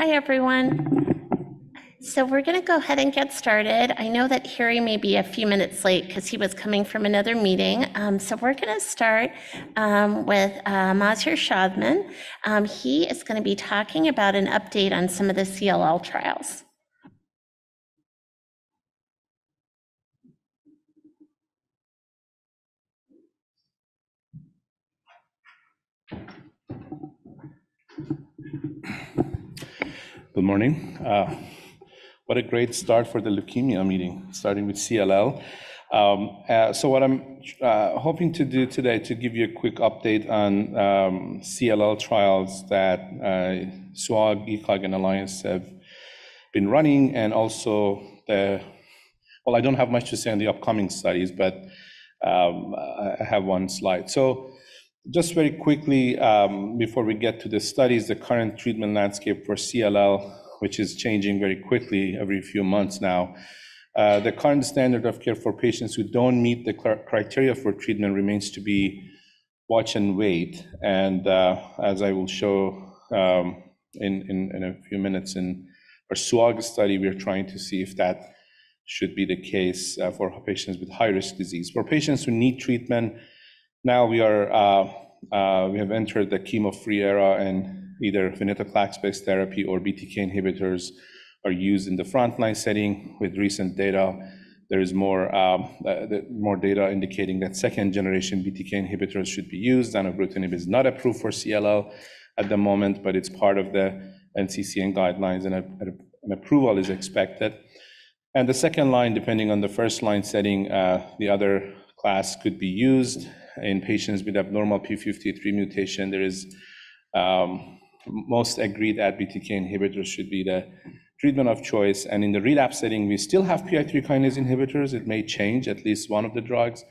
Hi, everyone. So we're going to go ahead and get started. I know that Harry may be a few minutes late because he was coming from another meeting. Um, so we're going to start um, with uh, Shadman. Um, he is going to be talking about an update on some of the CLL trials. Good morning. Uh, what a great start for the leukemia meeting, starting with CLL. Um, uh, so what I'm uh, hoping to do today to give you a quick update on um, CLL trials that uh, SWOG, ECOG, and Alliance have been running, and also the well, I don't have much to say on the upcoming studies, but um, I have one slide. So just very quickly, um, before we get to the studies, the current treatment landscape for CLL, which is changing very quickly every few months now. Uh, the current standard of care for patients who don't meet the criteria for treatment remains to be watch and wait. And uh, as I will show um, in, a few minutes in our SWOG study, we're trying to see if that should be the case uh, for patients with high-risk disease. For patients who need treatment, now we are uh, uh, we have entered the chemo-free era, and either venetoclax-based therapy or BTK inhibitors are used in the frontline setting. With recent data, there is more um, uh, more data indicating that second-generation BTK inhibitors should be used. Zanubrutinib is not approved for CLL at the moment, but it's part of the NCCN guidelines, and an approval is expected. And the second line, depending on the first line setting, uh, the other class could be used in patients with abnormal p53 mutation, there is um, most agreed that BTK inhibitors should be the treatment of choice. And in the relapse setting, we still have PI3 kinase inhibitors. It may change at least one of the drugs,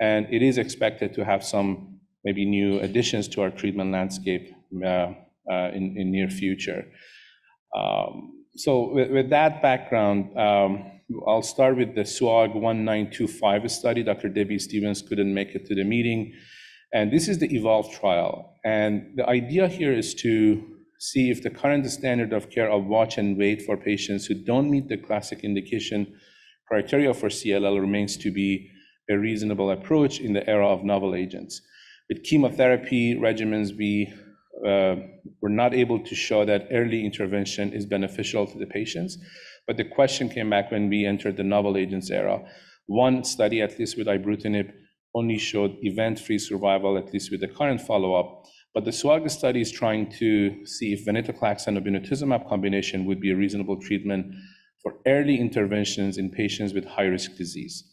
and it is expected to have some maybe new additions to our treatment landscape uh, uh, in, near future. Um, so with, with, that background, um, I'll start with the SWOG 1925 study. Dr. Debbie Stephens couldn't make it to the meeting. And this is the EVOLVE trial. And the idea here is to see if the current standard of care of watch and wait for patients who don't meet the classic indication criteria for CLL remains to be a reasonable approach in the era of novel agents. With chemotherapy regimens, we uh, were not able to show that early intervention is beneficial to the patients. But the question came back when we entered the novel agents era. One study, at least with ibrutinib, only showed event-free survival, at least with the current follow-up. But the SWOG study is trying to see if venetoclax and obinutuzumab combination would be a reasonable treatment for early interventions in patients with high-risk disease.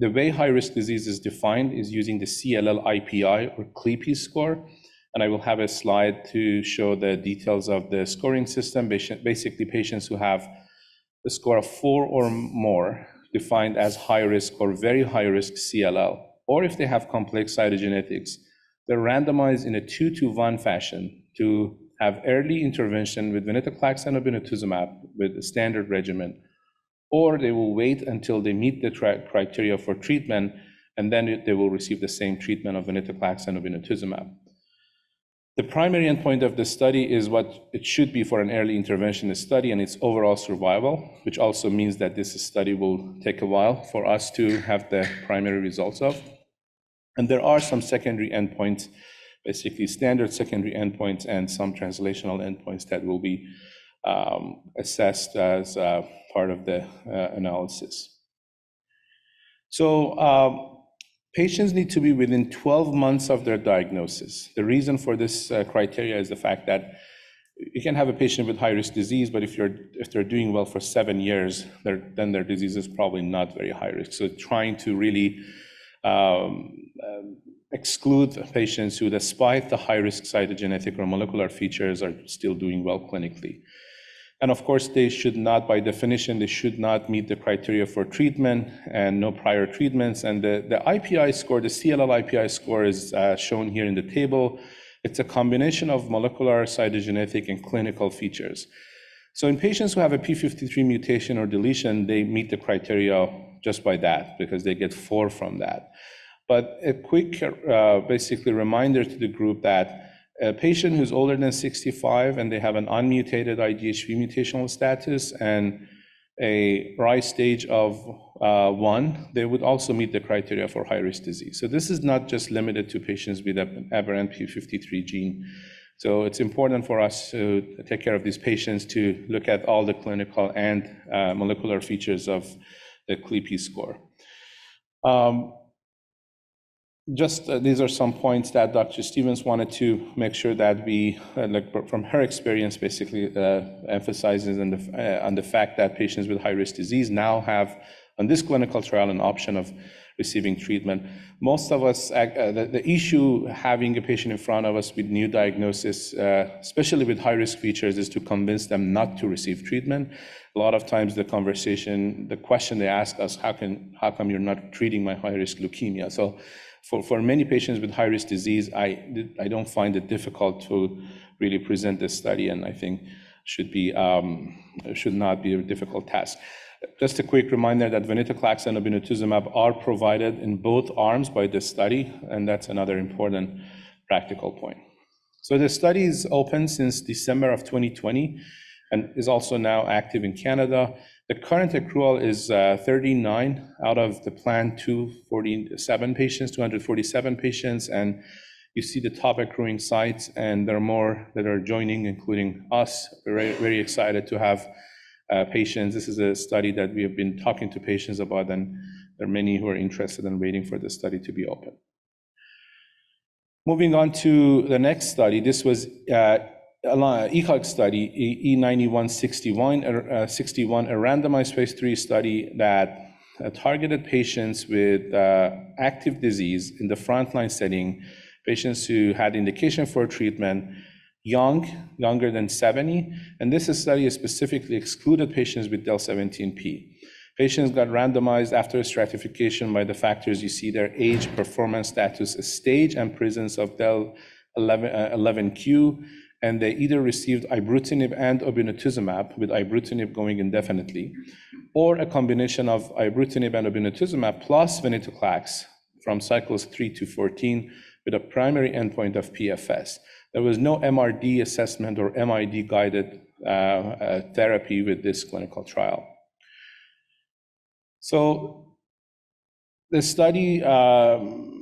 The way high-risk disease is defined is using the CLL IPI or CLEPI score, and I will have a slide to show the details of the scoring system. Basically, patients who have a score of four or more defined as high risk or very high risk CLL, or if they have complex cytogenetics, they're randomized in a two to one fashion to have early intervention with venetoclax and obinutuzumab with a standard regimen, or they will wait until they meet the criteria for treatment, and then they will receive the same treatment of venetoclax and obinutuzumab. The primary endpoint of the study is what it should be for an early intervention study, and it's overall survival, which also means that this study will take a while for us to have the primary results of. And there are some secondary endpoints, basically standard secondary endpoints and some translational endpoints that will be um, assessed as uh, part of the uh, analysis. So um, Patients need to be within 12 months of their diagnosis. The reason for this uh, criteria is the fact that you can have a patient with high-risk disease, but if you're if they're doing well for seven years, then their disease is probably not very high risk. So trying to really um, um, exclude patients who, despite the high-risk cytogenetic or molecular features, are still doing well clinically. And of course, they should not, by definition, they should not meet the criteria for treatment and no prior treatments. And the, IPI score, the CLL IPI score is uh, shown here in the table. It's a combination of molecular, cytogenetic, and clinical features. So in patients who have a p53 mutation or deletion, they meet the criteria just by that because they get four from that. But a quick, uh, basically, reminder to the group that A patient who's older than 65 and they have an unmutated IGHV mutational status and a Rai stage of uh, one, they would also meet the criteria for high-risk disease. So this is not just limited to patients with an aberrant p53 gene. So it's important for us to take care of these patients to look at all the clinical and uh, molecular features of the CLEP score. Um, Just uh, these are some points that Dr. Stephens wanted to make sure that we, uh, like from her experience, basically uh, emphasizes on the fact that patients with high-risk disease now have, on this clinical trial, an option of receiving treatment. Most of us, the issue having a patient in front of us with new diagnosis, especially with high-risk features, is to convince them not to receive treatment. A lot of times the conversation, the question they ask us, how can, how come you're not treating my high-risk leukemia? So for for many patients with high-risk disease, I I don't find it difficult to really present this study, and I think should it um, should not be a difficult task. Just a quick reminder that venetoclax and obinutuzumab are provided in both arms by this study, and that's another important practical point. So the study is open since December of 2020 and is also now active in Canada. The current accrual is uh, 39 out of the planned 247 patients, 247 patients, and you see the top accruing sites, and there are more that are joining, including us. We're very excited to have uh, patients. This is a study that we have been talking to patients about, and there are many who are interested in waiting for the study to be open. Moving on to the next study, this was uh, ECOG study, E9161, uh, a randomized phase three study that uh, targeted patients with uh, active disease in the frontline setting, patients who had indication for treatment, young, younger than 70. And this study specifically excluded patients with DEL17P. Patients got randomized after stratification by the factors you see there: age, performance status, stage, and presence of del(11q), and they either received ibrutinib and obinutuzumab, with ibrutinib going indefinitely, or a combination of ibrutinib and obinutuzumab plus venetoclax from cycles 3 to 14 with a primary endpoint of PFS. There was no MRD assessment or MRD-guided uh, uh, therapy with this clinical trial. So the study um,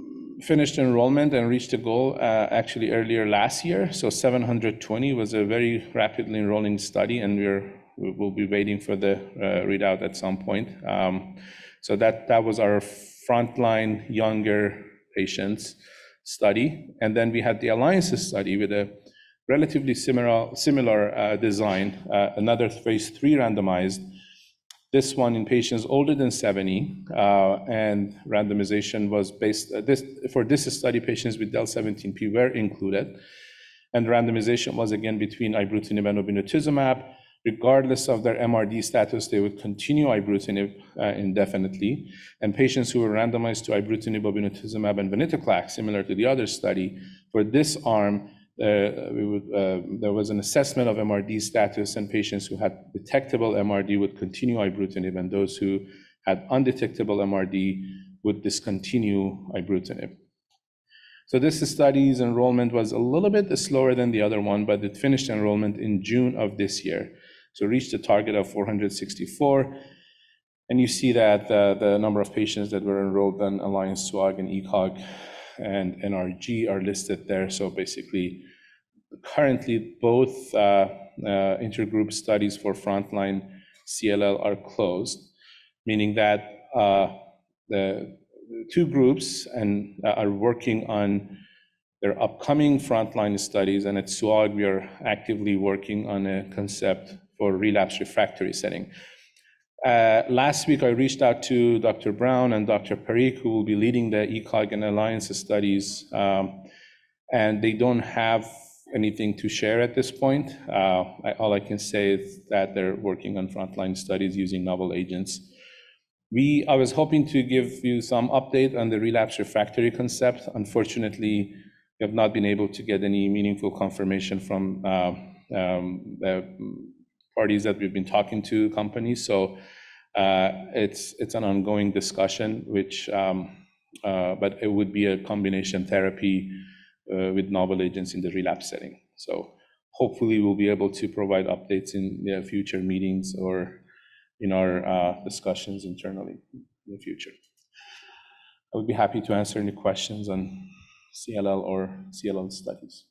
finished enrollment and reached a goal uh, actually earlier last year. So 720 was a very rapidly enrolling study, and we'll be waiting for the uh, readout at some point. Um, so that that was our frontline younger patients study. And then we had the Alliance study with a relatively similar similar uh, design, another phase III randomized, this one in patients older than 70, uh, and randomization was based uh, this for this study, patients with del(17p) were included. And randomization was again between ibrutinib and obinutuzumab. Regardless of their MRD status, they would continue ibrutinib uh, indefinitely. And patients who were randomized to ibrutinib, obinutuzumab, and venetoclax, similar to the other study, for this arm, Uh, uh, there was an assessment of MRD status, and patients who had detectable MRD would continue ibrutinib, and those who had undetectable MRD would discontinue ibrutinib. So this study's enrollment was a little bit slower than the other one, but it finished enrollment in June of this year. So reached a target of 464. And you see that uh, the number of patients that were enrolled in Alliance, SWOG, and ECOG and NRG are listed there. So basically, currently, both uh, uh, intergroup studies for frontline CLL are closed, meaning that uh, the two groups are working on their upcoming frontline studies. And at SWOG, we are actively working on a concept for relapse refractory setting. Uh, last week, I reached out to Dr. Brown and Dr. Parikh, who will be leading the ECOG and Alliance studies, um, and they don't have anything to share at this point. Uh, all I can say is that they're working on frontline studies using novel agents. We, I was hoping to give you some update on the relapse refractory concept. Unfortunately, we have not been able to get any meaningful confirmation from uh, um, the parties that we've been talking to, companies. So it's an ongoing discussion, which but it would be a combination therapy uh, with novel agents in the relapse setting. So hopefully, we'll be able to provide updates in the future meetings or in our uh, discussions internally in the future. I would be happy to answer any questions on CLL or CLL studies.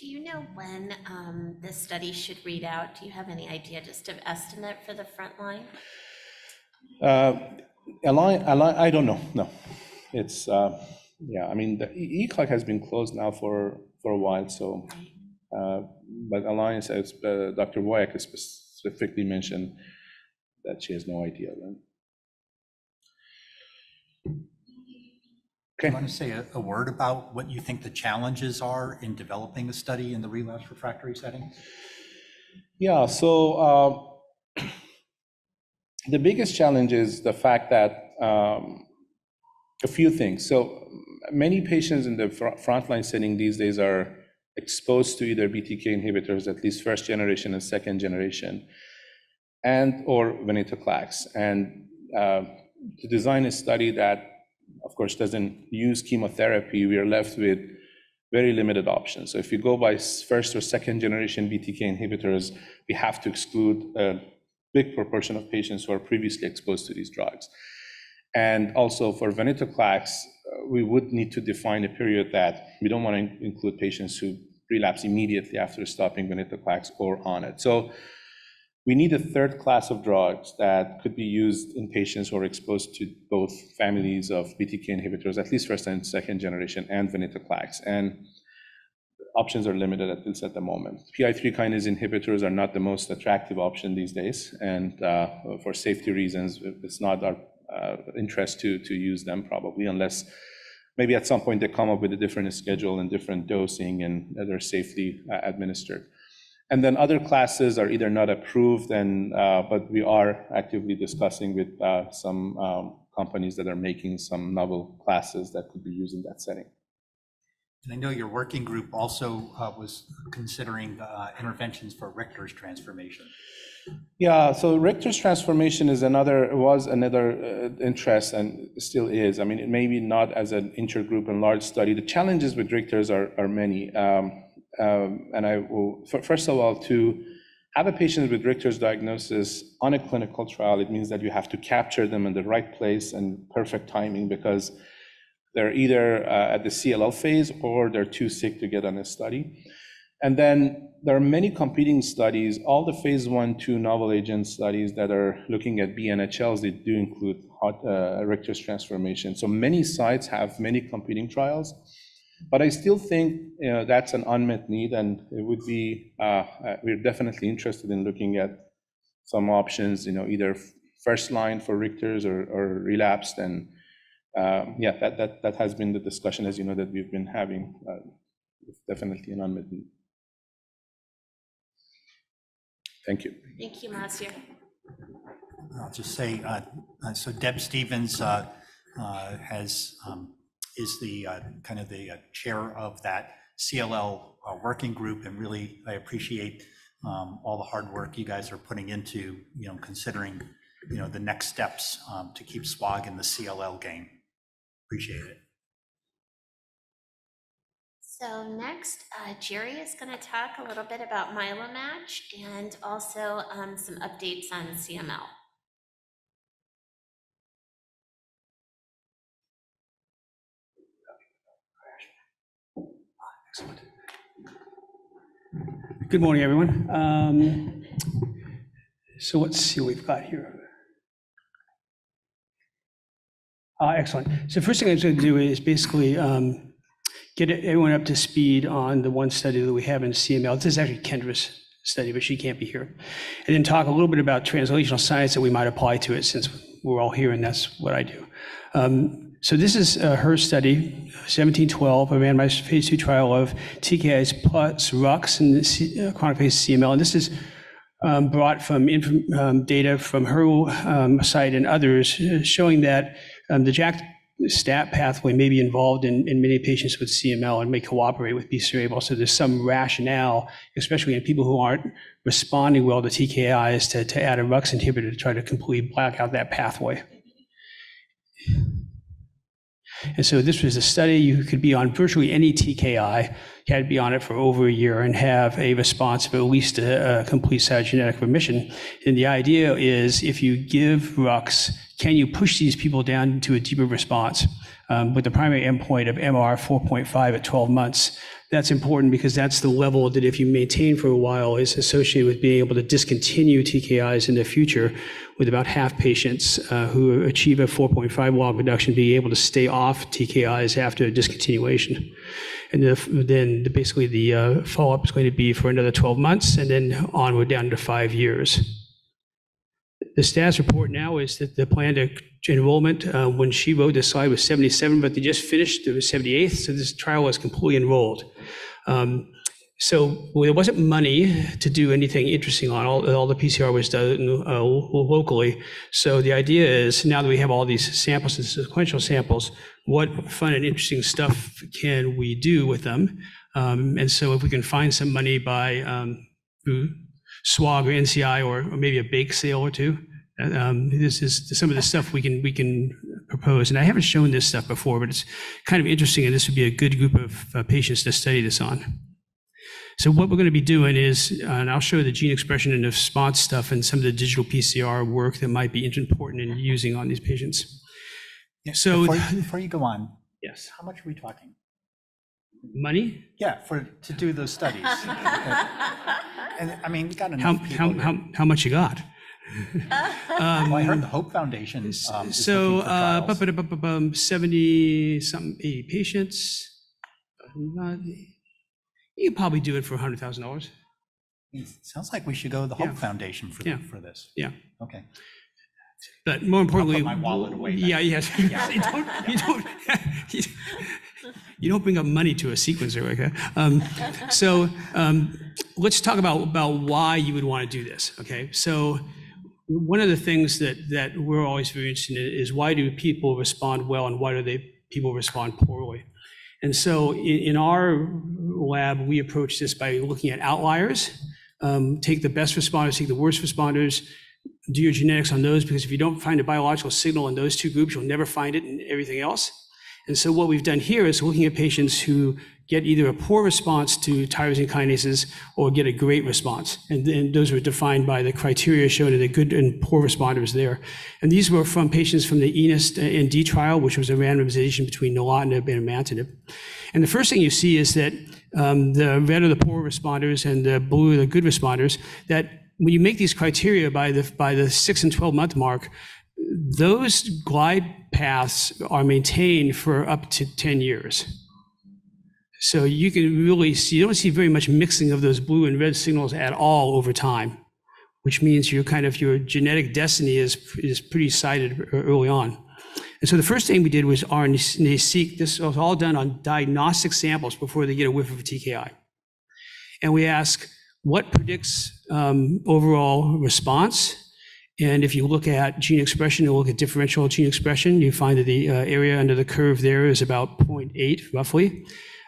Do you know when um, this study should read out? Do you have any idea, just of estimate for the front line? Uh, Align, Align, I don't know, no. It's, uh, yeah, I mean, the E- ECOG has been closed now for, for a while, so, uh, but Alliance, as uh, Dr. Woyach has specifically mentioned, that she has no idea then. Do you want to say a, a word about what you think the challenges are in developing a study in the relapse refractory setting? Yeah, so uh, the biggest challenge is the fact that um, a few things. So many patients in the fr- frontline setting these days are exposed to either BTK inhibitors, at least first generation and second generation, and or venetoclax. And uh, to design a study that, of course, doesn't use chemotherapy, we are left with very limited options. So if you go by first or second generation BTK inhibitors, we have to exclude a big proportion of patients who are previously exposed to these drugs. And also for venetoclax, uh, we would need to define a period that we don't want to include patients who relapse immediately after stopping venetoclax or on it. So we need a third class of drugs that could be used in patients who are exposed to both families of BTK inhibitors, at least first and second generation, and venetoclax. And options are limited at least at the moment. PI3 kinase inhibitors are not the most attractive option these days, and uh, for safety reasons, it's not our uh, interest to to use them probably unless maybe at some point they come up with a different schedule and different dosing and they're safely uh, administered. And then other classes are either not approved, and uh, but we are actively discussing with uh, some um, companies that are making some novel classes that could be used in that setting. And I know your working group also uh, was considering uh, interventions for Richter's transformation. Yeah, so Richter's transformation is another, was another uh, interest and still is. I mean, it may be not as an intergroup and large study. The challenges with Richter's are, are many. Um, and I will, first of all, to have a patient with Richter's diagnosis on a clinical trial, it means that you have to capture them in the right place and perfect timing because they're either uh, at the CLL phase or they're too sick to get on a study. And then there are many competing studies, all the phase one, two novel agent studies that are looking at BNHLs, they do include hot, uh, Richter's transformation. So many sites have many competing trials. But I still think you know, that's an unmet need, and it would be, uh, uh, we're definitely interested in looking at some options, you know, either first line for Richter's or, or relapsed. And um, yeah, that, that, that has been the discussion, as you know, that we've been having. Uh, It's definitely an unmet need. Thank you. Thank you, Mazyar. I'll just say, uh, uh, so Deb Stephens uh, uh, has, um, is the, uh, kind of the uh, chair of that CLL uh, working group, and really, I appreciate um, all the hard work you guys are putting into, you know, considering, you know, the next steps um, to keep SWOG in the CLL game. Appreciate it. So next, uh, Jerry is going to talk a little bit about MyeloMatch and also um, some updates on CML. Good morning, everyone. Um, So let's see what we've got here. Uh, Excellent. So first thing I'm going to do is basically um, get everyone up to speed on the one study that we have in CML. This is actually Kendra's study, but she can't be here. And then talk a little bit about translational science that we might apply to it since we're all here and that's what I do. Um, So this is uh, her study, 1712, a randomized phase two trial of TKIs plus Rux and C- uh, chronic phase CML. And this is um, brought from inf- um, data from her um, site and others uh, showing that um, the JAK STAT pathway may be involved in, in many patients with CML and may cooperate with BCR-ABL. So there's some rationale, especially in people who aren't responding well to TKIs, to, to add a Rux inhibitor to try to completely black out that pathway. And so this was a study, you could be on virtually any TKI, you had to be on it for over a year and have a response of at least a, a complete cytogenetic remission. And the idea is if you give Rux, can you push these people down to a deeper response? Um, with the primary endpoint of MR 4.5 at 12 months. That's important because that's the level that if you maintain for a while is associated with being able to discontinue TKIs in the future, with about half patients uh, who achieve a 4.5 log reduction being able to stay off TKIs after discontinuation. And the, then the, basically the uh, follow-up is going to be for another 12 months and then onward down to five years. The status report now is that the plan to enrollment, uh, when she wrote this slide was 77, but they just finished, it was 78th, so this trial was completely enrolled. Um, so well, there wasn't money to do anything interesting on, all, all the PCR was done uh, locally. So the idea is now that we have all these samples and sequential samples, what fun and interesting stuff can we do with them? Um, and so if we can find some money by um, SWOG or NCI or, or maybe a bake sale or two, um, this is some of the stuff we can we can propose. And I haven't shown this stuff before, but it's kind of interesting, and this would be a good group of uh, patients to study this on. So what we're going to be doing is, uh, and I'll show the gene expression and the response stuff and some of the digital PCR work that might be important in using on these patients. Yeah, So- Before you- before you go on, Yes. how much are we talking? Money? Yeah, for, to do those studies. And I mean, we got How, enough how, people. here. how, how much you got? Well, I heard the Hope Foundation. um, is So, for uh, trials. bu-bu-bu-bu-bum, 70 something, 80 patients. Uh, You could probably do it for $100,000. It Sounds like we should go to the Yeah. Hope Foundation for, Yeah. for this. Yeah. Okay. But more importantly. my wallet away then. Yeah, yes. You don't, you don't, you- don't bring up money to a sequencer that. Um, So um, let's talk about, about why you would want to do this, okay? So one of the things that, that we're always very interested in is why do people respond well and why do they, people respond poorly? And so in, in our lab, we approach this by looking at outliers, um, take the best responders, take the worst responders, do your genetics on those, because if you don't find a biological signal in those two groups, you'll never find it in everything else. And so what we've done here is looking at patients who get either a poor response to tyrosine kinases or get a great response. And then those were defined by the criteria shown in the good and poor responders there. And these were from patients from the ENESTnd trial, which was a randomization between nilotinib and imatinib. And the first thing you see is that um, the red are the poor responders and the blue are the good responders, that when you make these criteria by the, by the six and 12 month mark, those glide paths are maintained for up to 10 years. So you can really see, you don't see very much mixing of those blue and red signals at all over time, which means your kind of your genetic destiny is, is pretty sighted early on. And so the first thing we did was RNA-seq. This was all done on diagnostic samples before they get a whiff of a TKI. And we ask, what predicts um, overall response? And if you look at gene expression and look at differential gene expression, you find that the uh, area under the curve there is about 0.8 roughly.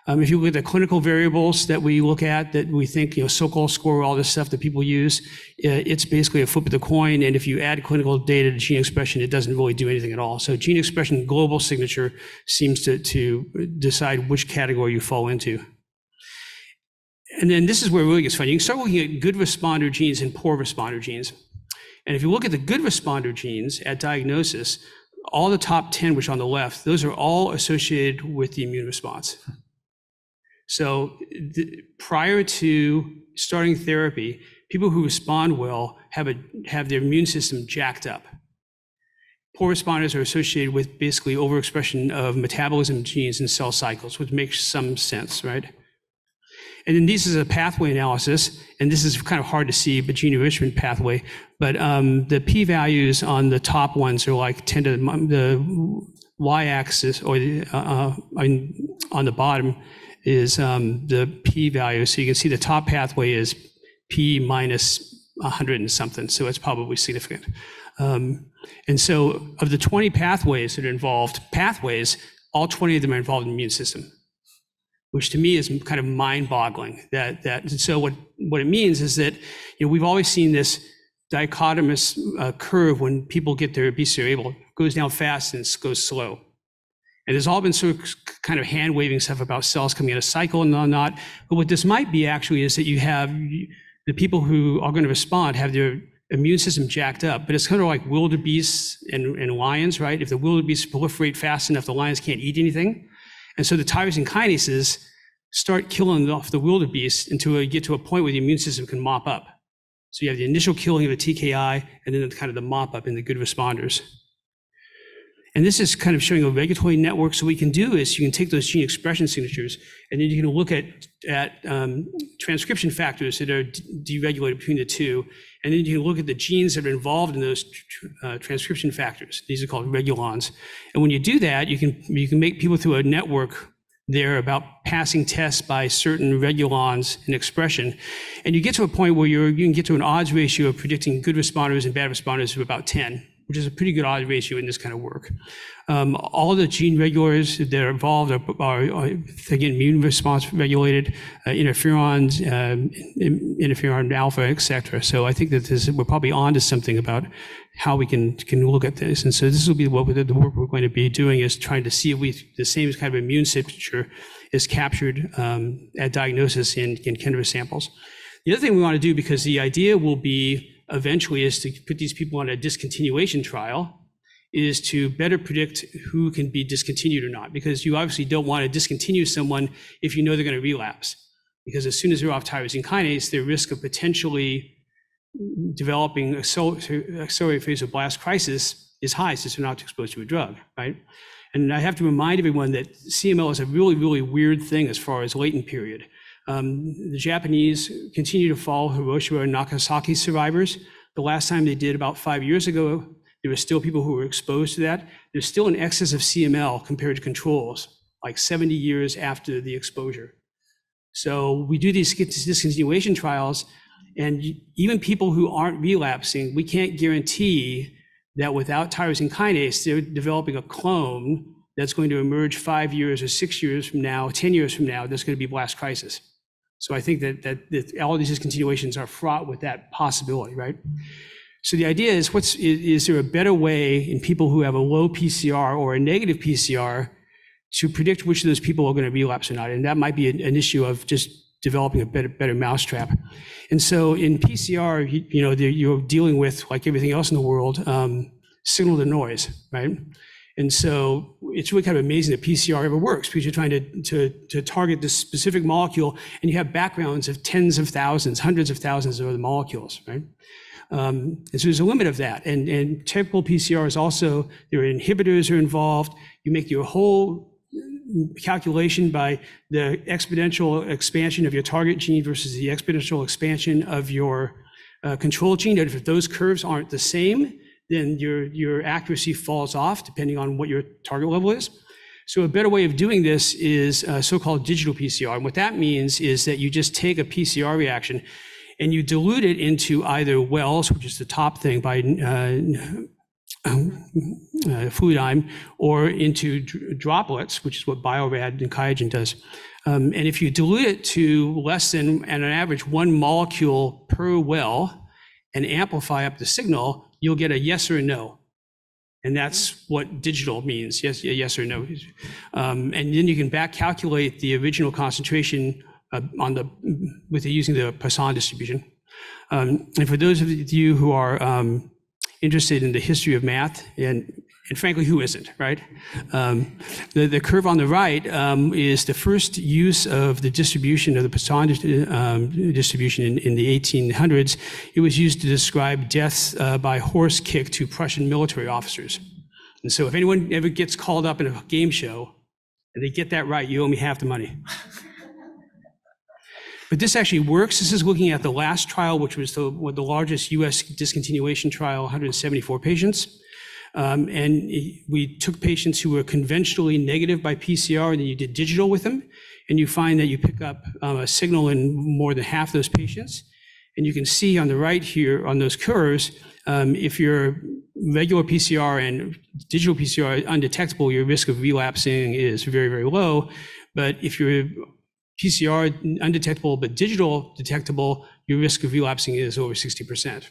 Um, if you look at the clinical variables that we look at, that we think, you know, so-called score, all this stuff that people use, uh, it's basically a flip of the coin. And if you add clinical data to gene expression, it doesn't really do anything at all. So gene expression global signature seems to, to decide which category you fall into. And then this is where it really gets fun. You can start looking at good responder genes and poor responder genes. And if you look at the good responder genes at diagnosis, all the top 10, which are on the left, those are all associated with the immune response. So th- prior to starting therapy, people who respond well have, a, have their immune system jacked up. Poor responders are associated with basically overexpression of metabolism genes and cell cycles, which makes some sense, right? And then this is a pathway analysis, and this is kind of hard to see, but gene enrichment pathway. But um, the p-values on the top ones are like 10 to the, the y-axis, or the, uh, uh, I mean, on the bottom is um, the p-value. So you can see the top pathway is p minus 100 and something, so it's probably significant. Um, and so of the 20 pathways that are involved, pathways, all 20 of them are involved in the immune system which to me is kind of mind-boggling. That that so what what it means is that you know we've always seen this dichotomous uh, curve when people get their BCR-ABL. Goes down fast and goes slow. And there's all been sort of kind of hand waving stuff about cells coming in a cycle and not. But what this might be actually is that you have the people who are going to respond have their immune system jacked up. But it's kind of like wildebeests and, and lions, right? If the wildebeests proliferate fast enough, the lions can't eat anything. And so the tyrosine kinases start killing off the wildebeest until you get to a point where the immune system can mop up. So you have the initial killing of the TKI and then kind of the mop up in the good responders. And this is kind of showing a regulatory network. So what you can do is you can take those gene expression signatures and then you can look at, at um, transcription factors that are deregulated between the two. And then you look at the genes that are involved in those uh, transcription factors. These are called regulons. And when you do that, you can, you can make people through a network there about passing tests by certain regulons in expression. And you get to a point where you're, you can get to an odds ratio of predicting good responders and bad responders of about 10 which is a pretty good odds ratio in this kind of work. Um, all the gene regulators that are involved are, are, are again, immune response regulated, uh, interferons, um, interferon alpha, et cetera. So I think that this, we're probably on to something about how we can, can look at this. And so this will be what we, the work we're going to be doing is trying to see if we, the same kind of immune signature is captured um, at diagnosis in, in Kendra samples. The other thing we want to do, because the idea will be eventually is to put these people on a discontinuation trial is to better predict who can be discontinued or not because you obviously don't want to discontinue someone if you know they're going to relapse because as soon as they're off tyrosine kinase their risk of potentially developing a accelerated phase of blast crisis is high since they're not exposed to a drug right? And i have to remind everyone that cml is a really really weird thing as far as latent period um, the Japanese continue to follow Hiroshima and Nagasaki survivors. The last time they did about five years ago, there were still people who were exposed to that. There's still an excess of CML compared to controls, like 70 years after the exposure. So we do these discontinuation trials, and even people who aren't relapsing, we can't guarantee that without tyrosine kinase, they're developing a clone that's going to emerge five years or six years from now, 10 years from now, that's going to be blast crisis. So I think that, that, that all these discontinuations are fraught with that possibility, right? So the idea is, what's is, is there a better way in people who have a low PCR or a negative PCR to predict which of those people are going to relapse or not? And that might be an, an issue of just developing a better, better mousetrap. And so in PCR, you, you know, you're dealing with, like everything else in the world, um, signal to noise, right? And so it's really kind of amazing that PCR ever works because you're trying to, target this specific molecule and you have backgrounds of tens of thousands, hundreds of thousands of other molecules, right? Um, and so there's a limit of that. And, typical PCR is also, there are inhibitors are involved. You make your whole calculation by the exponential expansion of your target gene versus the exponential expansion of your uh, control gene. If those curves aren't the same, then your, your accuracy falls off depending on what your target level is. So a better way of doing this is uh, so-called digital PCR. And what that means is that you just take a PCR reaction and you dilute it into either wells, which is the top thing by uh, uh, Fluidigm, or into dr- droplets, which is what Bio-Rad and Qiagen does. Um, and if you dilute it to less than, an average, one molecule per well and amplify up the signal, you'll get a yes or a no. And that's what digital means, yes, yes or no. Um, and then you can back calculate the original concentration uh, on the, with the, using the Poisson distribution. Um, and for those of you who are um, interested in the history of math, and and frankly, who isn't, right? Um, the, the curve on the right um, is the first use of the distribution of the Poisson um, distribution in, in, the 1800s. It was used to describe deaths uh, by horse kick to Prussian military officers. And so if anyone ever gets called up in a game show and they get that right, you owe me half the money. But this actually works. This is looking at the last trial, which was the, the largest US discontinuation trial, 174 patients. Um, and we took patients who were conventionally negative by PCR, and then you did digital with them, and you find that you pick up um, a signal in more than half those patients. And you can see on the right here on those curves, um, if your regular PCR and digital PCR are undetectable, your risk of relapsing is very, very low. But if your PCR undetectable but digital detectable, your risk of relapsing is over 60%.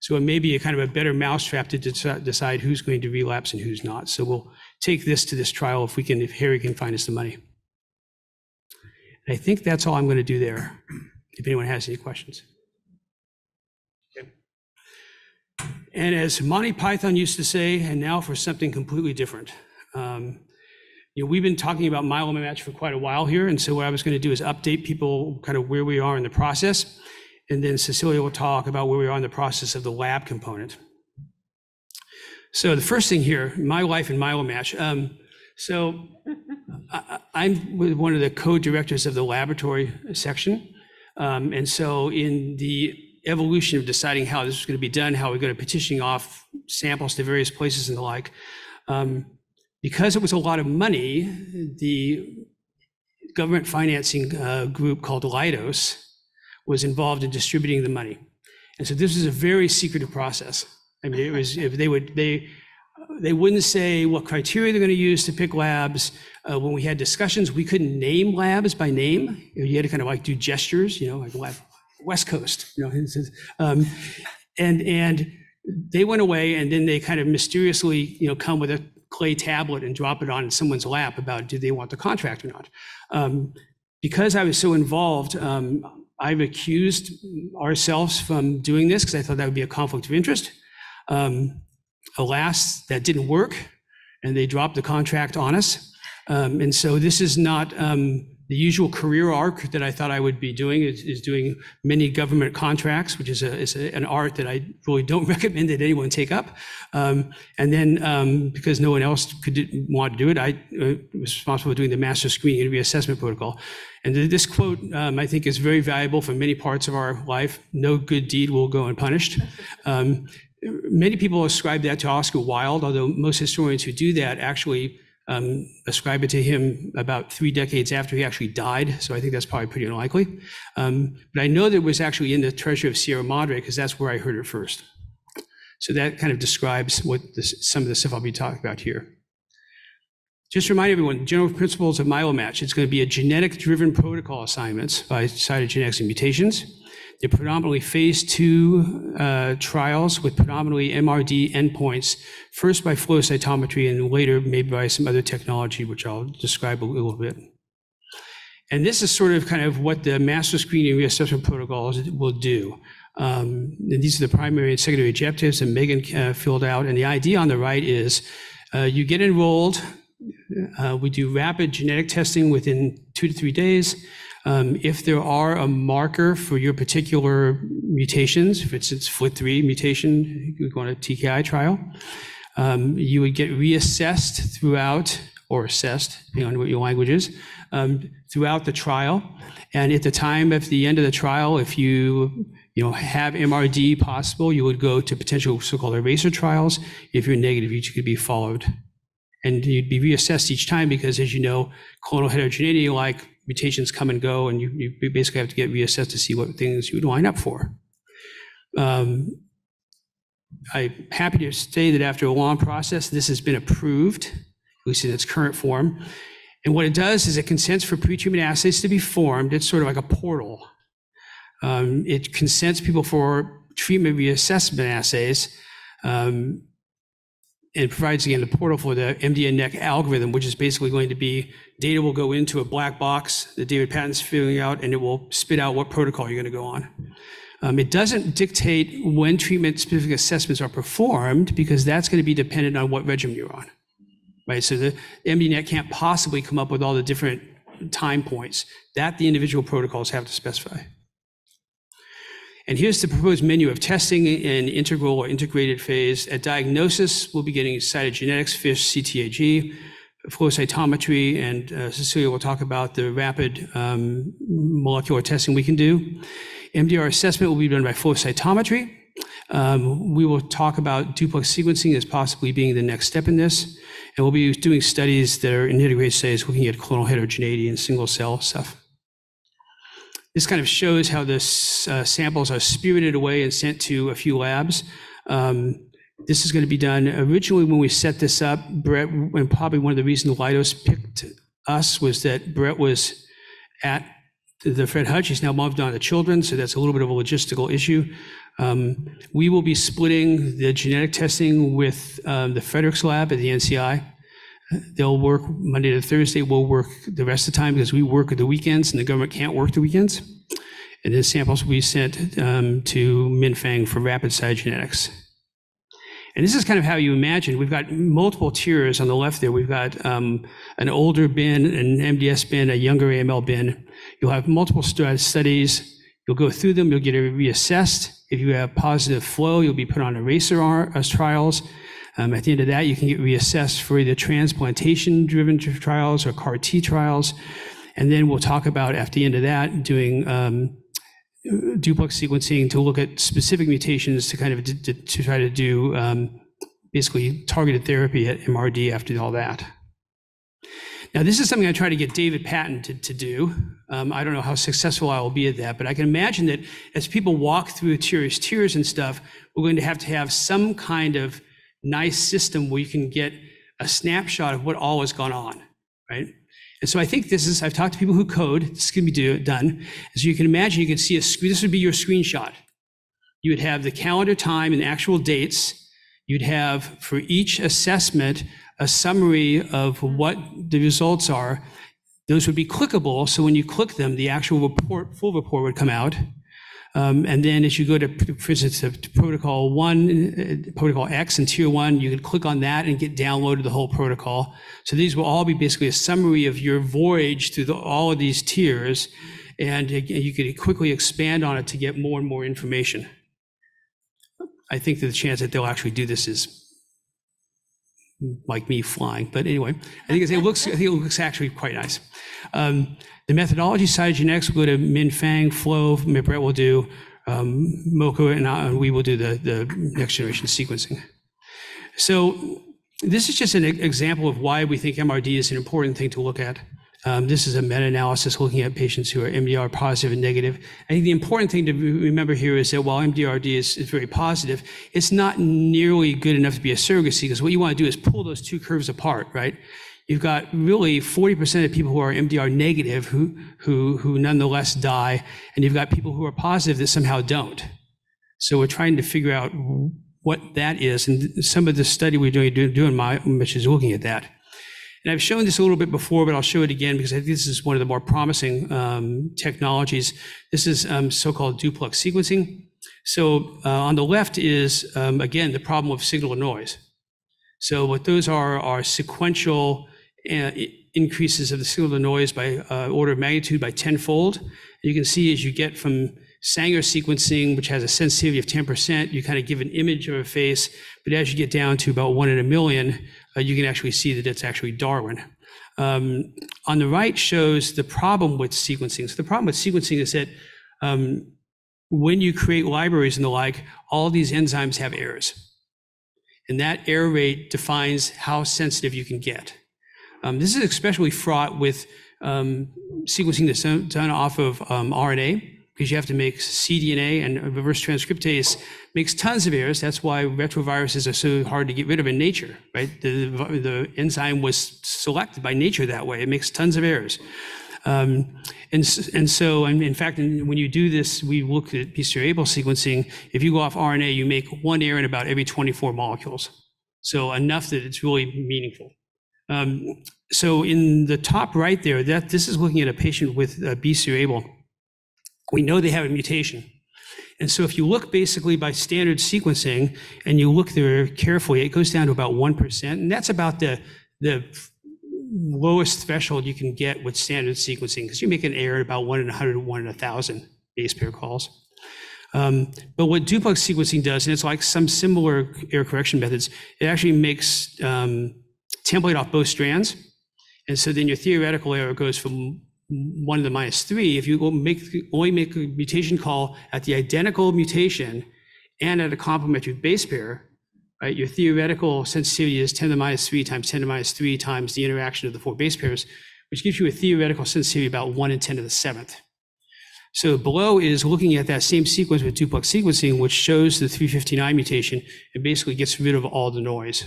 So it may be a kind of a better mousetrap to deci- decide who's going to relapse and who's not. So we'll take this to this trial if we can, if Harry can find us the money. And I think that's all I'm going to do there, if anyone has any questions. Okay. And as Monty Python used to say, and now for something completely different. Um, You know, we've been talking about MyeloMatch for quite a while here, and so what I was going to do is update people kind of where we are in the process. And then Cecilia will talk about where we are in the process of the lab component. So the first thing here, my life in MyeloMatch. Um, so I, with one of the co-directors of the laboratory section. Um, and so in the evolution of deciding how this is going to be done, how we're going to petitioning off samples to various places and the like, um, because it was a lot of money, the government financing uh, group called Leidos was involved in distributing the money. And so this was a very secretive process. I mean, it was, if they would, they, they wouldn't say what criteria they're going to use to pick labs. Uh, when we had discussions, we couldn't name labs by name. You had to kind of like do gestures, you know, like lab, West Coast, you know. Um, and and they went away, and then they kind of mysteriously, you know, come with a clay tablet and drop it on someone's lap about do they want the contract or not. Um, because I was so involved, um, I've accused ourselves from doing this because I thought that would be a conflict of interest. Um, alas, that didn't work, and they dropped the contract on us. Um, and so this is not um, the usual career arc that I thought I would be doing. Is, is doing many government contracts, which is, a, is a, an art that I really don't recommend that anyone take up. Um, and then um, because no one else could want to do it, I uh, was responsible for doing the master screening interview assessment protocol. And th- this quote, um, I think, is very valuable for many parts of our life. No good deed will go unpunished. Um, many people ascribe that to Oscar Wilde, although most historians who do that actually um, ascribe it to him about three decades after he actually died. So I think that's probably pretty unlikely. Um, but I know that it was actually in the Treasure of Sierra Madre because that's where I heard it first. So that kind of describes what this, some of the stuff I'll be talking about here. Just remind everyone, general principles of MyeloMatch. It's going to be a genetic-driven protocol assignments by cytogenetics and mutations. They're predominantly phase two uh, trials with predominantly MRD endpoints, first by flow cytometry and later maybe by some other technology, which I'll describe a little bit. And this is sort of kind of what the master screening reassessment protocols will do. Um, and these are the primary and secondary objectives that Megan uh, filled out. And the idea on the right is uh, you get enrolled. We do rapid genetic testing within two to three days. Um, if there are a marker for your particular mutations, if it's, it's FLT3 mutation, you go on a TKI trial, um, you would get reassessed throughout, or assessed, depending on what your language is, um, throughout the trial. And at the time at the end of the trial, if you you know, have MRD possible, you would go to potential so-called eraser trials. If you're negative, you could be followed. And you'd be reassessed each time because, as you know, clonal heterogeneity, like mutations come and go, and you, you basically have to get reassessed to see what things you would line up for. Um, I'm happy to say that after a long process, this has been approved, at least in its current form. And what it does is it consents for pretreatment assays to be formed. It's sort of like a portal. Um, it consents people for treatment reassessment assays. Um, and provides again the portal for the MDNet algorithm, which is basically going to be data will go into a black box that David Patton's filling out, and it will spit out what protocol you're going to go on. Um, it doesn't dictate when treatment specific assessments are performed because that's going to be dependent on what regimen you're on. Right, so the MDNet can't possibly come up with all the different time points that the individual protocols have to specify. And here's the proposed menu of testing in integral or integrated phase. At diagnosis, we'll be getting cytogenetics, FISH, CTAG, flow cytometry, and uh, Cecilia will talk about the rapid um, molecular testing we can do. MRD assessment will be done by flow cytometry. Um, we will talk about duplex sequencing as possibly being the next step in this. And we'll be doing studies that are in integrated studies looking at clonal heterogeneity and single cell stuff. This kind of shows how the uh, samples are spirited away and sent to a few labs. Um, this is going to be done originally when we set this up. Brent, and probably one of the reasons Leidos picked us was that Brent was at the Fred Hutch He's now moved on to children, so that's a little bit of a logistical issue. Um, We will be splitting the genetic testing with um, the Fredericks Lab at the NCI. They'll work Monday to Thursday, we'll work the rest of the time because we work at the weekends and the government can't work the weekends. And then samples will be sent um, to Minfang for rapid cytogenetics. And this is kind of how you imagine, we've got multiple tiers on the left there. We've got um, an older bin, an MDS bin, a younger AML bin. You'll have multiple stu- studies. You'll go through them, you'll get reassessed. If you have positive flow, you'll be put on eraser as trials. Um, At the end of that, you can get reassessed for either transplantation-driven tr- trials or CAR T trials. And then we'll talk about, at the end of that, doing um, duplex sequencing to look at specific mutations to kind of, to try to do um, basically targeted therapy at MRD after all that. Now, this is something I try to get David Patton to, to do. Um, I don't know how successful I will be at that, but I can imagine that as people walk through tiers, tiers and stuff, we're going to have to have some kind of nice system where you can get a snapshot of what all has gone on, right? And so I think this is, I've talked to people who code, this can be do, done. As you can imagine, you can see a, sc- this would be your screenshot. You would have the calendar time and actual dates. You'd have for each assessment, a summary of what the results are. Those would be clickable, so when you click them, the actual report, full report would come out. Um, and then as you go to, for instance, to protocol one, uh, protocol X and tier one, you can click on that and get downloaded the whole protocol. So these will all be basically a summary of your voyage through the, all of these tiers. And you could quickly expand on it to get more and more information. I think that the chance that they'll actually do this is like me flying. But anyway, I think it looks, I think it looks actually quite nice. Um, the methodology side of genetics will go to Minfang, Flow, Brent will do, um, and I- and we will do the, the next generation sequencing. So this is just an example of why we think MRD is an important thing to look at. Um, This is a meta-analysis looking at patients who are MRD positive and negative. I think the important thing to remember here is that while MDRD is, is very positive, it's not nearly good enough to be a surrogacy because what you want to do is pull those two curves apart, right? You've got really 40% of people who are MRD negative who, who, who nonetheless die, and you've got people who are positive that somehow don't. So we're trying to figure out what that is, and some of the study we're doing, doing my, which is looking at that. And I've shown this a little bit before, but I'll show it again because I think this is one of the more promising um, technologies. This is um, so-called duplex sequencing. So uh, on the left is, um, again, the problem of signal to noise. So what those are, are sequential increases of the signal to noise by uh, order of magnitude by tenfold. You can see as you get from Sanger sequencing, which has a sensitivity of 10%, you kind of give an image of a face, but as you get down to about one in a million, uh, you can actually see that it's actually Darwin. Um, on the right shows the problem with sequencing. So the problem with sequencing is that um, when you create libraries and the like, all these enzymes have errors. And that error rate defines how sensitive you can get. Um, this is especially fraught with um, sequencing that's done off of um, RNA, because you have to make cDNA and reverse transcriptase makes tons of errors. That's why retroviruses are so hard to get rid of in nature, right? The, the enzyme was selected by nature that way. It makes tons of errors. Um, and, and so, and in fact, when you do this, we look at BCR-ABL sequencing. If you go off RNA, you make one error in about every 24 molecules. So enough that it's really meaningful. Um, so in the top right there, that this is looking at a patient with uh, BCR-ABL. We know they have a mutation. And so if you look basically by standard sequencing and you look there carefully, it goes down to about 1%. And that's about the, the lowest threshold you can get with standard sequencing because you make an error about one in a hundred, one in a thousand base pair calls. Um, but what duplex sequencing does, and it's like some similar error correction methods, it actually makes um, template off both strands. And so then your theoretical error goes from one to the minus three. If you make, only make a mutation call at the identical mutation and at a complementary base pair, right, your theoretical sensitivity is 10 to the minus three times 10 to the minus three times the interaction of the four base pairs, which gives you a theoretical sensitivity about one in 10 to the seventh. So below is looking at that same sequence with duplex sequencing, which shows the 359 mutation and basically gets rid of all the noise.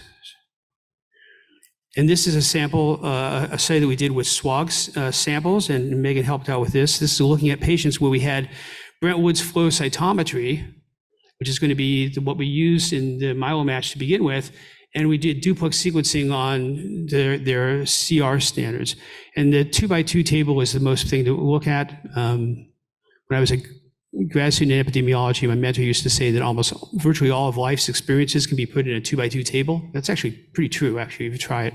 And this is a sample, uh, a study that we did with SWOG uh, samples, and Megan helped out with this. This is looking at patients where we had Brent Wood's flow cytometry, which is going to be what we used in the MyeloMatch to begin with, and we did duplex sequencing on their, their CR standards. And the two-by-two table is the most thing to look at. Um, When I was a grad student in epidemiology, my mentor used to say that almost virtually all of life's experiences can be put in a two-by-two table. That's actually pretty true, actually, if you try it.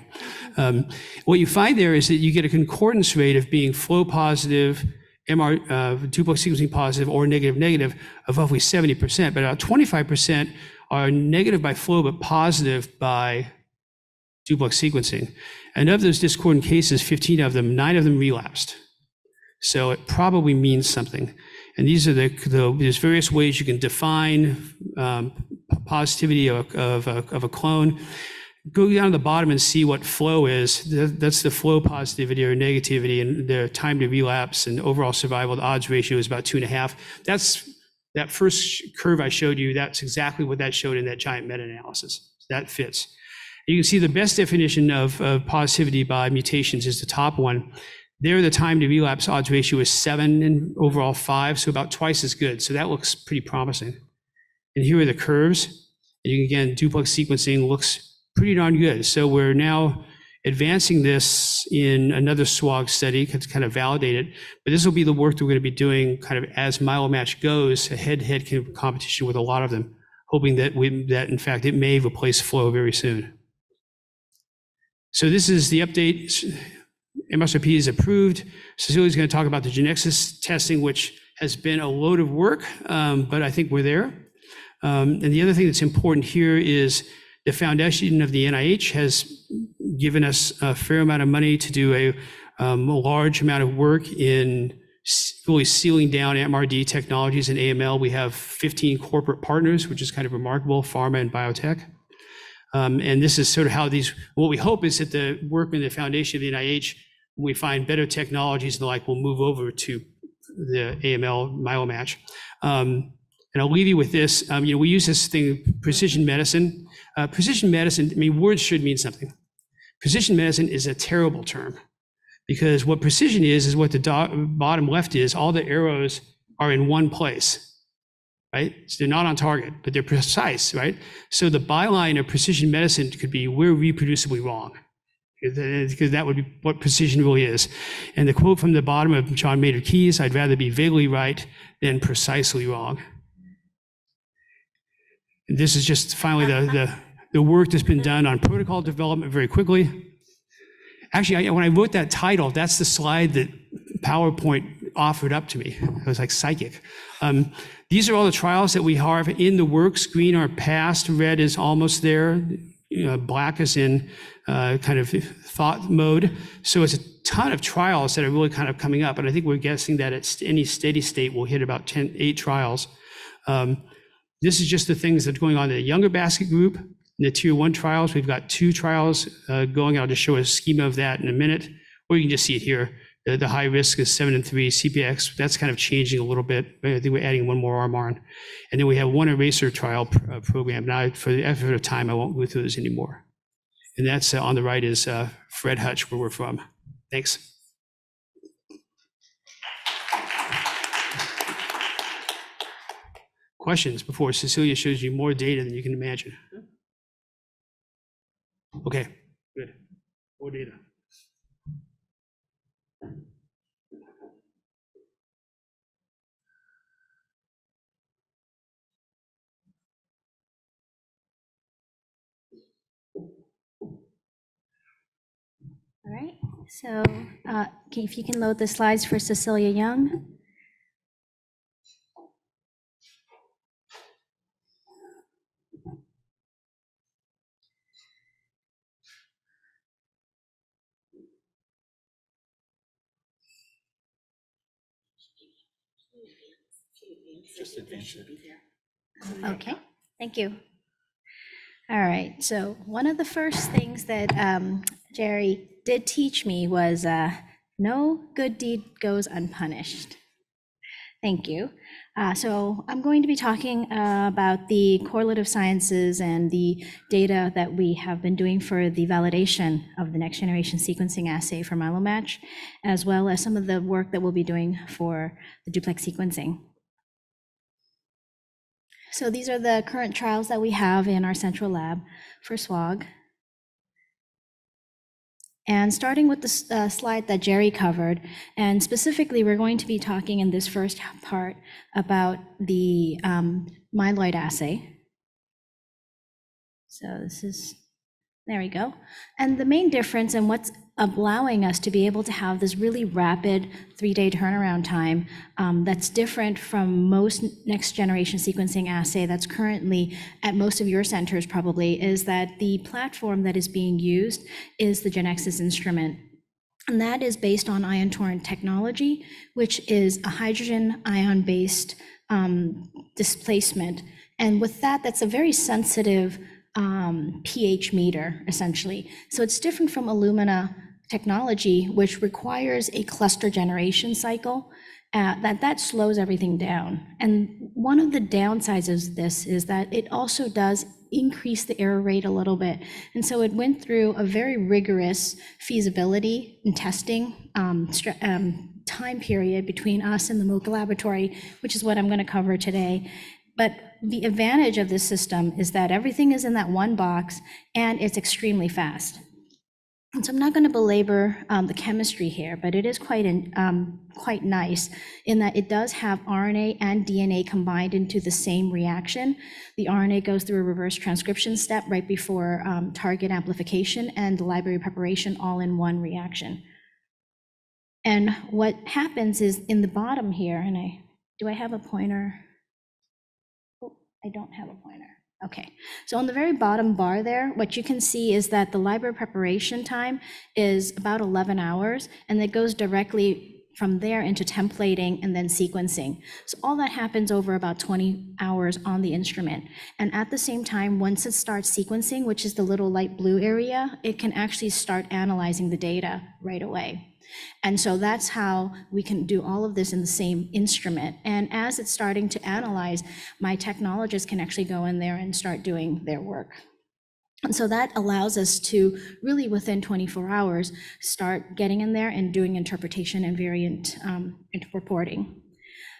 Um, What you find there is that you get a concordance rate of being flow positive, MR, uh, duplex sequencing positive or negative negative of roughly 70%, but about 25% are negative by flow but positive by duplex sequencing. And of those discordant cases, 15 of them, nine of them relapsed. So it probably means something. And these are the, the there's various ways you can define um, positivity of, of, a, of a clone. Go down to the bottom and see what flow is. That's the flow positivity or negativity, and the time to relapse and overall survival. The odds ratio is about two and a half. That's that first curve I showed you. That's exactly what that showed in that giant meta-analysis. That fits. You can see the best definition of, of positivity by mutations is the top one. There, the time to relapse odds ratio is seven and overall five, so about twice as good. So that looks pretty promising. And here are the curves. And you can, again, duplex sequencing looks pretty darn good. So we're now advancing this in another SWOG study to kind of validate it. But this will be the work that we're going to be doing kind of as MyeloMatch goes, a head-to-head competition with a lot of them, hoping that we, that in fact it may replace flow very soon. So this is the update. MSRP is approved. Cecilia's going to talk about the Genexus testing, which has been a load of work, um, but I think we're there. Um, and the other thing that's important here is the foundation of the NIH has given us a fair amount of money to do a, um, a large amount of work in really sealing down MRD technologies and AML. We have 15 corporate partners, which is kind of remarkable, pharma and biotech. Um, and this is sort of how these, what we hope is that the work in the foundation of the NIH, we find better technologies and the like, we'll move over to the AML MyeloMatch. Um, and I'll leave you with this. Um, you know, we use this thing, precision medicine. Uh, precision medicine, I mean, words should mean something. Precision medicine is a terrible term because what precision is, is what the bottom left is. All the arrows are in one place, right? So they're not on target, but they're precise, right? So the byline of precision medicine could be, we're reproducibly wrong. Because that would be what precision really is. And the quote from the bottom of John Maynard Keynes, I'd rather be vaguely right than precisely wrong. And This is just finally the, the, the work that's been done on protocol development very quickly. Actually, I, when I wrote that title, that's the slide that PowerPoint offered up to me. I was like psychic. Um, these are all the trials that we have in the works. Green are past, red is almost there, black is in uh, kind of thought mode. So it's a ton of trials that are really kind of coming up. And I think we're guessing that at any steady state, we'll hit about 10, eight trials. Um, this is just the things that are going on in the younger basket group. In the tier one trials, we've got two trials uh, going. I'll just show a schema of that in a minute, or you can just see it here. The, the high risk is seven and three CPX. That's kind of changing a little bit. I think we're adding one more arm on. And then we have one eraser trial uh, program. Now, for the effort of time, I won't go through this anymore. And that's uh, on the right is uh, Fred Hutch, where we're from. Thanks. Questions before Cecilia shows you more data than you can imagine? Okay, good. More data. All right, so uh, if you can load the slides for Cecilia Young. Okay, thank you. All right, so one of the first things that um, Jerry did teach me was uh, no good deed goes unpunished. Thank you. Uh, So I'm going to be talking uh, about the correlative sciences and the data that we have been doing for the validation of the next generation sequencing assay for MyeloMatch, as well as some of the work that we'll be doing for the duplex sequencing. So these are the current trials that we have in our central lab for SWOG. And starting with the uh, slide that Jerry covered, and specifically, we're going to be talking in this first part about the um, myeloid assay. So this is, there we go. And the main difference and what's allowing us to be able to have this really rapid three-day turnaround time um, that's different from most next-generation sequencing assay that's currently at most of your centers probably, is that the platform that is being used is the Genexus instrument. And that is based on ion torrent technology, which is a hydrogen ion-based um, displacement. And with that, that's a very sensitive um, pH meter, essentially. So it's different from Illumina technology, which requires a cluster generation cycle. uh, that that slows everything down. And one of the downsides of this is that it also does increase the error rate a little bit. And so it went through a very rigorous feasibility and testing um, um, time period between us and the MoCha laboratory, which is what I'm going to cover today. But the advantage of this system is that everything is in that one box and it's extremely fast. And so I'm not going to belabor um, the chemistry here, but it is quite, in- um, quite nice in that it does have RNA and DNA combined into the same reaction. The RNA goes through a reverse transcription step right before um, target amplification and library preparation all in one reaction. And what happens is in the bottom here, and I, do I have a pointer? I don't have a pointer. Okay, so on the very bottom bar there, what you can see is that the library preparation time is about 11 hours, and it goes directly from there into templating and then sequencing. So all that happens over about 20 hours on the instrument. And at the same time, once it starts sequencing, which is the little light blue area, it can actually start analyzing the data right away. And so that's how we can do all of this in the same instrument. And as it's starting to analyze, my technologists can actually go in there and start doing their work. And so that allows us to really, within 24 hours, start getting in there and doing interpretation and variant um, reporting.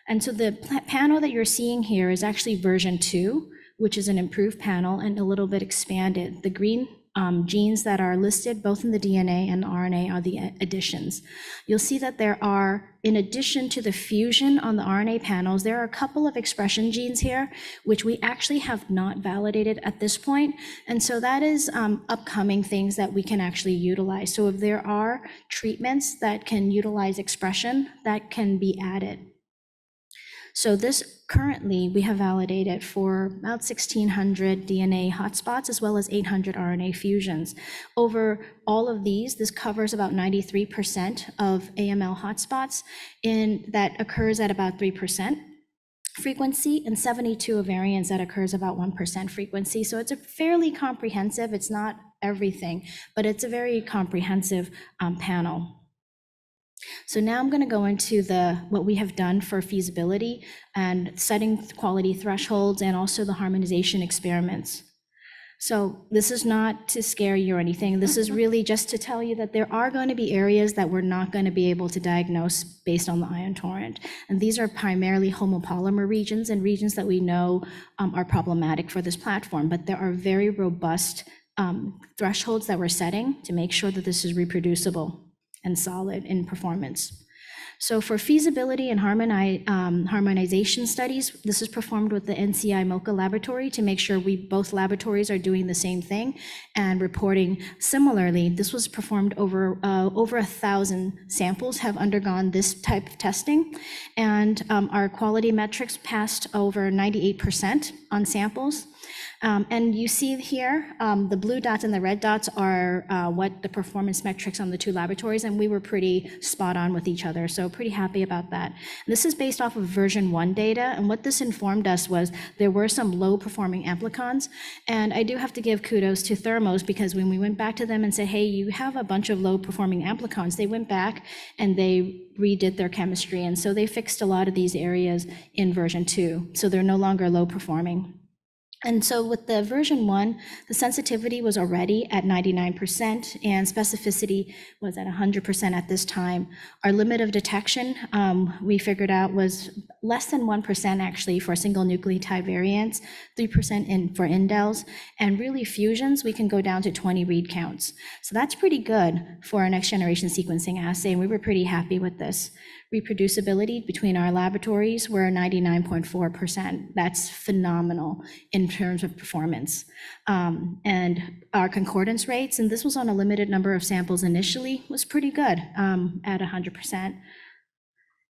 And so the panel that you're seeing here is actually version two, which is an improved panel and a little bit expanded. The green um, genes that are listed both in the DNA and RNA are the additions. You'll see that there are, in addition to the fusion on the RNA panels, there are a couple of expression genes here, which we actually have not validated at this point. And so that is um, upcoming things that we can actually utilize. So if there are treatments that can utilize expression, that can be added. So this currently we have validated for about 1600 DNA hotspots as well as 800 RNA fusions. Over all of these, this covers about 93% of AML hotspots in that occurs at about 3% frequency and 72 of variants that occurs about 1% frequency. So it's a fairly comprehensive, it's not everything, but it's a very comprehensive um, panel. So now I'm going to go into the, what we have done for feasibility and setting quality thresholds and also the harmonization experiments. So this is not to scare you or anything. This is really just to tell you that there are going to be areas that we're not going to be able to diagnose based on the ion torrent. And these are primarily homopolymer regions and regions that we know um, are problematic for this platform. But there are very robust um, thresholds that we're setting to make sure that this is reproducible and solid in performance. So for feasibility and um, harmonization studies, this is performed with the NCI MoCha laboratory to make sure we, both laboratories are doing the same thing and reporting similarly. This was performed over, uh, over a thousand samples have undergone this type of testing. And um, our quality metrics passed over 98% on samples. Um, And you see here, um, the blue dots and the red dots are uh, what the performance metrics on the two laboratories, and we were pretty spot on with each other, so pretty happy about that. This is based off of version one data, and what this informed us was there were some low-performing amplicons, and I do have to give kudos to Thermos, because when we went back to them and said, hey, you have a bunch of low-performing amplicons, they went back and they redid their chemistry, and so they fixed a lot of these areas in version two, so they're no longer low-performing. And so with the version one, the sensitivity was already at 99% and specificity was at 100% at this time. Our limit of detection, um, we figured out was less than 1% actually for single nucleotide variants, 3% in for indels, and really fusions, we can go down to 20 read counts. So that's pretty good for our next generation sequencing assay, and we were pretty happy with this. Reproducibility between our laboratories were 99.4%. That's phenomenal in terms of performance. Um, And our concordance rates, and this was on a limited number of samples initially, was pretty good um, at 100%.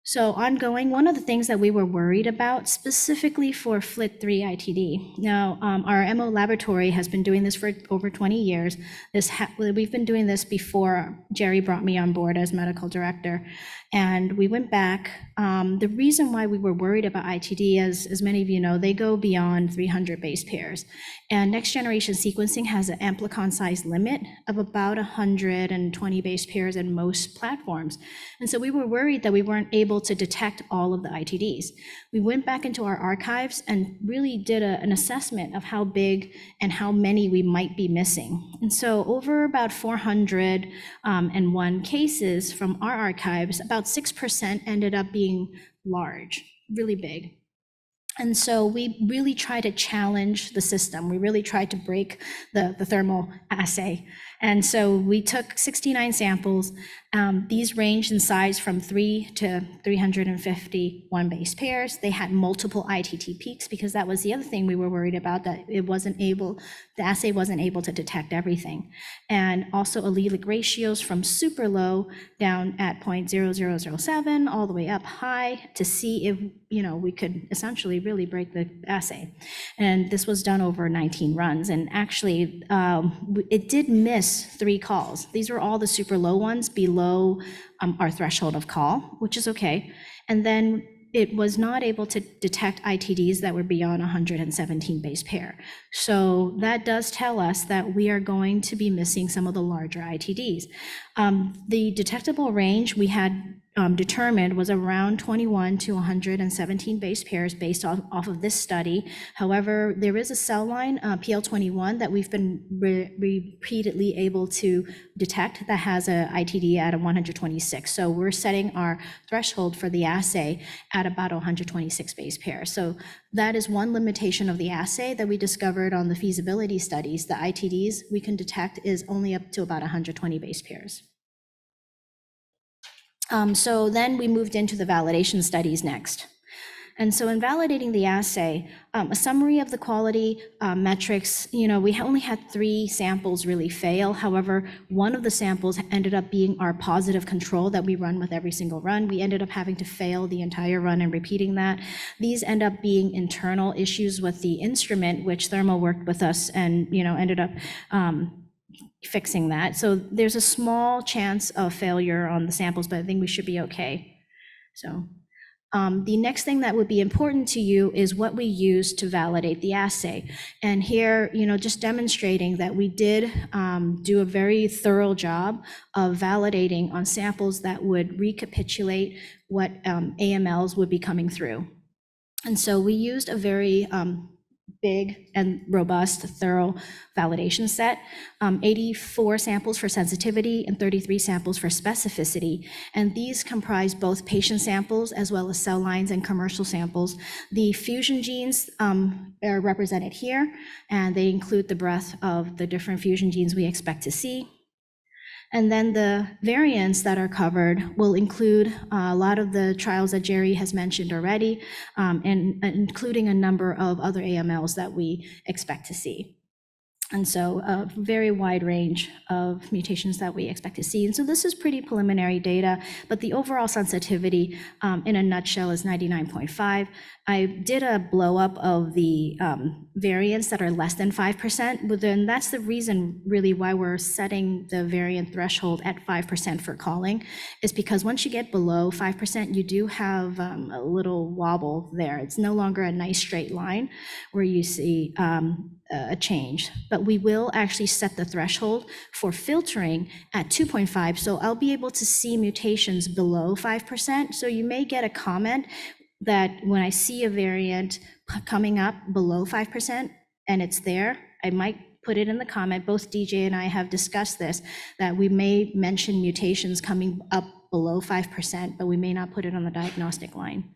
So ongoing, one of the things that we were worried about specifically for FLT3 ITD. Now, um, our MO laboratory has been doing this for over 20 years. This we've been doing this before Jerry brought me on board as medical director. And we went back. Um, the reason why we were worried about ITD, as, as many of you know, they go beyond 300 base pairs. And next generation sequencing has an amplicon size limit of about 120 base pairs in most platforms. And so we were worried that we weren't able to detect all of the ITDs. We went back into our archives and really did a- an assessment of how big and how many we might be missing. And so over about 401 cases from our archives, about 6% ended up being large, really big. And so we really try to challenge the system. We really try to break the, the Thermo assay. And so we took 69 samples. Um, these ranged in size from 3 to 351 base pairs. They had multiple ITD peaks because that was the other thing we were worried about, that it wasn't able, the assay wasn't able to detect everything. And also allelic ratios from super low down at 0.0007 all the way up high to see if, you know, we could essentially really break the assay. And this was done over 19 runs. And actually, um, it did miss three calls. These were all the super low ones below um, our threshold of call, which is okay. And then it was not able to detect ITDs that were beyond 117 base pair. So that does tell us that we are going to be missing some of the larger ITDs. Um, The detectable range we had um, determined was around 21 to 117 base pairs based off, off of this study. However, there is a cell line, uh, PL21, that we've been re- repeatedly able to detect that has a ITD at a 126. So we're setting our threshold for the assay at about 126 base pairs. So that is one limitation of the assay that we discovered on the feasibility studies. The ITDs we can detect is only up to about 120 base pairs. Um, So then we moved into the validation studies next. And so in validating the assay, um, a summary of the quality uh, metrics, you know, we only had three samples really fail. However, one of the samples ended up being our positive control that we run with every single run. We ended up having to fail the entire run and repeating that. These end up being internal issues with the instrument, which Thermo worked with us and, you know, ended up um, fixing that. So there's a small chance of failure on the samples, but I think we should be okay. So um, the next thing that would be important to you is what we use to validate the assay. And here, you know, just demonstrating that we did um, do a very thorough job of validating on samples that would recapitulate what um, AMLs would be coming through. And so we used a very um, big and robust, thorough validation set, um, 84 samples for sensitivity and 33 samples for specificity. And these comprise both patient samples as well as cell lines and commercial samples. The fusion genes um, are represented here, and they include the breadth of the different fusion genes we expect to see. And then the variants that are covered will include uh, a lot of the trials that Jerry has mentioned already, um, and and including a number of other AMLs that we expect to see. And so a very wide range of mutations that we expect to see. And so this is pretty preliminary data, but the overall sensitivity um, in a nutshell is 99.5. I did a blow up of the um, variants that are less than 5%, but then that's the reason really why we're setting the variant threshold at 5% for calling, is because once you get below 5%, you do have um, a little wobble there. It's no longer a nice straight line where you see um, a change, but we will actually set the threshold for filtering at 2.5. So I'll be able to see mutations below 5%. So you may get a comment that when I see a variant coming up below 5% and it's there, I might put it in the comment. Both DJ and I have discussed this, that we may mention mutations coming up below 5%, but we may not put it on the diagnostic line.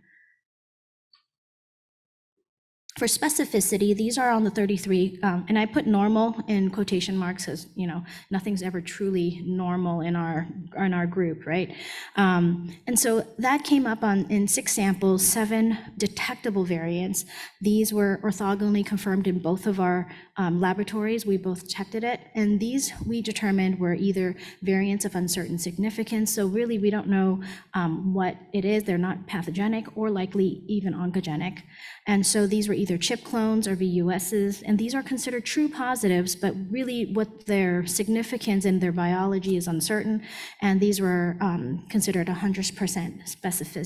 For specificity, these are on the 33, um, and I put normal in quotation marks as, you know, nothing's ever truly normal in our, in our group, right? Um, And so that came up on, in six samples, seven detectable variants. These were orthogonally confirmed in both of our um, laboratories. We both detected it. And these we determined were either variants of uncertain significance. So really, we don't know um, what it is. They're not pathogenic or likely even oncogenic. And so these were either chip clones or VUSs, and these are considered true positives, but really what their significance in their biology is uncertain. And these were um, considered 100% specific,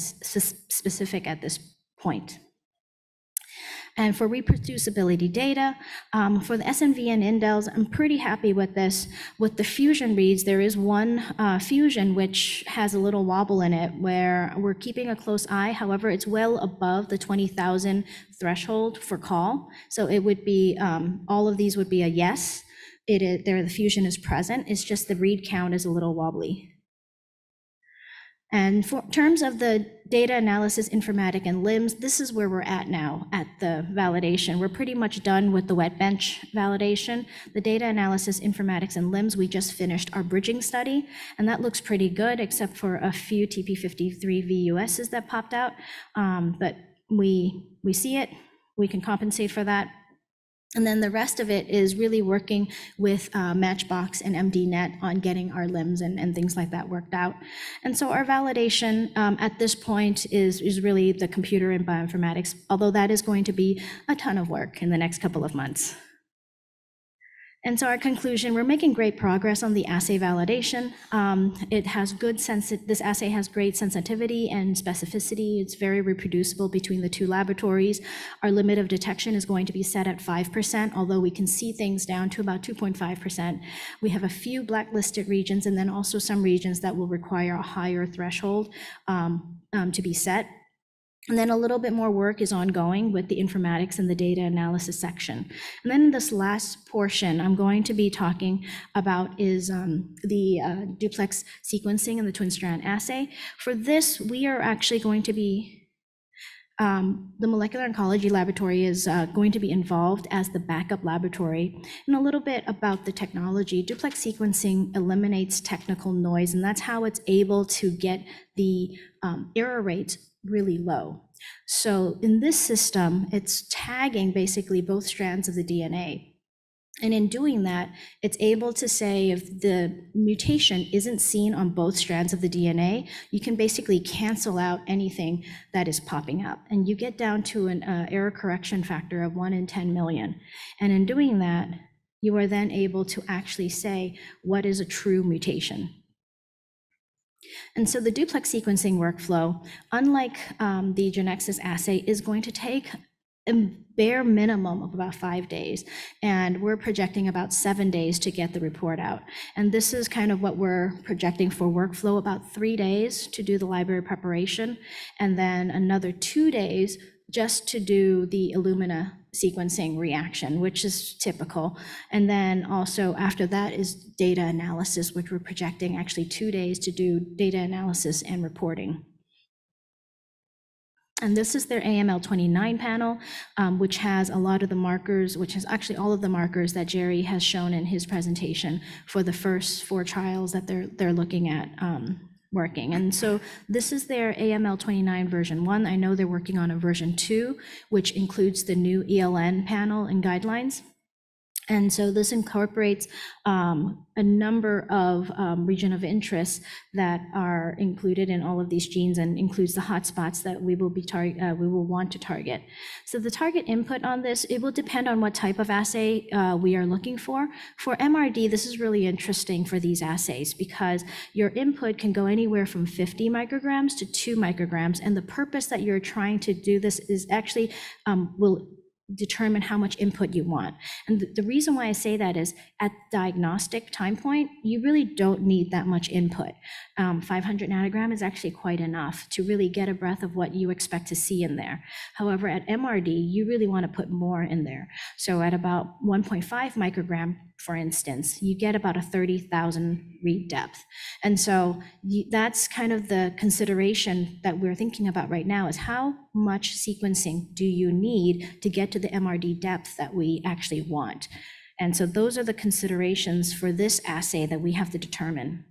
specific at this point. And for reproducibility data, um, for the SNV and indels, I'm pretty happy with this. With the fusion reads, there is one uh, fusion which has a little wobble in it where we're keeping a close eye. However, it's well above the 20,000 threshold for call. So it would be, um, all of these would be a yes. It is, there, the fusion is present. It's just the read count is a little wobbly. And for terms of the data analysis, informatic, and LIMS, this is where we're at now at the validation. We're pretty much done with the wet bench validation. The data analysis, informatics, and LIMS, we just finished our bridging study, and that looks pretty good, except for a few TP53 VUSs that popped out. Um, but we we see it. We can compensate for that. And then the rest of it is really working with uh, Matchbox and MDNet on getting our LIMS and, and things like that worked out. And so our validation um, at this point is, is really the computer and bioinformatics, although that is going to be a ton of work in the next couple of months. And so our conclusion, we're making great progress on the assay validation. Um, It has good sense, this assay has great sensitivity and specificity. It's very reproducible between the two laboratories. Our limit of detection is going to be set at 5%, although we can see things down to about 2.5%. We have a few blacklisted regions and then also some regions that will require a higher threshold um, um, to be set. And then a little bit more work is ongoing with the informatics and the data analysis section. And then this last portion I'm going to be talking about is um, the uh, duplex sequencing and the twin strand assay. For this, we are actually going to be, um, the molecular oncology laboratory is uh, going to be involved as the backup laboratory. And a little bit about the technology. Duplex sequencing eliminates technical noise, and that's how it's able to get the um, error rates really low. So in this system, it's tagging basically both strands of the DNA. And in doing that, it's able to say if the mutation isn't seen on both strands of the DNA, you can basically cancel out anything that is popping up. And you get down to an uh, error correction factor of 1 in 10 million. And in doing that, you are then able to actually say what is a true mutation. And so the duplex sequencing workflow, unlike um, the Genexus assay, is going to take a bare minimum of about five days. And we're projecting about seven days to get the report out. And this is kind of what we're projecting for workflow, about three days to do the library preparation, and then another two days just to do the Illumina sequencing reaction, which is typical. And then also after that is data analysis, which we're projecting actually two days to do data analysis and reporting. And this is their AML 29 panel, um, which has a lot of the markers, which has actually all of the markers that Jerry has shown in his presentation for the first four trials that they're, they're looking at um, working. And so this is their AML 29 version one. I know they're working on a version two, which includes the new ELN panel and guidelines. And so this incorporates um, a number of um, region of interest that are included in all of these genes and includes the hotspots that we will be tar- uh, we will want to target. So the target input on this, it will depend on what type of assay uh, we are looking for. For MRD, this is really interesting for these assays because your input can go anywhere from 50 micrograms to 2 micrograms. And the purpose that you're trying to do this is actually um, will determine how much input you want. And the, reason why I say that is at diagnostic time point, you really don't need that much input. Um, 500 nanogram is actually quite enough to really get a breath of what you expect to see in there. However, at MRD, you really want to put more in there. So at about 1.5 microgram, for instance, you get about a 30,000 read depth. And so that's kind of the consideration that we're thinking about right now is how much sequencing do you need to get to the MRD depth that we actually want? And so those are the considerations for this assay that we have to determine.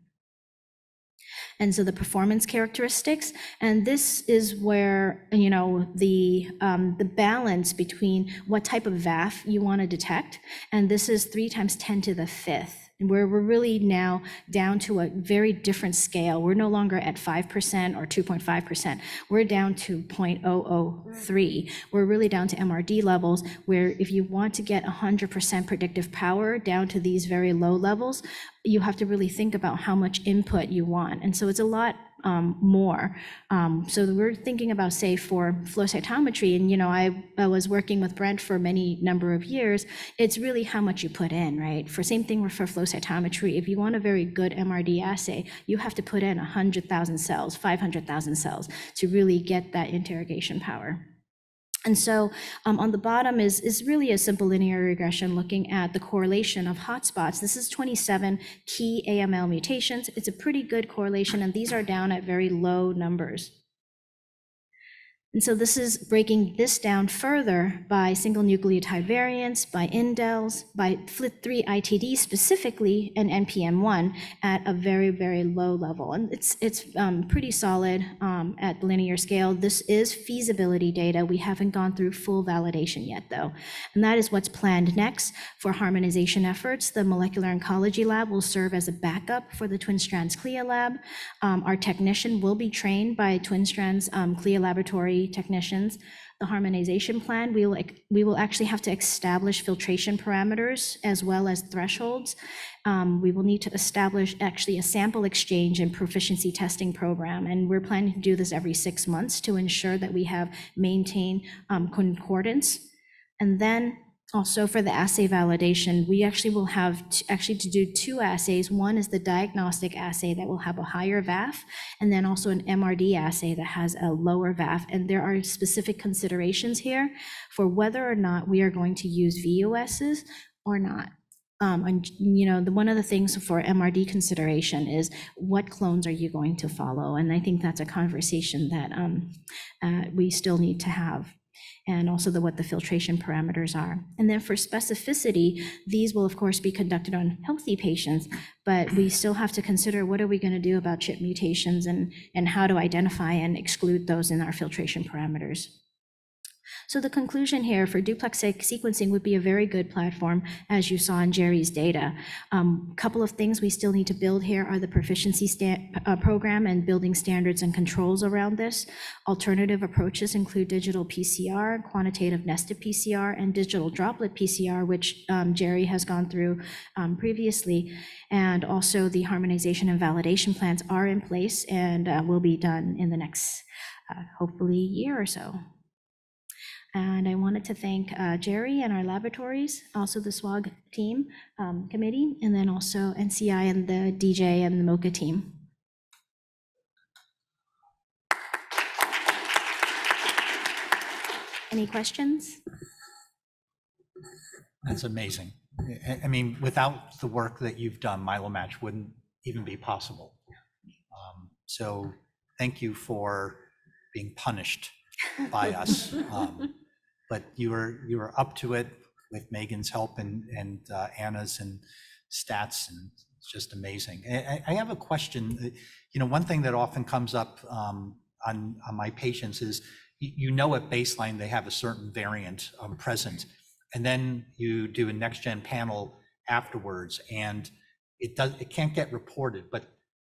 And so the performance characteristics, and this is where, you know, the, um, the balance between what type of VAF you want to detect, and this is three times 10 to the fifth where we're really now down to a very different scale. We're no longer at 5% or 2.5%. We're down to 0.003. We're really down to MRD levels where if you want to get 100% predictive power down to these very low levels, you have to really think about how much input you want. And so it's a lot um, more. Um, so we're thinking about, say, for flow cytometry, and you know, I, I was working with Brent for many number of years. It's really how much you put in, right? For same thing for flow cytometry. If you want a very good MRD assay, you have to put in 100,000 cells, 500,000 cells to really get that interrogation power. And so um, on the bottom is, is really a simple linear regression looking at the correlation of hotspots. This is 27 key AML mutations. It's a pretty good correlation, and these are down at very low numbers. And so this is breaking this down further by single nucleotide variants, by indels, by FLT3 ITD specifically, and NPM1 at a very, very low level. And it's, it's um, pretty solid um, at linear scale. This is feasibility data. We haven't gone through full validation yet, though. And that is what's planned next for harmonization efforts. The molecular oncology lab will serve as a backup for the Twin Strands CLIA lab. Um, our technician will be trained by Twin Strands um, CLIA laboratory technicians. The harmonization plan, we will, we will actually have to establish filtration parameters as well as thresholds. Um, we will need to establish actually a sample exchange and proficiency testing program. And we're planning to do this every six months to ensure that we have maintained um, concordance. And then also for the assay validation, we actually will have actually to do two assays. One is the diagnostic assay that will have a higher VAF, and then also an MRD assay that has a lower VAF. And there are specific considerations here for whether or not we are going to use VUSs or not. Um, and you know, the, one of the things for MRD consideration is what clones are you going to follow? And I think that's a conversation that um, uh, we still need to have and also the, what the filtration parameters are. And then for specificity, these will of course be conducted on healthy patients, but we still have to consider what are we going to do about CHIP mutations and, and how to identify and exclude those in our filtration parameters. So the conclusion here for duplex sequencing would be a very good platform, as you saw in Jerry's data. A um, couple of things we still need to build here are the proficiency uh, program and building standards and controls around this. Alternative approaches include digital PCR, quantitative nested PCR, and digital droplet PCR, which um, Jerry has gone through um, previously. And also the harmonization and validation plans are in place and uh, will be done in the next, uh, hopefully, year or so. And I wanted to thank uh, Jerry and our laboratories, also the SWOG team um, committee, and then also NCI and the DJ and the MoCha team. Any questions? That's amazing. I- I mean, without the work that you've done, MyeloMatch wouldn't even be possible. Um, So thank you for being punished by us. Um, But you were, up to it with Megan's help and, and uh, Anna's and stats, and it's just amazing. I, have a question. Uh, You know, one thing that often comes up um, on, my patients is, you know at baseline, they have a certain variant um, present, and then you do a next-gen panel afterwards, and it does, it can't get reported, but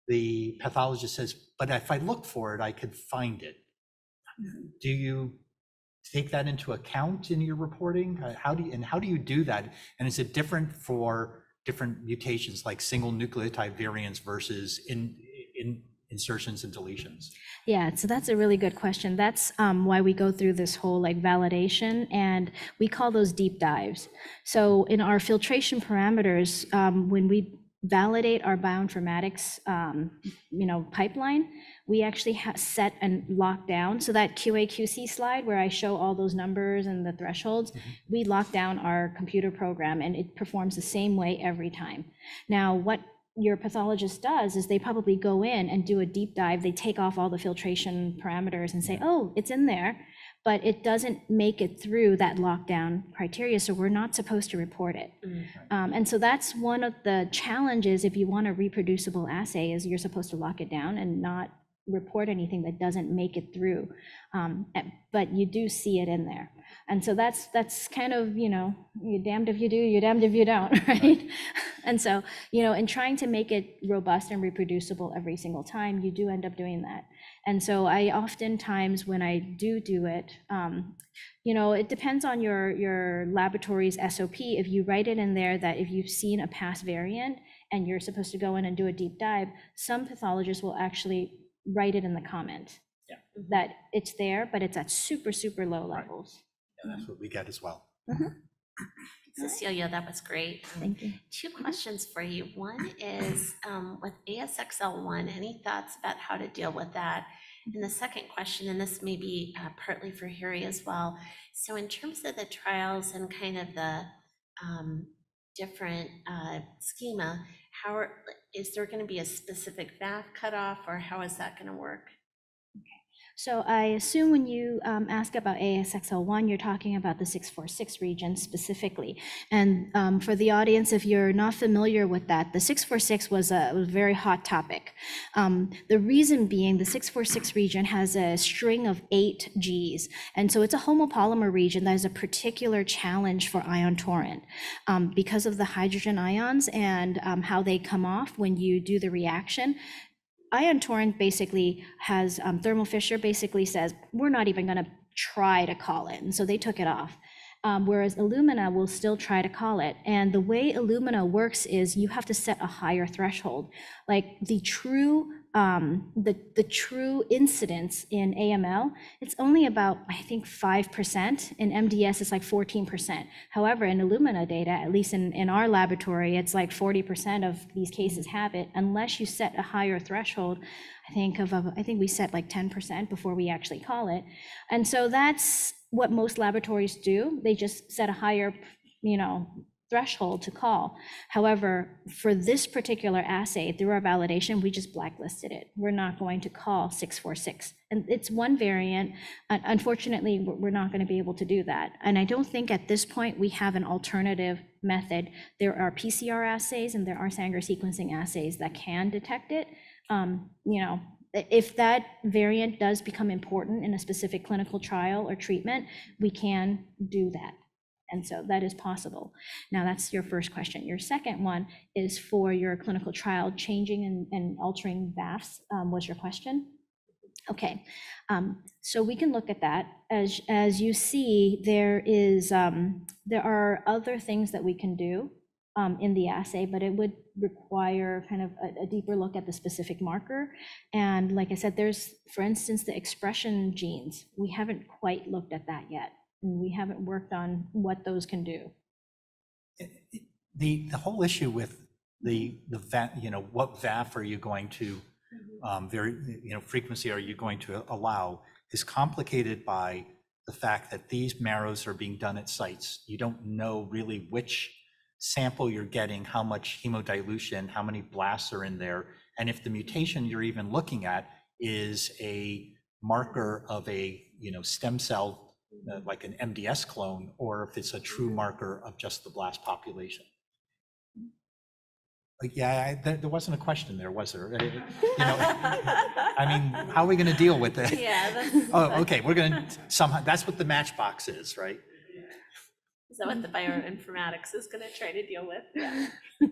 the pathologist says, but if I look for it, I could find it. Do you take that into account in your reporting? How do you, and how do you do that? And is it different for different mutations, like single nucleotide variants versus in, in insertions and deletions? Yeah, so that's a really good question. That's um, why we go through this whole like validation, and we call those deep dives. So in our filtration parameters, um, when we validate our bioinformatics, um, you know, pipeline, we actually ha- set and lock down. So that QA QC slide where I show all those numbers and the thresholds, we lock down our computer program, and it performs the same way every time. Now, what your pathologist does is they probably go in and do a deep dive. They take off all the filtration parameters and say, oh, it's in there, but it doesn't make it through that lockdown criteria, so we're not supposed to report it. Um, and so that's one of the challenges if you want a reproducible assay is you're supposed to lock it down and not report anything that doesn't make it through. Um, but you do see it in there. And so that's that's kind of, you know, you're damned if you do, you're damned if you don't, right? And so, you know, in trying to make it robust and reproducible every single time, you do end up doing that. And so I oftentimes, when I do do it, um, you know, it depends on your, your laboratory's SOP. If you write it in there that if you've seen a past variant and you're supposed to go in and do a deep dive, some pathologists will actually write it in the comment. Yeah. That it's there, but it's at super, super low levels. And that's what we get as well. Cecilia, that was great. Thank you. Two questions for you. One is um, with ASXL1, any thoughts about how to deal with that? And the second question, and this may be uh, partly for Harry as well. So in terms of the trials and kind of the um, different uh, schema, how are, is there going to be a specific VAF cutoff or how is that going to work? So I assume when you um, ask about ASXL1, you're talking about the 646 region specifically. And um, for the audience, if you're not familiar with that, the 646 was a, was a very hot topic. Um, the reason being the 646 region has a string of eight Gs. And so it's a homopolymer region that is a particular challenge for ion torrent um, because of the hydrogen ions and um, how they come off when you do the reaction. Ion Torrent basically has, um, Thermo Fisher basically says, we're not even going to try to call it. And so they took it off. Um, whereas Illumina will still try to call it. And the way Illumina works is you have to set a higher threshold. Like the true, um, the, the true incidence in AML, it's only about, I think, 5%. In MDS, it's like 14%. However, in Illumina data, at least in, in our laboratory, it's like 40% of these cases have it, unless you set a higher threshold. I think of, I think we set like 10% before we actually call it. And so that's what most laboratories do. They just set a higher, you know, threshold to call. However, for this particular assay, through our validation, we just blacklisted it. We're not going to call 646. And it's one variant. Unfortunately, we're not going to be able to do that. And I don't think at this point we have an alternative method. There are PCR assays and there are Sanger sequencing assays that can detect it. Um, You know, if that variant does become important in a specific clinical trial or treatment, we can do that. And so that is possible. Now, that's your first question. Your second one is for your clinical trial, changing and, and altering VAFs, um, was your question? Okay, um, so we can look at that. As, as you see, there is, um, there are other things that we can do um, in the assay, but it would require kind of a, a deeper look at the specific marker. And like I said, there's, for instance, the expression genes. We haven't quite looked at that yet. And we haven't worked on what those can do. The, the whole issue with the, the va, you know, what VAF are you going to, um, very, you know, frequency are you going to allow is complicated by the fact that these marrows are being done at sites. You don't know really which sample you're getting, how much hemodilution, how many blasts are in there, and if the mutation you're even looking at is a marker of a, you know, stem cell, uh, like an MDS clone, or if it's a true marker of just the blast population. Like, yeah, I- there, there wasn't a question there, was there? Uh, You know, I mean, how are we going to deal with it? Yeah, that's. Oh, okay, we're going to somehow, that's what the matchbox is, right? Is that what the bioinformatics is gonna try to deal with? Yeah.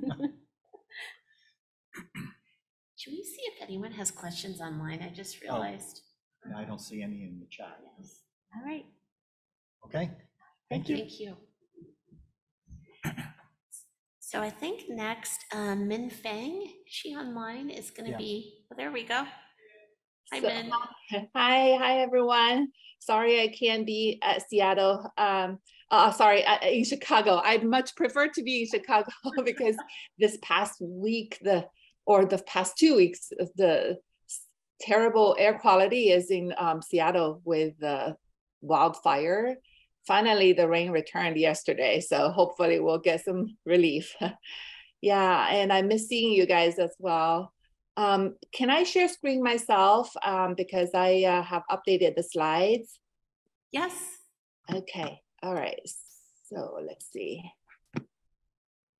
Should we see if anyone has questions online? I just realized. And I don't see any in the chat. Yes. All right. Okay, thank you. Thank you. So I think next, um, Min Fang, is she online is gonna Yeah. be, oh, there we go. Hi, So- Min. Hi, hi everyone. Sorry I can't be at Seattle. Um, uh, sorry, uh, in Chicago. I'd much prefer to be in Chicago because this past week, the or the past two weeks, the terrible air quality is in um, Seattle with the wildfire. Finally, the rain returned yesterday, so hopefully we'll get some relief. yeah, and I miss seeing you guys as well. Um, can I share screen myself? Um, because I uh, have updated the slides. Yes, Okay, all right. So let's see.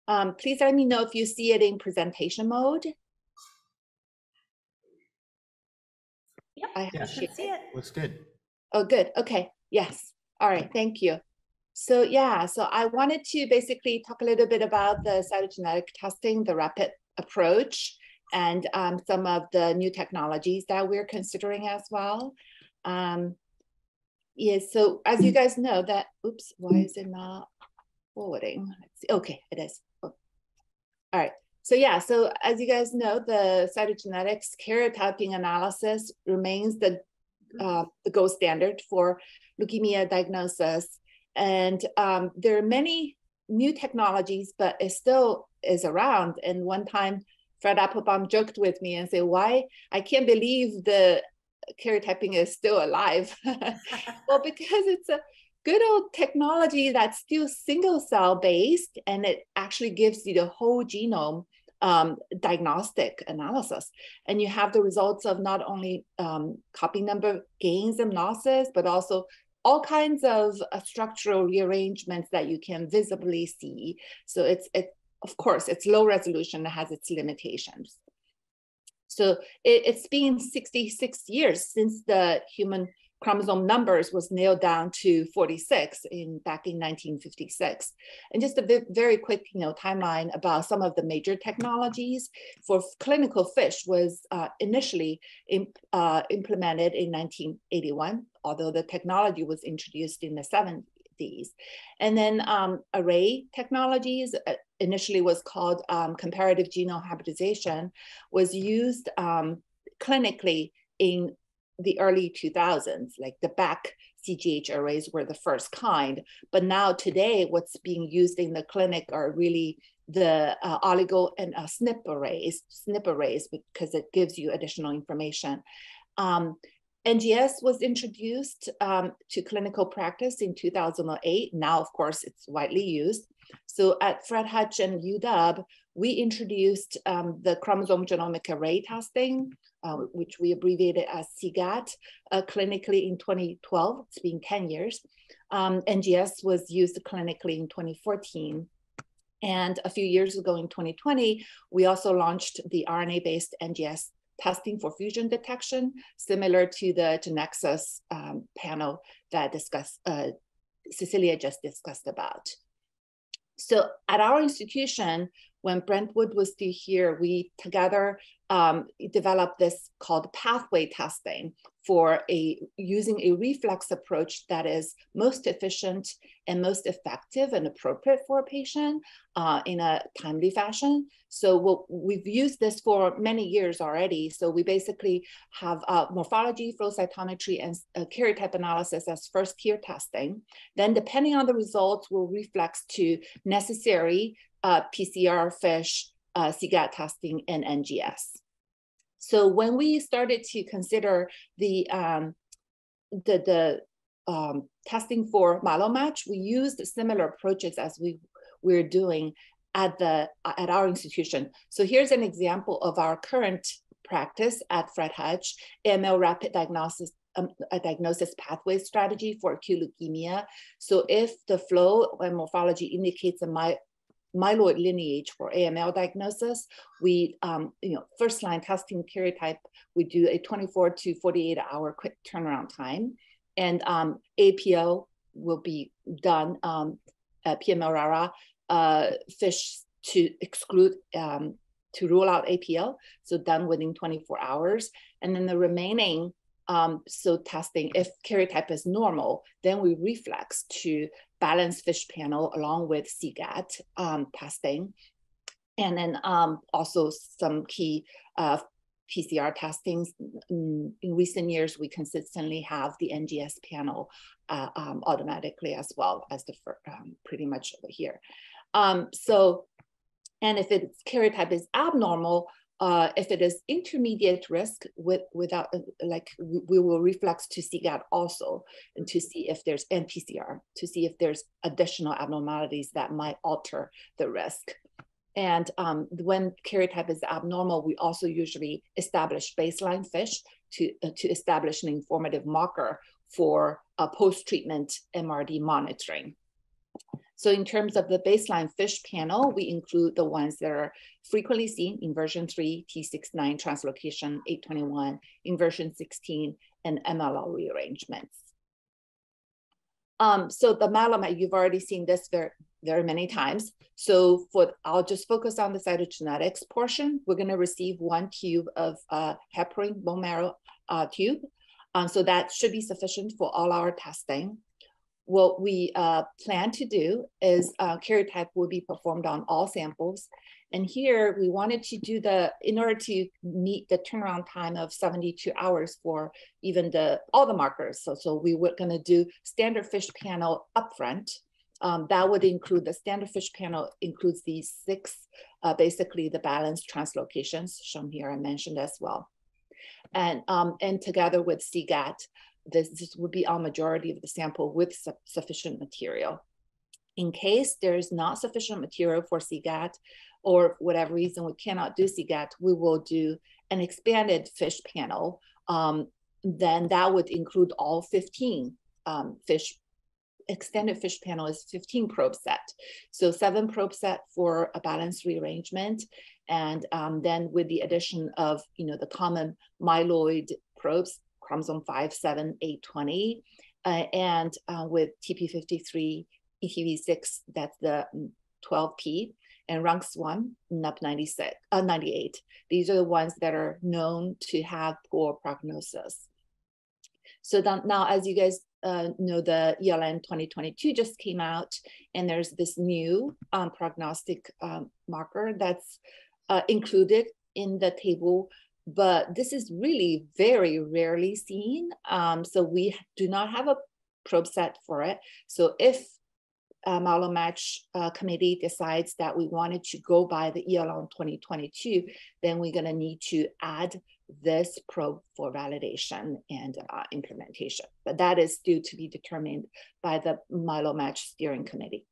Um, please let me know if you see it in presentation mode. Yep, I I have can see it. Looks good. Oh, good. Okay. Yes. All right. Thank you. So yeah, so I wanted to basically talk a little bit about the cytogenetic testing, the rapid approach, and um, some of the new technologies that we're considering as well. Um, yes. so as you guys know that, oops, why is it not forwarding? Okay, it is. Oh. All right. So yeah, so as you guys know, the cytogenetics karyotyping analysis remains the uh, the gold standard for leukemia diagnosis. And um, there are many new technologies, but it still is around. And one time, Fred Appelbaum joked with me and said, "Why I can't believe the karyotyping is still alive." well, because it's a good old technology that's still single cell based, and it actually gives you the whole genome um, diagnostic analysis. And you have the results of not only um, copy number gains and losses, but also all kinds of uh, structural rearrangements that you can visibly see. So it's, it, of course, it's low resolution, it has its limitations. So it, it's been 66 years since the human chromosome numbers was nailed down to 46 in back in 1956. And just a very quick, you know, timeline about some of the major technologies for clinical fish was uh, initially uh, implemented in 1981, although the technology was introduced in the 70s. And then um, array technologies uh, initially was called um, comparative genome hybridization, was used um, clinically in the early 2000s, like the BAC CGH arrays were the first kind. But now today, what's being used in the clinic are really the uh, oligo and uh, SNP arrays, SNP arrays, because it gives you additional information. Um, NGS was introduced um, to clinical practice in 2008. Now, of course, it's widely used. So at Fred Hutch and UW, we introduced um, the chromosome genomic array testing, uh, which we abbreviated as CGAT, uh, clinically in 2012. It's been 10 years. Um, NGS was used clinically in 2014. And a few years ago in 2020, we also launched the RNA-based NGS testing for fusion detection, similar to the Genexus um, panel that discussed, uh, Cecilia just discussed about. So at our institution, when Brent Wood was still here, we together um, developed this called pathway testing for a using a reflex approach that is most efficient and most effective and appropriate for a patient uh, in a timely fashion. So we'll, we've used this for many years already. So we basically have uh, morphology, flow cytometry, and uh, karyotype analysis as first tier testing. Then depending on the results, we'll reflex to necessary uh, PCR, FISH, uh, CGAT testing, and NGS. So when we started to consider the um, the, the um, testing for MyeloMatch, we used similar approaches as we we're doing at the at our institution. So here's an example of our current practice at Fred Hutch, AML rapid diagnosis um, a diagnosis pathway strategy for acute leukemia. So if the flow and morphology indicates a my, myeloid lineage for AML diagnosis, we, um, you know, first line testing karyotype, we do a 24 to 48 hour quick turnaround time. And um, APO will be done um, uh, uh, fish to exclude, um, to rule out APL. So done within 24 hours. And then the remaining, um, so testing, if karyotype is normal, then we reflex to balance fish panel along with CGAT um, testing. And then um, also some key uh, PCR testings. Mm, In recent years, we consistently have the NGS panel uh, um, automatically as well as the um, pretty much over here. Um, so, and if its karyotype is abnormal, uh, if it is intermediate risk with without uh, like we, will reflex to CGAT also and to see if there's NPCR to see if there's additional abnormalities that might alter the risk. And um, when karyotype is abnormal, we also usually establish baseline fish to, uh, to establish an informative marker for a post-treatment MRD monitoring. So in terms of the baseline fish panel, we include the ones that are frequently seen inversion 3, T69 translocation 821, inversion 16, and MLL rearrangements. Um, so the myeloma, you've already seen this very, very many times. So for, I'll just focus on the cytogenetics portion. We're gonna receive one tube of uh, heparin bone marrow uh, tube. Um, so that should be sufficient for all our testing. What we uh, plan to do is uh, karyotype will be performed on all samples. And here we wanted to do the, in order to meet the turnaround time of 72 hours for even the, all the markers. So, so we were gonna do standard fish panel upfront. Um, that would include the standard fish panel includes these six, uh, basically the balanced translocations shown here I mentioned as well. And, um, and together with CGAT, this, this would be our majority of the sample with su sufficient material. In case there is not sufficient material for CGAT, or whatever reason we cannot do CGAT, we will do an expanded fish panel. Um, then that would include all 15 um, fish extended fish panel is 15 probe set. So seven probe set for a balanced rearrangement. And um, then with the addition of, you know, the common myeloid probes, chromosome 5, 7, 8, 20, uh, and uh, with TP53, ETV6, that's the 12P, and RUNX1, NUP96, uh, 98. These are the ones that are known to have poor prognosis. So then, now, as you guys uh, know, the ELN 2022 just came out, and there's this new um, prognostic um, marker that's uh, included in the table, but this is really very rarely seen. Um, so we do not have a probe set for it. So if uh, MyeloMatch uh, committee decides that we wanted to go by the ELN 2022, then we're going to need to add this probe for validation and uh, implementation. But that is due to be determined by the MyeloMatch steering committee.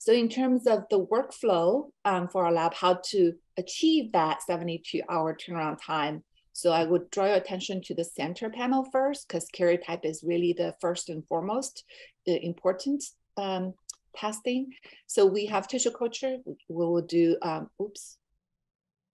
So in terms of the workflow um, for our lab, how to achieve that 72 hour turnaround time. So I would draw your attention to the center panel first, because karyotype is really the first and foremost the important um, testing. So we have tissue culture, we will do, um, oops,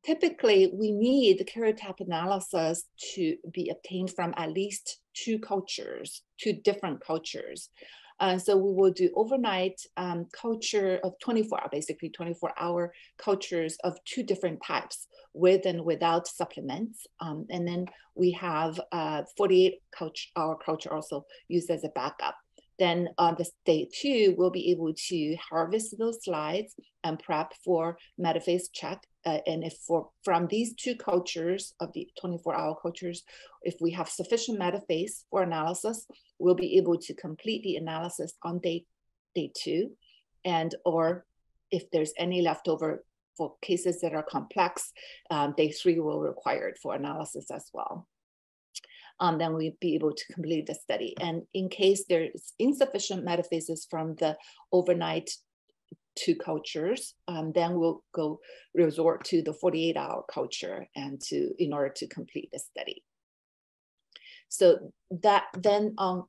typically we need the karyotype analysis to be obtained from at least two cultures, two different cultures. Uh, so we will do overnight um, culture of 24 hour, basically 24 hour cultures of two different types with and without supplements. Um, and then we have uh, 48 culture, hour culture also used as a backup. Then on the day two, we'll be able to harvest those slides and prep for metaphase check. Uh, and if for from these two cultures of the 24 hour cultures, if we have sufficient metaphase for analysis, we'll be able to complete the analysis on day, day two. And or if there's any leftover for cases that are complex, um, day three will be required for analysis as well um, then we'd be able to complete the study. And in case there is insufficient metaphases from the overnight two cultures, um, then we'll go resort to the 48 hour culture and to in order to complete the study. So that then on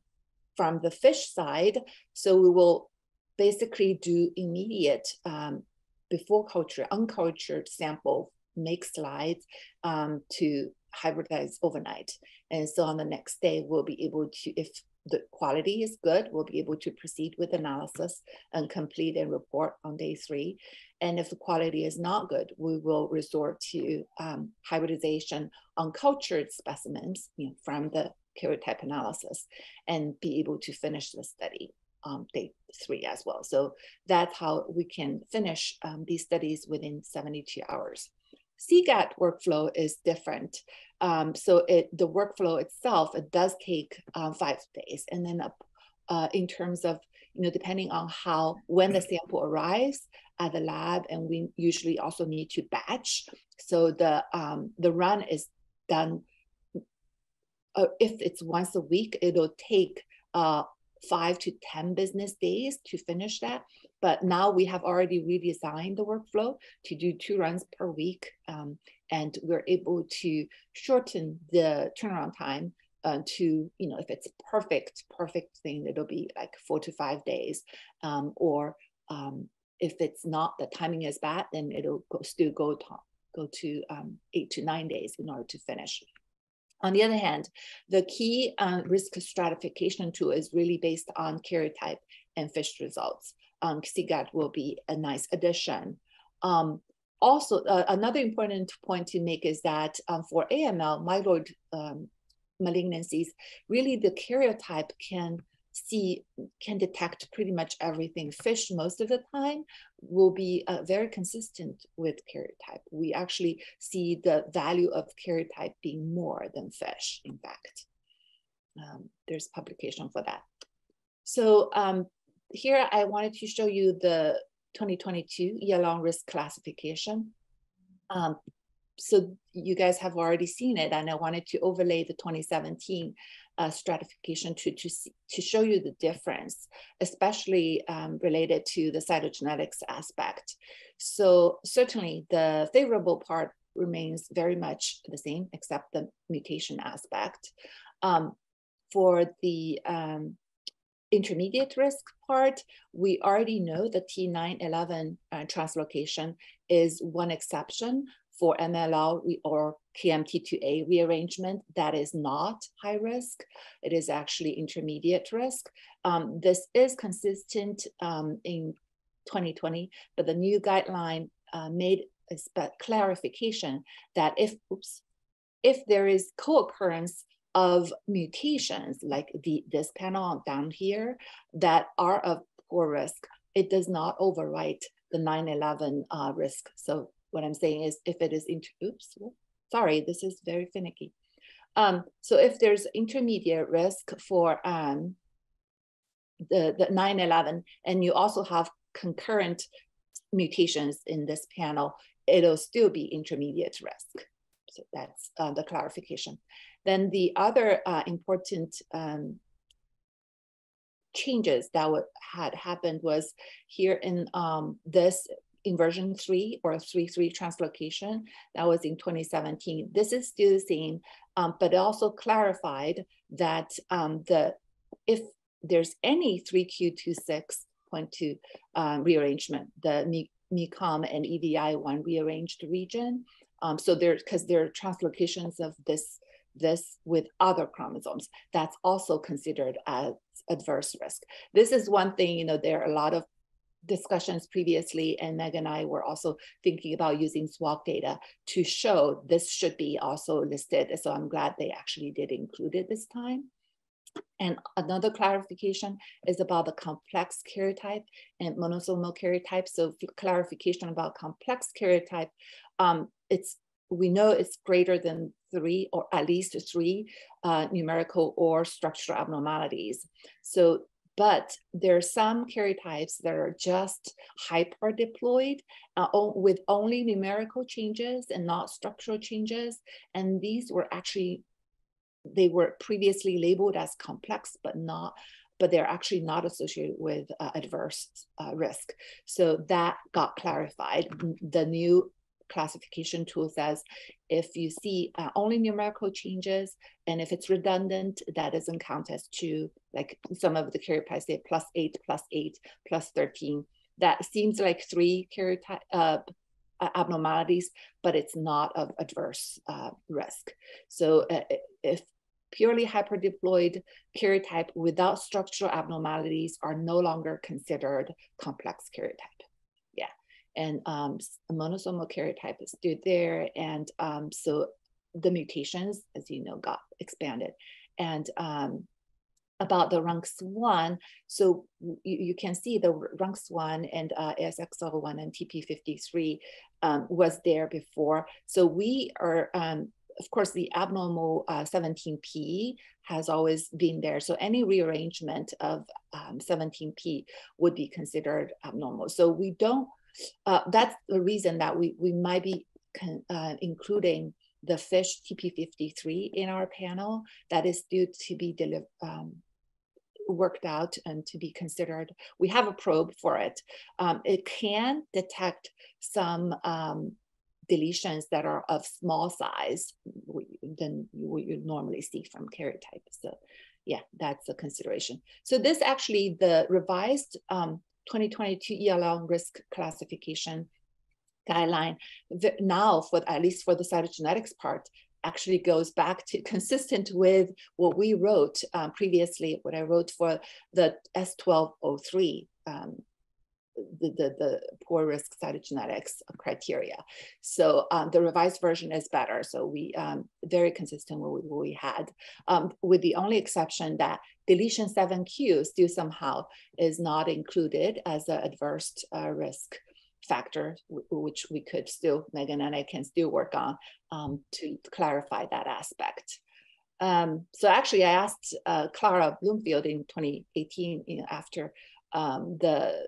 from the fish side, so we will basically do immediate um, before culture, uncultured sample, make slides um, to hybridize overnight. And so on the next day, we'll be able to, if the quality is good, we'll be able to proceed with analysis and complete and report on day three. And if the quality is not good, we will resort to um, hybridization on cultured specimens you know, from the karyotype analysis and be able to finish the study um, day three as well. So that's how we can finish um, these studies within 72 hours. CGAT workflow is different. Um, so it the workflow itself, it does take um, five days. And then uh, uh, in terms of, you know, depending on how, when the sample arrives at the lab, and we usually also need to batch. So the, um, the run is done, uh, if it's once a week, it'll take uh, five to 10 business days to finish that. But now we have already redesigned the workflow to do two runs per week. Um, and we're able to shorten the turnaround time uh, to, you know, if it's perfect, perfect thing, it'll be like four to five days. Um, or um, if it's not, the timing is bad, then it'll go, still go to, go to um, eight to nine days in order to finish. On the other hand, the key uh, risk stratification tool is really based on karyotype and FISH results. Um, CGAT will be a nice addition. Um, also, uh, another important point to make is that um, for AML, myeloid um, malignancies, really the karyotype can see, can detect pretty much everything. FISH most of the time will be uh, very consistent with karyotype. We actually see the value of karyotype being more than FISH, in fact. Um, there's publication for that. So um, here I wanted to show you the 2022 ELN risk classification. Um, so you guys have already seen it and I wanted to overlay the 2017 uh, stratification to, to, see, to show you the difference, especially um, related to the cytogenetics aspect. So certainly the favorable part remains very much the same, except the mutation aspect. Um, for the um, intermediate risk part, we already know the T911 uh, translocation is one exception for MLL or KMT2A rearrangement that is not high risk. It is actually intermediate risk. Um, this is consistent um, in 2020, but the new guideline uh, made a clarification that if, oops, if there is co-occurrence of mutations like the, this panel down here that are of poor risk, it does not overwrite the 9-11 uh, risk. So what I'm saying is if it is, inter oops, sorry, this is very finicky. Um, so if there's intermediate risk for um, the, the 9-11 and you also have concurrent mutations in this panel, it'll still be intermediate risk. So that's uh, the clarification. Then the other uh, important um, changes that had happened was here in um, this inversion three or three three translocation that was in 2017. This is still the same, um, but also clarified that um, the if there's any 3Q26.2 um, rearrangement, the MECOM and EVI1 rearranged region. Um, so there, because there are translocations of this this with other chromosomes, that's also considered as adverse risk. This is one thing, you know, there are a lot of discussions previously, and Meg and I were also thinking about using SWOG data to show this should be also listed. So I'm glad they actually did include it this time. And another clarification is about the complex karyotype and monosomal karyotype. So clarification about complex karyotype, um, it's we know it's greater than three or at least three uh, numerical or structural abnormalities. So but there are some karyotypes that are just hyperdiploid uh, with only numerical changes and not structural changes. And these were actually, they were previously labeled as complex, but not, but they're actually not associated with uh, adverse uh, risk. So that got clarified. The new classification tool says if you see uh, only numerical changes and if it's redundant, that doesn't count as two, like some of the karyotypes say plus eight, plus eight, plus 13. That seems like three karyotype uh, abnormalities, but it's not of adverse uh, risk. So uh, if purely hyperdiploid karyotype without structural abnormalities are no longer considered complex karyotype. Yeah, and um, monosomal karyotype is still there, and um, so the mutations, as you know, got expanded. And um, about the RUNX1, so you, you can see the RUNX1 and uh, ASXL1 and TP53 um, was there before. So we are, um, of course, the abnormal uh, 17p has always been there. So any rearrangement of um, 17p would be considered abnormal. So we don't, uh, that's the reason that we, we might be uh, including the fish TP53 in our panel that is due to be delivered um, worked out and to be considered. We have a probe for it. Um, it can detect some um, deletions that are of small size than what you normally see from karyotype. So yeah, that's a consideration. So this actually, the revised um, 2022 ELN risk classification guideline now for at least for the cytogenetics part actually goes back to consistent with what we wrote um, previously, what I wrote for the S1203, um, the, the, the, poor risk cytogenetics criteria. So um, the revised version is better. So we um, very consistent with what we had, um, with the only exception that deletion 7q still somehow is not included as an adverse uh, risk factor, which we could still, Megan and I can still work on um, to clarify that aspect. Um, so actually I asked uh, Clara Bloomfield in 2018 you know, after um, the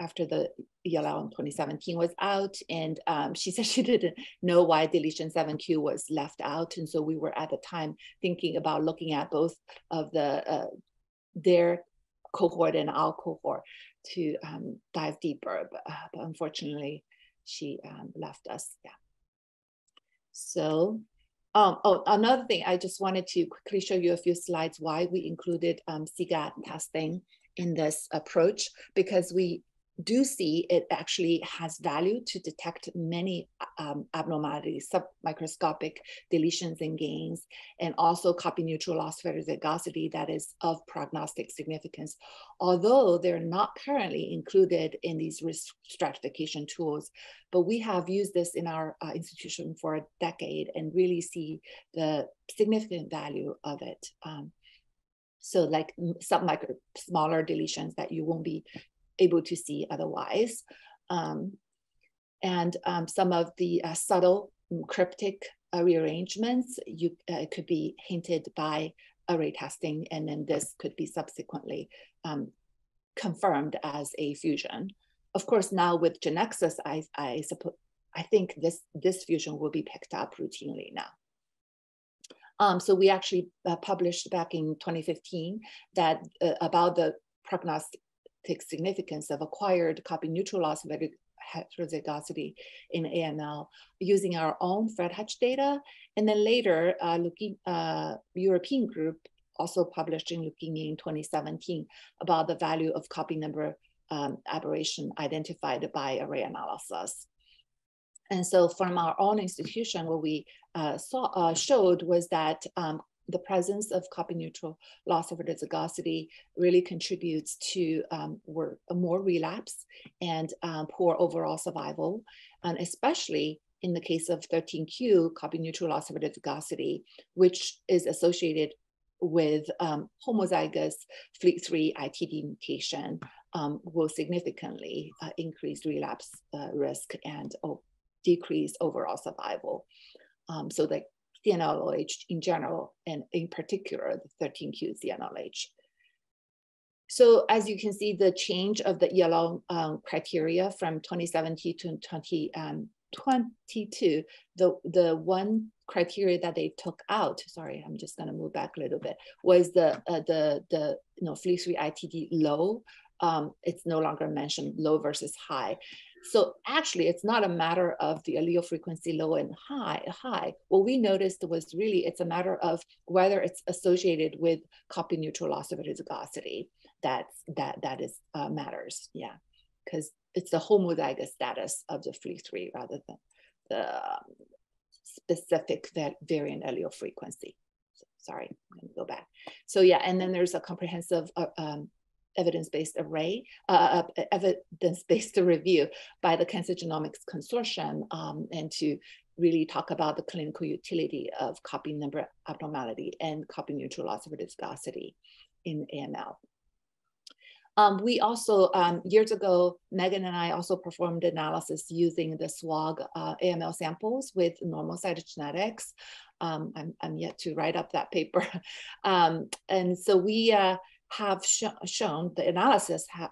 after the ELN in 2017 was out and um, she said she didn't know why deletion 7q was left out and so we were at the time thinking about looking at both of the uh, their cohort and our cohort to um, dive deeper, but, uh, but unfortunately, she um, left us. Yeah. So, um, oh, another thing, I just wanted to quickly show you a few slides why we included um, CGAT testing in this approach because we do see it actually has value to detect many um, abnormalities, submicroscopic deletions and gains, and also copy neutral loss heterozygosity that is of prognostic significance. Although they're not currently included in these risk stratification tools, but we have used this in our uh, institution for a decade and really see the significant value of it. Um, so like some micro smaller deletions that you won't be able to see otherwise. Um, and um, some of the uh, subtle mm, cryptic uh, rearrangements you uh, could be hinted by array testing, and then this could be subsequently um, confirmed as a fusion. Of course, now with Genexus, I, I suppose I think this this fusion will be picked up routinely now. Um, so we actually uh, published back in 2015 that uh, about the prognostic significance of acquired copy neutral loss of heterozygosity in AML using our own Fred Hutch data. And then later, uh, looking, uh, European group also published in Leukemia in 2017 about the value of copy number um, aberration identified by array analysis. And so from our own institution, what we uh, saw, uh, showed was that um, the presence of copy neutral loss of heterozygosity really contributes to um, more relapse and um, poor overall survival, and especially in the case of 13q copy neutral loss of heterozygosity, which is associated with um, homozygous FLT3 ITD mutation um, will significantly uh, increase relapse uh, risk and oh, decrease overall survival. Um, so the CNLOH in general, and in particular, the 13Q CNLH. So as you can see, the change of the ELN um, criteria from 2017 to 2022, um, the, the one criteria that they took out, sorry, I'm just gonna move back a little bit, was the, uh, the, the you know, FLT3 ITD low. Um, it's no longer mentioned low versus high. So actually, it's not a matter of the allele frequency low and high. High. What we noticed was really it's a matter of whether it's associated with copy neutral loss of heterozygosity. That's that that is uh, matters. Yeah, because it's the homozygous status of the FLT3 rather than the specific variant allele frequency. sorry, I'm gonna go back. So yeah, and then there's a comprehensive uh, um, evidence-based array, uh, uh, evidence-based review by the Cancer Genomics Consortium um, and to really talk about the clinical utility of copy number abnormality and copy neutral loss of viscosity in AML. Um, we also, um, years ago, Megan and I also performed analysis using the SWOG uh, AML samples with normal cytogenetics. Um, I'm, I'm, yet to write up that paper. Um, and so we uh, have sh shown, the analysis ha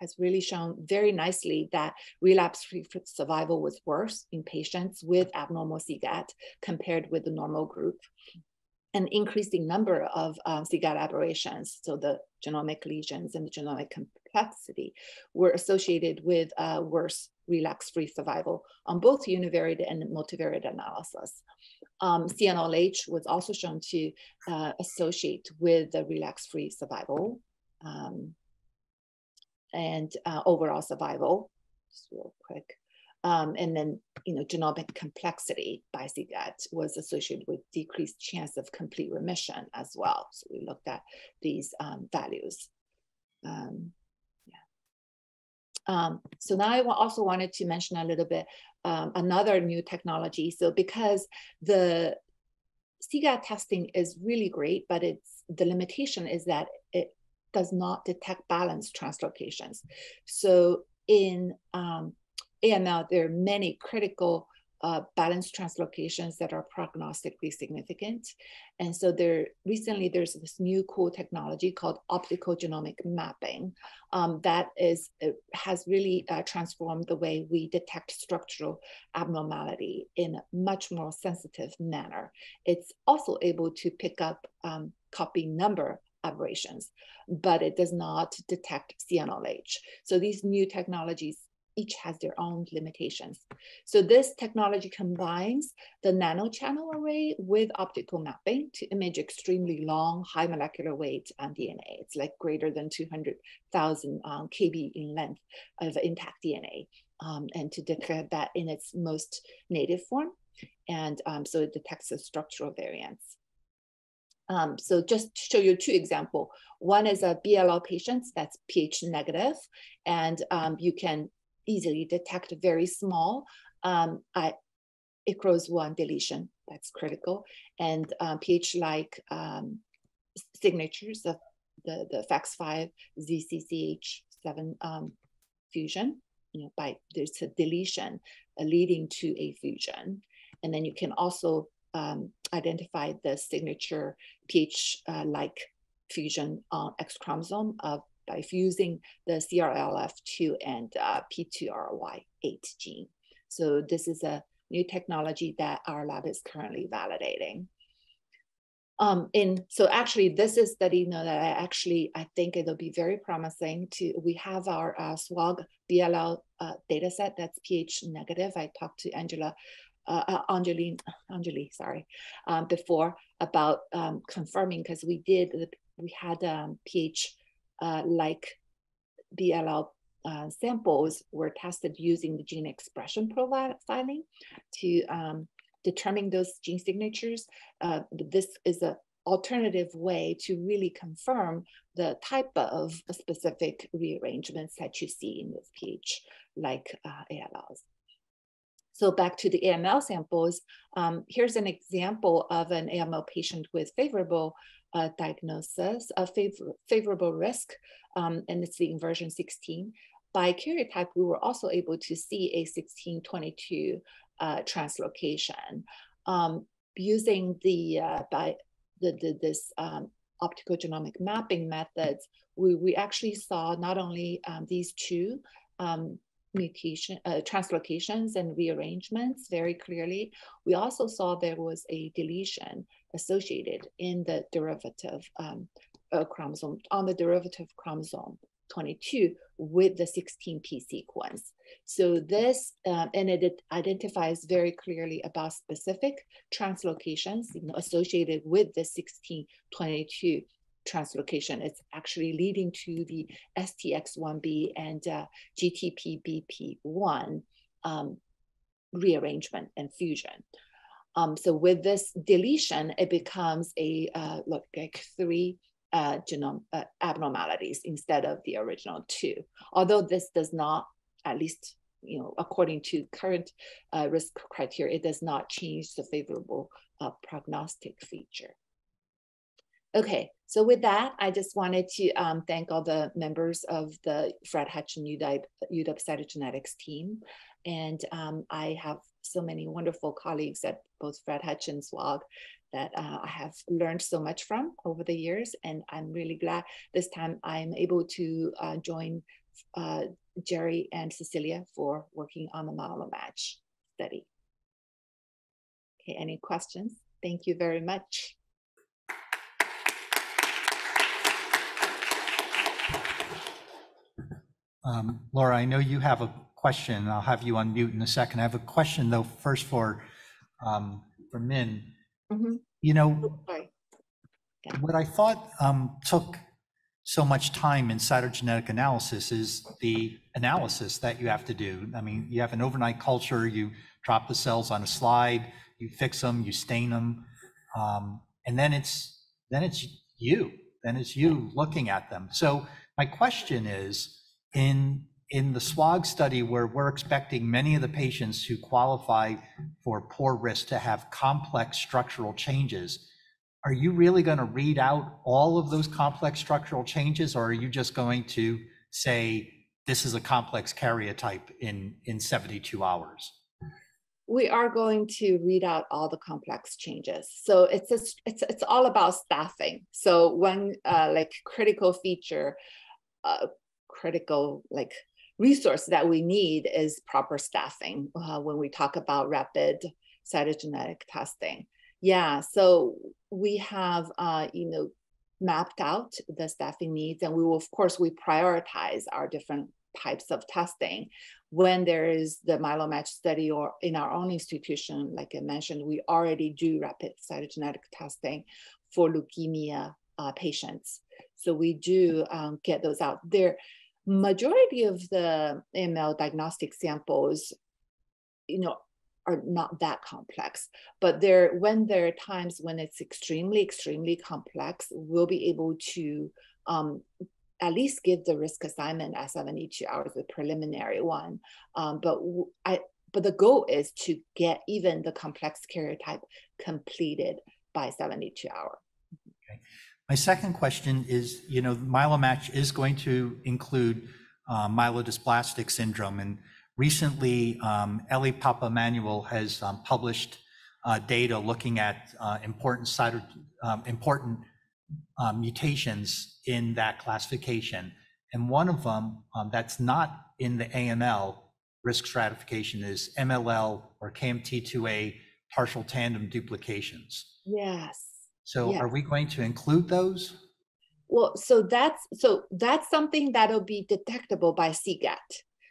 has really shown very nicely that relapse-free survival was worse in patients with abnormal CGAT compared with the normal group an increasing number of um, CGAT aberrations, so the genomic lesions and the genomic complexity, were associated with uh, worse relapse-free survival on both univariate and multivariate analysis. Um, CNLH was also shown to uh, associate with the relapse-free survival um, and uh, overall survival, just real quick. Um, and then, you know, genomic complexity by CGAT was associated with decreased chance of complete remission as well. So we looked at these um, values. Um. Um, so now I also wanted to mention a little bit um, another new technology. So because the CGAT testing is really great, but it's the limitation is that it does not detect balance translocations. So in um, AML, there are many critical uh, balance translocations that are prognostically significant. And so there recently there's this new cool technology called optical genomic mapping um, that is has really uh, transformed the way we detect structural abnormality in a much more sensitive manner. It's also able to pick up um, copy number aberrations, but it does not detect CNLH. So these new technologies each has their own limitations. So this technology combines the nanochannel array with optical mapping to image extremely long, high molecular weight on DNA. It's like greater than 200,000 um, kb in length of intact DNA, um, and to detect that in its most native form. And um, so it detects the structural variants. Um, so just to show you two examples. One is a BLL patient that's pH negative, and um, you can easily detect very small um, I, ICROS1 deletion. That's critical. And um, pH-like um, signatures of the, the PAX5 ZCCH7 um, fusion. You know, by there's a deletion uh, leading to a fusion. And then you can also um, identify the signature pH-like uh, fusion on X chromosome of by fusing the CRLF2 and uh, P2RY8 gene. So this is a new technology that our lab is currently validating. Um, and so actually this is study you know, that I actually, I think it'll be very promising to, we have our uh, SWOG BLL uh, data set that's pH negative. I talked to Angela, uh, uh, Angeline, Anjali, sorry, um, before about um, confirming because we did, we had um, pH like BLL uh, samples were tested using the gene expression profiling to um, determine those gene signatures. Uh, this is an alternative way to really confirm the type of specific rearrangements that you see in this pH, like uh, ALLs. So back to the AML samples, um, here's an example of an AML patient with favorable uh, diagnosis, a favor favorable risk, um, and it's the inversion 16. By karyotype, we were also able to see a 1622 uh, translocation um, using the uh, by the, the this um, optical genomic mapping methods. We, we actually saw not only um, these two um, mutation, uh, translocations and rearrangements very clearly. We also saw there was a deletion associated in the derivative um, uh, chromosome, on the derivative chromosome 22 with the 16p sequence. So this, uh, and it identifies very clearly about specific translocations you know, associated with the 1622 translocation. It's actually leading to the STX1B and uh, GTPBP1 um, rearrangement and fusion. Um, so with this deletion, it becomes a uh, look like three uh, genome uh, abnormalities instead of the original two. Although this does not, at least you know, according to current uh, risk criteria, it does not change the favorable uh, prognostic feature. Okay, so with that, I just wanted to um, thank all the members of the Fred Hutchin UW, UW cytogenetics team. And um, I have so many wonderful colleagues at both Fred Hutchin SWOG that uh, I have learned so much from over the years. And I'm really glad this time I'm able to uh, join uh, Jerry and Cecilia for working on the MyeloMatch study. Okay, any questions? Thank you very much. Laura, I know you have a question. I'll have you unmute in a second. I have a question though, first for, um, for Min. Mhm. You know, Oh, what I thought um, took so much time in cytogenetic analysis is the analysis that you have to do. I mean, you have an overnight culture, you drop the cells on a slide, you fix them, you stain them, um, and then it's then it's you. Then it's you looking at them. So my question is, in in the SWOG study where we're expecting many of the patients who qualify for poor risk to have complex structural changes, are you really going to read out all of those complex structural changes, or are you just going to say this is a complex karyotype in, in 72 hours? we are going to read out all the complex changes. So it's all about staffing. So one uh, like critical feature, uh, critical like resource that we need is proper staffing uh, when we talk about rapid cytogenetic testing. Yeah, so we have uh, you know mapped out the staffing needs, and we will of course we prioritize our different types of testing when there is the MyeloMatch study or in our own institution, like I mentioned, we already do rapid cytogenetic testing for leukemia uh, patients. So we do um, get those out there. Majority of the AML diagnostic samples, you know, are not that complex, but there when there are times when it's extremely, extremely complex, we'll be able to um, at least give the risk assignment at 72 hours, the preliminary one. Um, but I, but the goal is to get even the complex karyotype completed by 72 hour. Okay. My second question is, you know, MyeloMatch is going to include uh, myelodysplastic syndrome. And recently, um, Elli Papaemmanuil has um, published uh, data looking at uh, important, um, important mutations in that classification. And one of them that's not in the AML risk stratification is MLL or KMT2A partial tandem duplications. Yes. So Yes. are we going to include those? Well, so that's so that's something that'll be detectable by CGAT.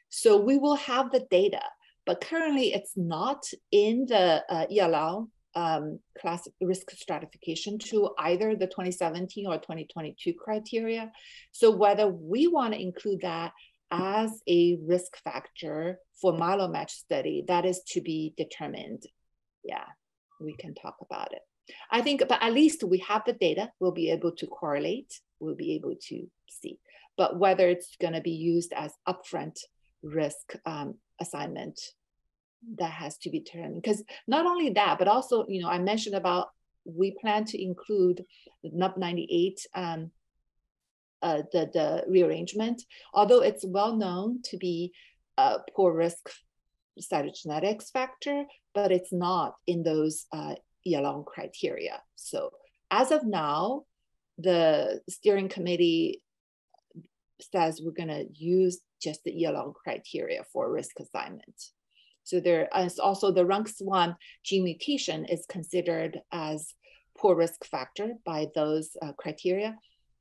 So we will have the data, but currently it's not in the uh, ELN um, class risk stratification to either the 2017 or 2022 criteria. So whether we want to include that as a risk factor for MyeloMatch study, that is to be determined. Yeah, we can talk about it. I think, but at least we have the data, we'll be able to correlate, we'll be able to see. But whether it's going to be used as upfront risk um, assignment, that has to be determined. Because not only that, but also, you know, I mentioned about we plan to include the NUP98, um, uh, the, the rearrangement, although it's well known to be a poor risk cytogenetics factor, but it's not in those uh, ELN criteria. So as of now, the steering committee says we're going to use just the ELN criteria for risk assignment. So there is also the RUNX1 gene mutation is considered as poor risk factor by those uh, criteria,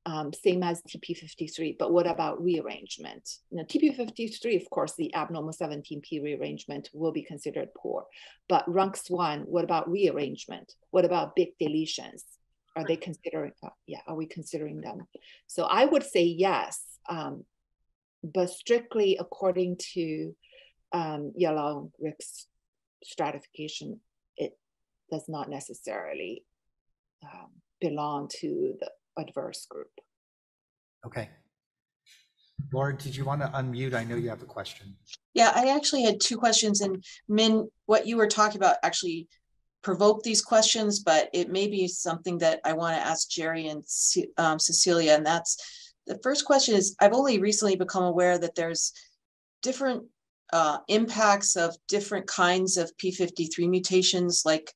um, same as TP53. But what about rearrangement? Now, TP53, of course, the abnormal 17p rearrangement will be considered poor. But RUNX1, what about rearrangement? What about big deletions? Are they considering? Uh, yeah, are we considering them? So I would say yes, um, but strictly according to um, yellow risk stratification, it does not necessarily um, belong to the adverse group. Okay. Laura, did you want to unmute? I know you have a question. Yeah, I actually had two questions and Min, what you were talking about actually provoked these questions, but it may be something that I want to ask Jerry and um, Cecilia, and that's, the first question is, I've only recently become aware that there's different uh, impacts of different kinds of P53 mutations, like,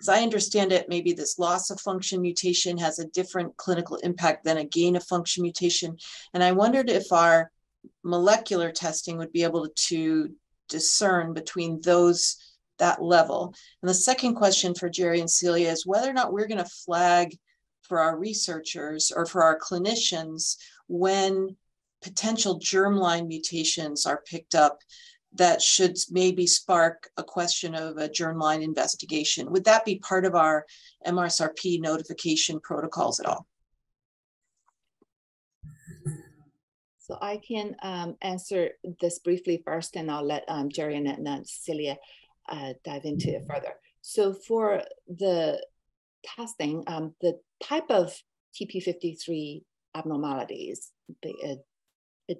as I understand it, maybe this loss of function mutation has a different clinical impact than a gain of function mutation. And I wondered if our molecular testing would be able to discern between those, that level. And the second question for Jerry and Celia is whether or not we're going to flag for our researchers or for our clinicians when potential germline mutations are picked up that should maybe spark a question of a germline investigation. Would that be part of our MSRP notification protocols at all? So I can um, answer this briefly first, and I'll let um, Jerry and, and Cecilia uh, dive into it further. So for the testing, um, the type of TP53 abnormalities, the, uh,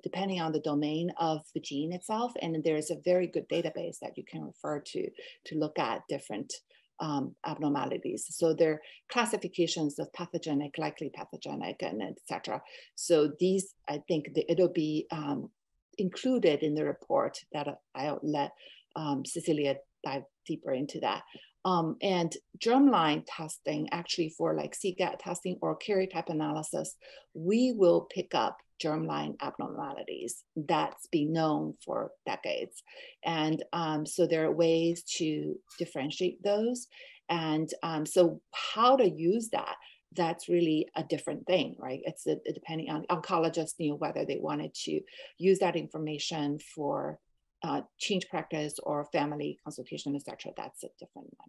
depending on the domain of the gene itself, and there's a very good database that you can refer to to look at different um, abnormalities. So there are classifications of pathogenic, likely pathogenic, and etc. So these, I think, the, it'll be um, included in the report that I'll let um, Cecilia dive deeper into that. Um, and germline testing, actually for like CGAT testing or karyotype analysis, we will pick up germline abnormalities that's been known for decades. And um, so there are ways to differentiate those. And um, so how to use that, that's really a different thing, right? It's a, depending on oncologists knew whether they wanted to use that information for uh, change practice or family consultation, etc. That's a different one.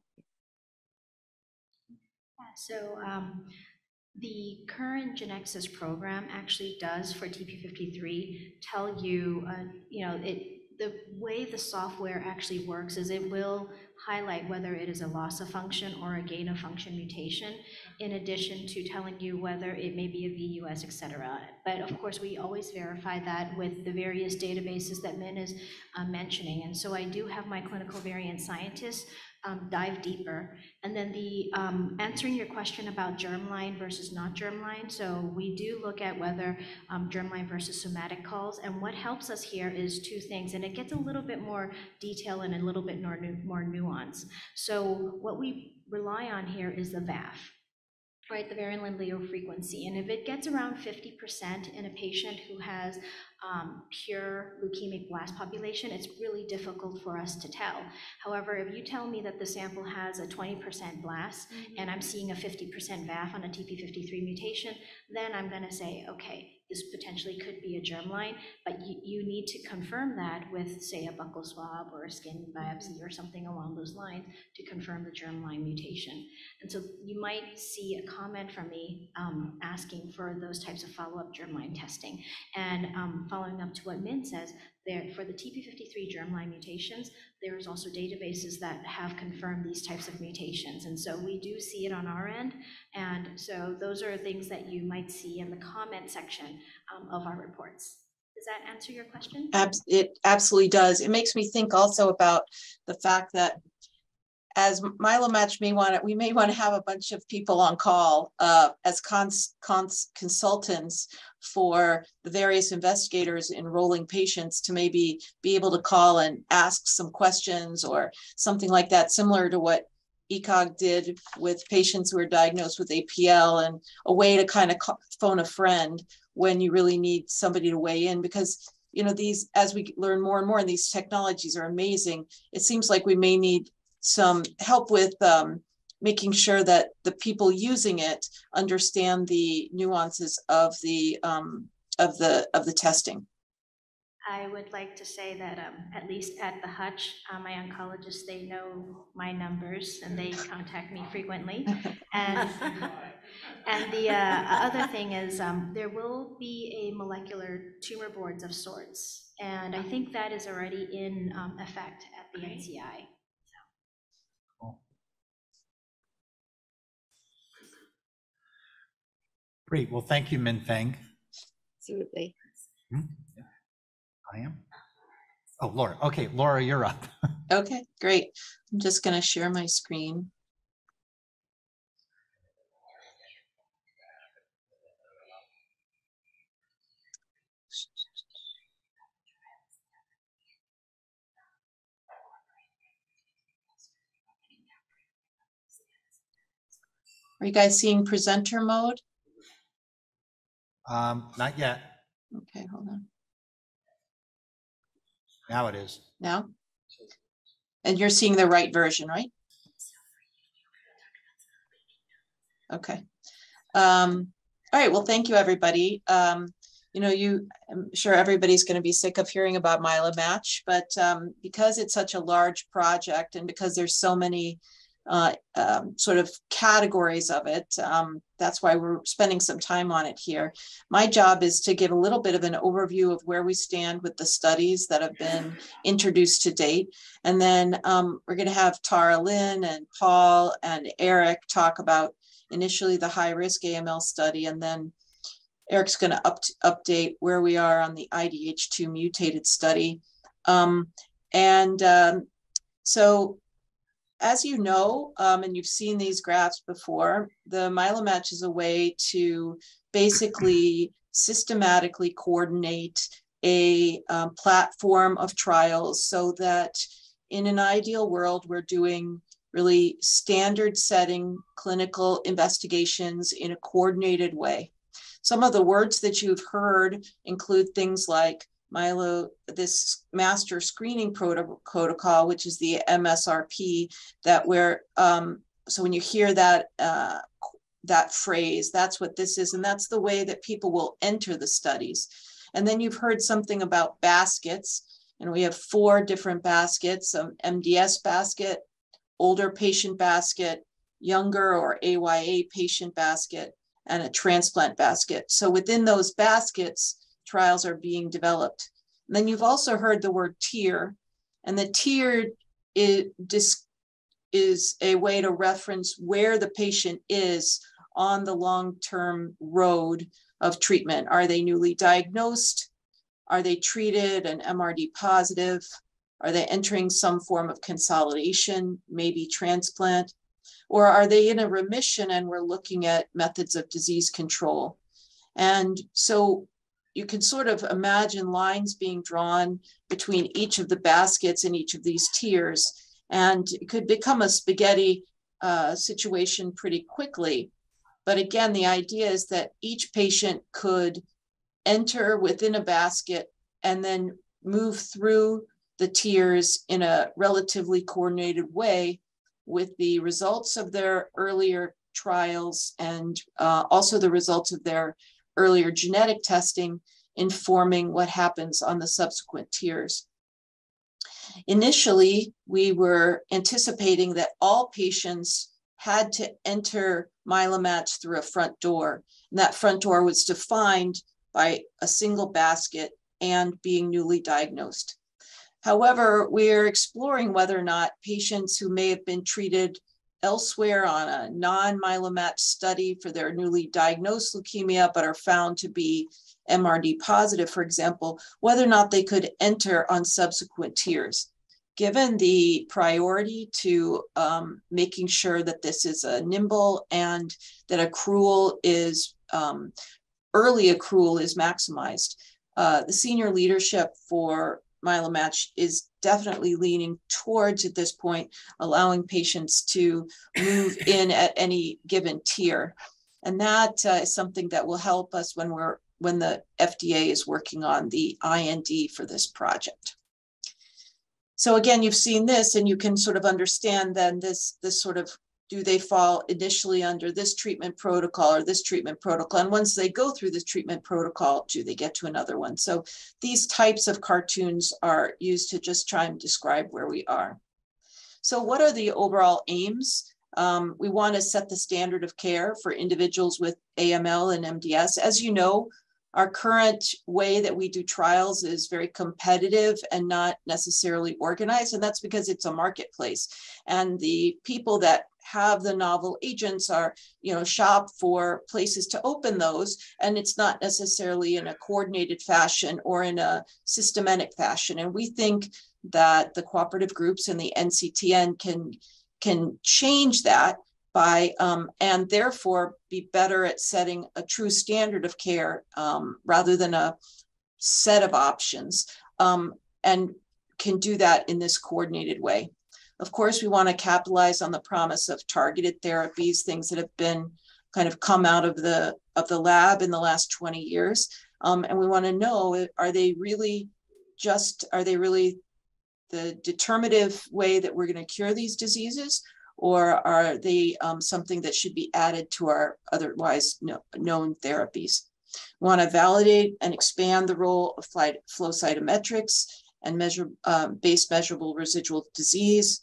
So um, the current Genexus program actually does for TP53 tell you, uh, you know, it the way the software actually works is it will highlight whether it is a loss of function or a gain of function mutation, in addition to telling you whether it may be a VUS, et cetera. But of course, we always verify that with the various databases that Min is uh, mentioning. And so I do have my clinical variant scientists um, dive deeper. And then the um, answering your question about germline versus not germline. So we do look at whether um, germline versus somatic calls. And what helps us here is two things, and it gets a little bit more detail and a little bit more, nu- more nuance. So what we rely on here is the VAF. Right, the variant allele frequency, and if it gets around 50% in a patient who has um, pure leukemic blast population, it's really difficult for us to tell. However, if you tell me that the sample has a 20% blast and I'm seeing a 50% VAF on a TP53 mutation, then I'm going to say, okay, this potentially could be a germline, but you, you need to confirm that with, say, a buccal swab or a skin biopsy or something along those lines to confirm the germline mutation. And so you might see a comment from me um, asking for those types of follow-up germline testing. And um, following up to what Min says, there, for the TP53 germline mutations, there's also databases that have confirmed these types of mutations. And so we do see it on our end. And so those are things that you might see in the comment section um, of our reports. Does that answer your question? It absolutely does. It makes me think also about the fact that as MyeloMatch may want to, we may want to have a bunch of people on call uh, as cons, cons, consultants for the various investigators enrolling patients to maybe be able to call and ask some questions or something like that, similar to what ECOG did with patients who are diagnosed with APL and a way to kind of phone a friend when you really need somebody to weigh in because you know these as we learn more and more and these technologies are amazing it seems like we may need some help with um, making sure that the people using it understand the nuances of the um, of the of the testing. I would like to say that um, at least at the Hutch, uh, my oncologists they know my numbers and they contact me frequently. And and the uh, other thing is um, there will be a molecular tumor boards of sorts, and I think that is already in um, effect at the NCI. Great, well, thank you, Min Feng. Absolutely. Hmm? I am. Oh, Laura, okay, Laura, you're up. Okay, great. I'm just gonna share my screen. Are you guys seeing presenter mode? Um, not yet, Okay, hold on. now it is. Now? And you're seeing the right version, right? Okay. Um, all right, well, thank you, everybody. Um, you know, you, I'm sure everybody's gonna be sick of hearing about MyeloMatch, but um, because it's such a large project and because there's so many uh, um, sort of categories of it, um, that's why we're spending some time on it here. My job is to give a little bit of an overview of where we stand with the studies that have been introduced to date. And then um, we're going to have Tara Lin and Paul and Eric talk about initially the high risk AML study. And then Eric's going to up, update where we are on the IDH2 mutated study. Um, and um, so as you know, um, and you've seen these graphs before, the MyeloMatch is a way to basically systematically coordinate a um, platform of trials so that in an ideal world, we're doing really standard setting clinical investigations in a coordinated way. Some of the words that you've heard include things like Milo, this master screening proto- protocol, which is the MSRP, that we're, um, so when you hear that, uh, that phrase, that's what this is, and that's the way that people will enter the studies. And then you've heard something about baskets, and we have four different baskets, um, MDS basket, older patient basket, younger or AYA patient basket, and a transplant basket. So within those baskets, trials are being developed. And then you've also heard the word tier, and the tier is, is a way to reference where the patient is on the long-term road of treatment. Are they newly diagnosed? Are they treated and MRD positive? Are they entering some form of consolidation, maybe transplant? Or are they in a remission and we're looking at methods of disease control? And so you can sort of imagine lines being drawn between each of the baskets in each of these tiers. And it could become a spaghetti uh, situation pretty quickly. But again, the idea is that each patient could enter within a basket and then move through the tiers in a relatively coordinated way with the results of their earlier trials and uh, also the results of their earlier genetic testing informing what happens on the subsequent tiers. Initially, we were anticipating that all patients had to enter MyeloMatch through a front door. And that front door was defined by a single basket and being newly diagnosed. However, we're exploring whether or not patients who may have been treated elsewhere on a non-MyeloMatch study for their newly diagnosed leukemia, but are found to be MRD positive, for example, whether or not they could enter on subsequent tiers. Given the priority to um, making sure that this is a nimble and that accrual is um, early accrual is maximized, uh, the senior leadership for MyeloMatch is definitely leaning towards at this point, allowing patients to move in at any given tier. And that uh, is something that will help us when we're when the FDA is working on the IND for this project. So again, you've seen this and you can sort of understand then this, this sort of, do they fall initially under this treatment protocol or this treatment protocol? And once they go through this treatment protocol, do they get to another one? So these types of cartoons are used to just try and describe where we are. So what are the overall aims? Um, we want to set the standard of care for individuals with AML and MDS. As you know, our current way that we do trials is very competitive and not necessarily organized, and that's because it's a marketplace. And the people that have the novel agents are, you know, shop for places to open those. And it's not necessarily in a coordinated fashion or in a systematic fashion. And we think that the cooperative groups and the NCTN can, can change that by, um, and therefore be better at setting a true standard of care um, rather than a set of options. Um, and can do that in this coordinated way. Of course, we want to capitalize on the promise of targeted therapies, things that have been kind of come out of the of the lab in the last 20 years. Um, and we want to know, are they really just, are they really the determinative way that we're going to cure these diseases? Or are they um, something that should be added to our otherwise no, known therapies? We want to validate and expand the role of flow cytometrics and measure um, base measurable residual disease.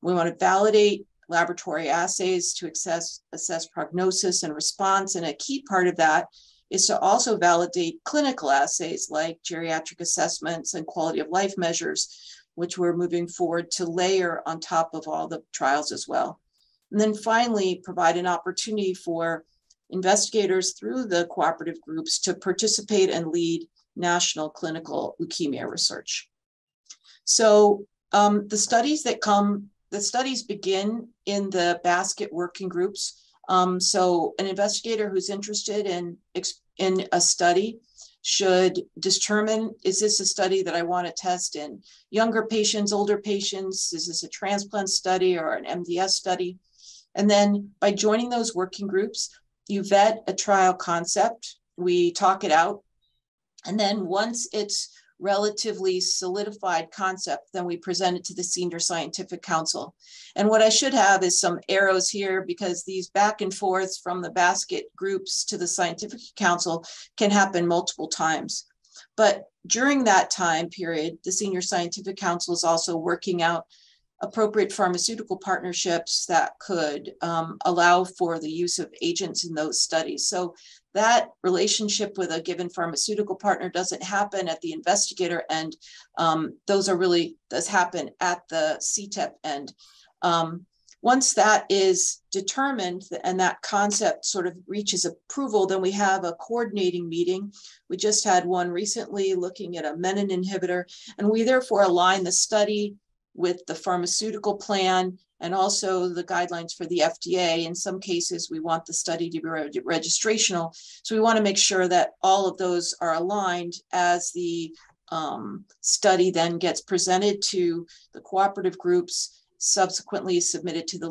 We want to validate laboratory assays to assess, assess prognosis and response. And a key part of that is to also validate clinical assays like geriatric assessments and quality of life measures, which we're moving forward to layer on top of all the trials as well. And then finally, provide an opportunity for investigators through the cooperative groups to participate and lead national clinical leukemia research. So um, the studies that come, the studies begin in the basket working groups. Um, so an investigator who's interested in, in a study should determine, is this a study that I want to test in younger patients, older patients? Is this a transplant study or an MDS study? And then by joining those working groups, you vet a trial concept, we talk it out. And then once it's relatively solidified concept, then we present it to the senior scientific council. And what I should have is some arrows here because these back and forths from the basket groups to the scientific council can happen multiple times. But during that time period, the senior scientific council is also working out appropriate pharmaceutical partnerships that could um, allow for the use of agents in those studies. So that relationship with a given pharmaceutical partner doesn't happen at the investigator end. Um, those are really, does happen at the CTEP end. Um, once that is determined and that concept sort of reaches approval, then we have a coordinating meeting. We just had one recently looking at a menin inhibitor, and we therefore align the study with the pharmaceutical plan and also the guidelines for the FDA. In some cases, we want the study to be registrational. So we want to make sure that all of those are aligned as the um, study then gets presented to the cooperative groups, subsequently submitted to the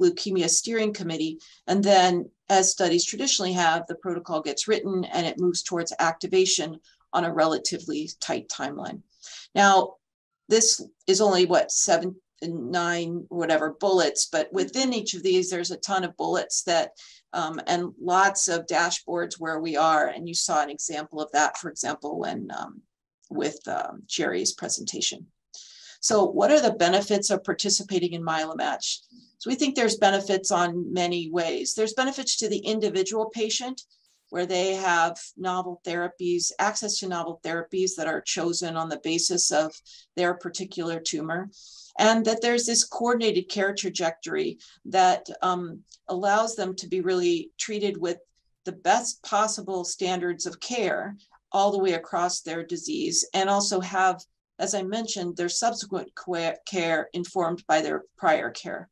leukemia steering committee. And then as studies traditionally have, the protocol gets written and it moves towards activation on a relatively tight timeline. Now, this is only what seven nine whatever bullets but within each of these there's a ton of bullets that um, and lots of dashboards where we are and you saw an example of that for example when um, with um, jerry's presentation. So what are the benefits of participating in MyeloMatch so we think there's benefits on many ways. There's benefits to the individual patient where they have novel therapies, access to novel therapies that are chosen on the basis of their particular tumor. And that there's this coordinated care trajectory that um, allows them to be really treated with the best possible standards of care all the way across their disease and also have, as I mentioned, their subsequent care informed by their prior care.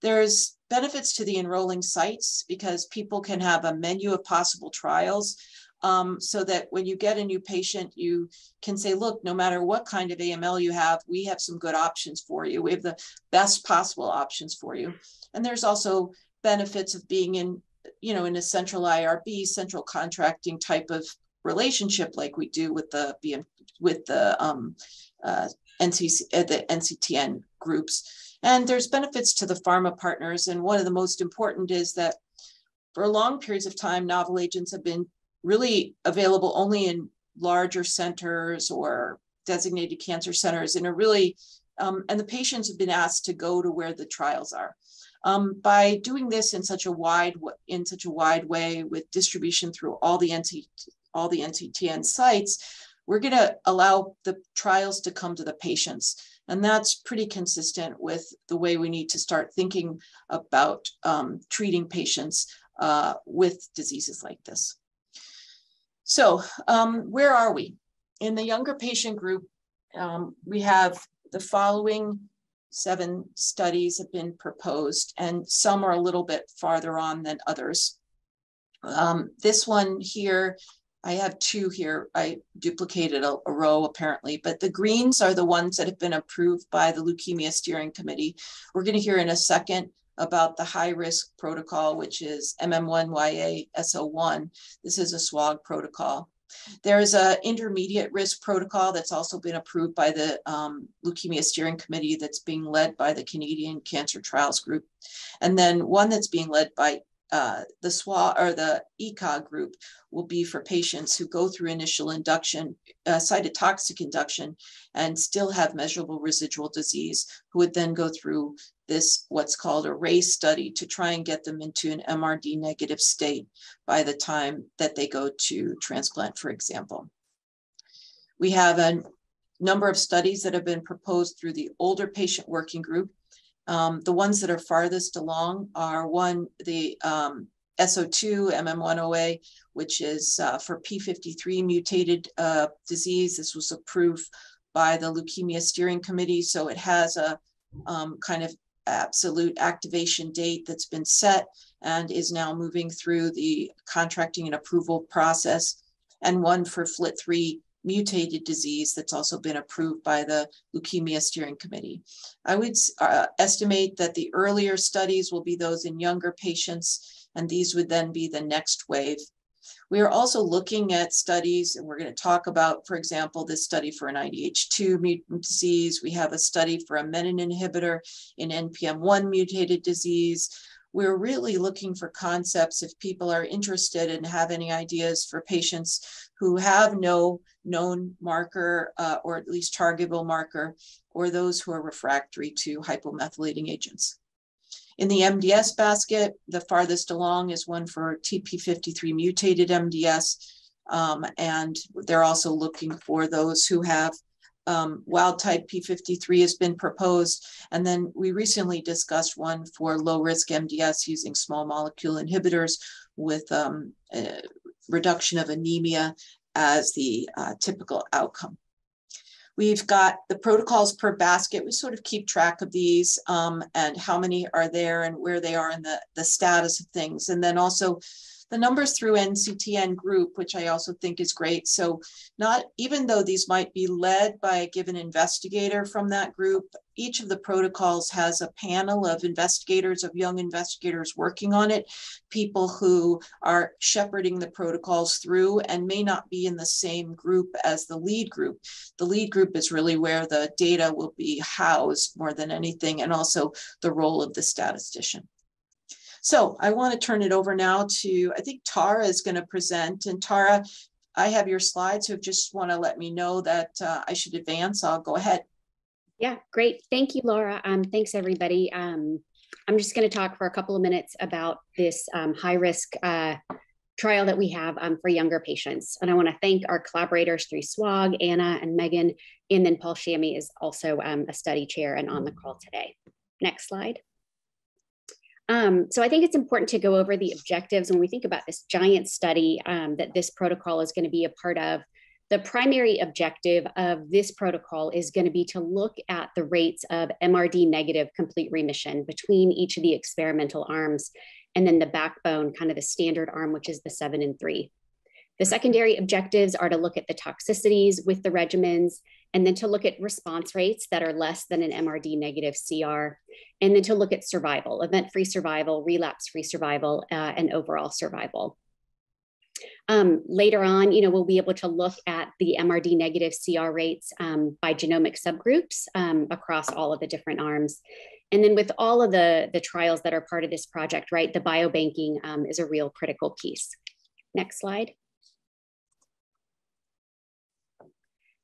There's benefits to the enrolling sites because people can have a menu of possible trials um, so that when you get a new patient, you can say, look, no matter what kind of AML you have, we have some good options for you. We have the best possible options for you. And there's also benefits of being in, you know, in a central IRB, central contracting type of relationship like we do with the BM, with the um, uh, NCC, uh, the NCTN groups. And there's benefits to the pharma partners. And one of the most important is that for long periods of time, novel agents have been really available only in larger centers or designated cancer centers and are really, um, and the patients have been asked to go to where the trials are. Um, by doing this in such a wide in such a wide way with distribution through all the all the NCTN sites, we're going to allow the trials to come to the patients. And that's pretty consistent with the way we need to start thinking about um, treating patients uh, with diseases like this. So um, where are we? In the younger patient group, um, we have the following seven studies have been proposed, and some are a little bit farther on than others. Um, this one here, I have two here. I duplicated a, a, row apparently, but the greens are the ones that have been approved by the Leukemia Steering Committee. We're going to hear in a second about the high risk protocol, which is MM1YA SO1. This is a SWOG protocol. There is an intermediate risk protocol that's also been approved by the um, Leukemia Steering Committee that's being led by the Canadian Cancer Trials Group. And then one that's being led by uh, the SWA or the ECOG group will be for patients who go through initial induction, uh, cytotoxic induction, and still have measurable residual disease, who would then go through this, what's called a RACE study to try and get them into an MRD negative state by the time that they go to transplant, for example. We have a number of studies that have been proposed through the older patient working group um, the ones that are farthest along are one, the um, SO2 MM1OA, which is uh, for P53 mutated uh, disease. This was approved by the Leukemia Steering Committee. So it has a um, kind of absolute activation date that's been set and is now moving through the contracting and approval process. And one for FLT3 mutated disease that's also been approved by the Leukemia Steering Committee. I would uh, estimate that the earlier studies will be those in younger patients, and these would then be the next wave. We are also looking at studies, and we're going to talk about, for example, this study for an IDH2 mutant disease. We have a study for a menin inhibitor in NPM1 mutated disease we're really looking for concepts if people are interested and have any ideas for patients who have no known marker uh, or at least targetable marker or those who are refractory to hypomethylating agents. In the MDS basket, the farthest along is one for TP53 mutated MDS. Um, and they're also looking for those who have um, wild type P53 has been proposed. And then we recently discussed one for low risk MDS using small molecule inhibitors with um, reduction of anemia as the uh, typical outcome. We've got the protocols per basket. We sort of keep track of these um, and how many are there and where they are in the, the status of things. And then also the numbers through NCTN group, which I also think is great. So not even though these might be led by a given investigator from that group, each of the protocols has a panel of investigators, of young investigators working on it, people who are shepherding the protocols through and may not be in the same group as the lead group. The lead group is really where the data will be housed more than anything, and also the role of the statistician. So I want to turn it over now to, I think Tara is going to present. And Tara, I have your slides. So if just want to let me know that uh, I should advance. I'll go ahead. Yeah, great. Thank you, Laura. Um, thanks, everybody. Um, I'm just going to talk for a couple of minutes about this um, high risk uh, trial that we have um, for younger patients. And I want to thank our collaborators through SWOG, Anna and Megan, and then Paul Shami is also um, a study chair and on the call today. Next slide. Um, so I think it's important to go over the objectives when we think about this giant study um, that this protocol is going to be a part of. The primary objective of this protocol is going to be to look at the rates of MRD negative complete remission between each of the experimental arms and then the backbone, kind of the standard arm, which is the seven and three. The secondary objectives are to look at the toxicities with the regimens and then to look at response rates that are less than an MRD negative CR, and then to look at survival, event-free survival, relapse-free survival, uh, and overall survival. Um, later on, you know, we'll be able to look at the MRD negative CR rates um, by genomic subgroups um, across all of the different arms. And then with all of the, the trials that are part of this project, right, the biobanking um, is a real critical piece. Next slide.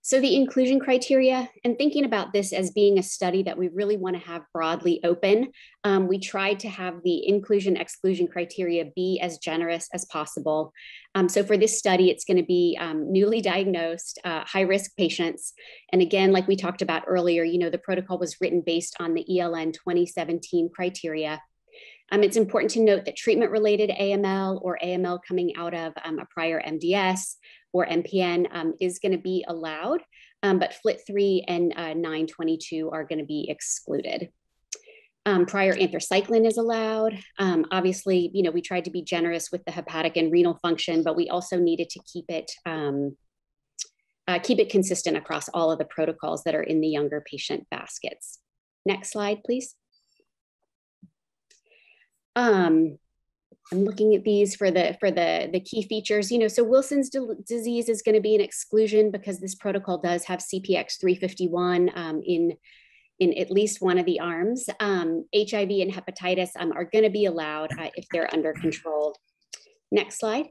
So the inclusion criteria, and thinking about this as being a study that we really want to have broadly open, um, we tried to have the inclusion exclusion criteria be as generous as possible. Um, so for this study, it's going to be um, newly diagnosed uh, high risk patients. And again, like we talked about earlier, you know, the protocol was written based on the ELN 2017 criteria. Um, it's important to note that treatment related AML or AML coming out of um, a prior MDS or MPN um, is going to be allowed, um, but FLT3 and uh, 922 are going to be excluded. Um, prior anthracycline is allowed. Um, obviously, you know, we tried to be generous with the hepatic and renal function, but we also needed to keep it um, uh, keep it consistent across all of the protocols that are in the younger patient baskets. Next slide, please. Um, I'm looking at these for the for the the key features. You know, so Wilson's disease is going to be an exclusion because this protocol does have CPX 351 um, in in at least one of the arms. Um, HIV and hepatitis um, are going to be allowed uh, if they're under control. Next slide.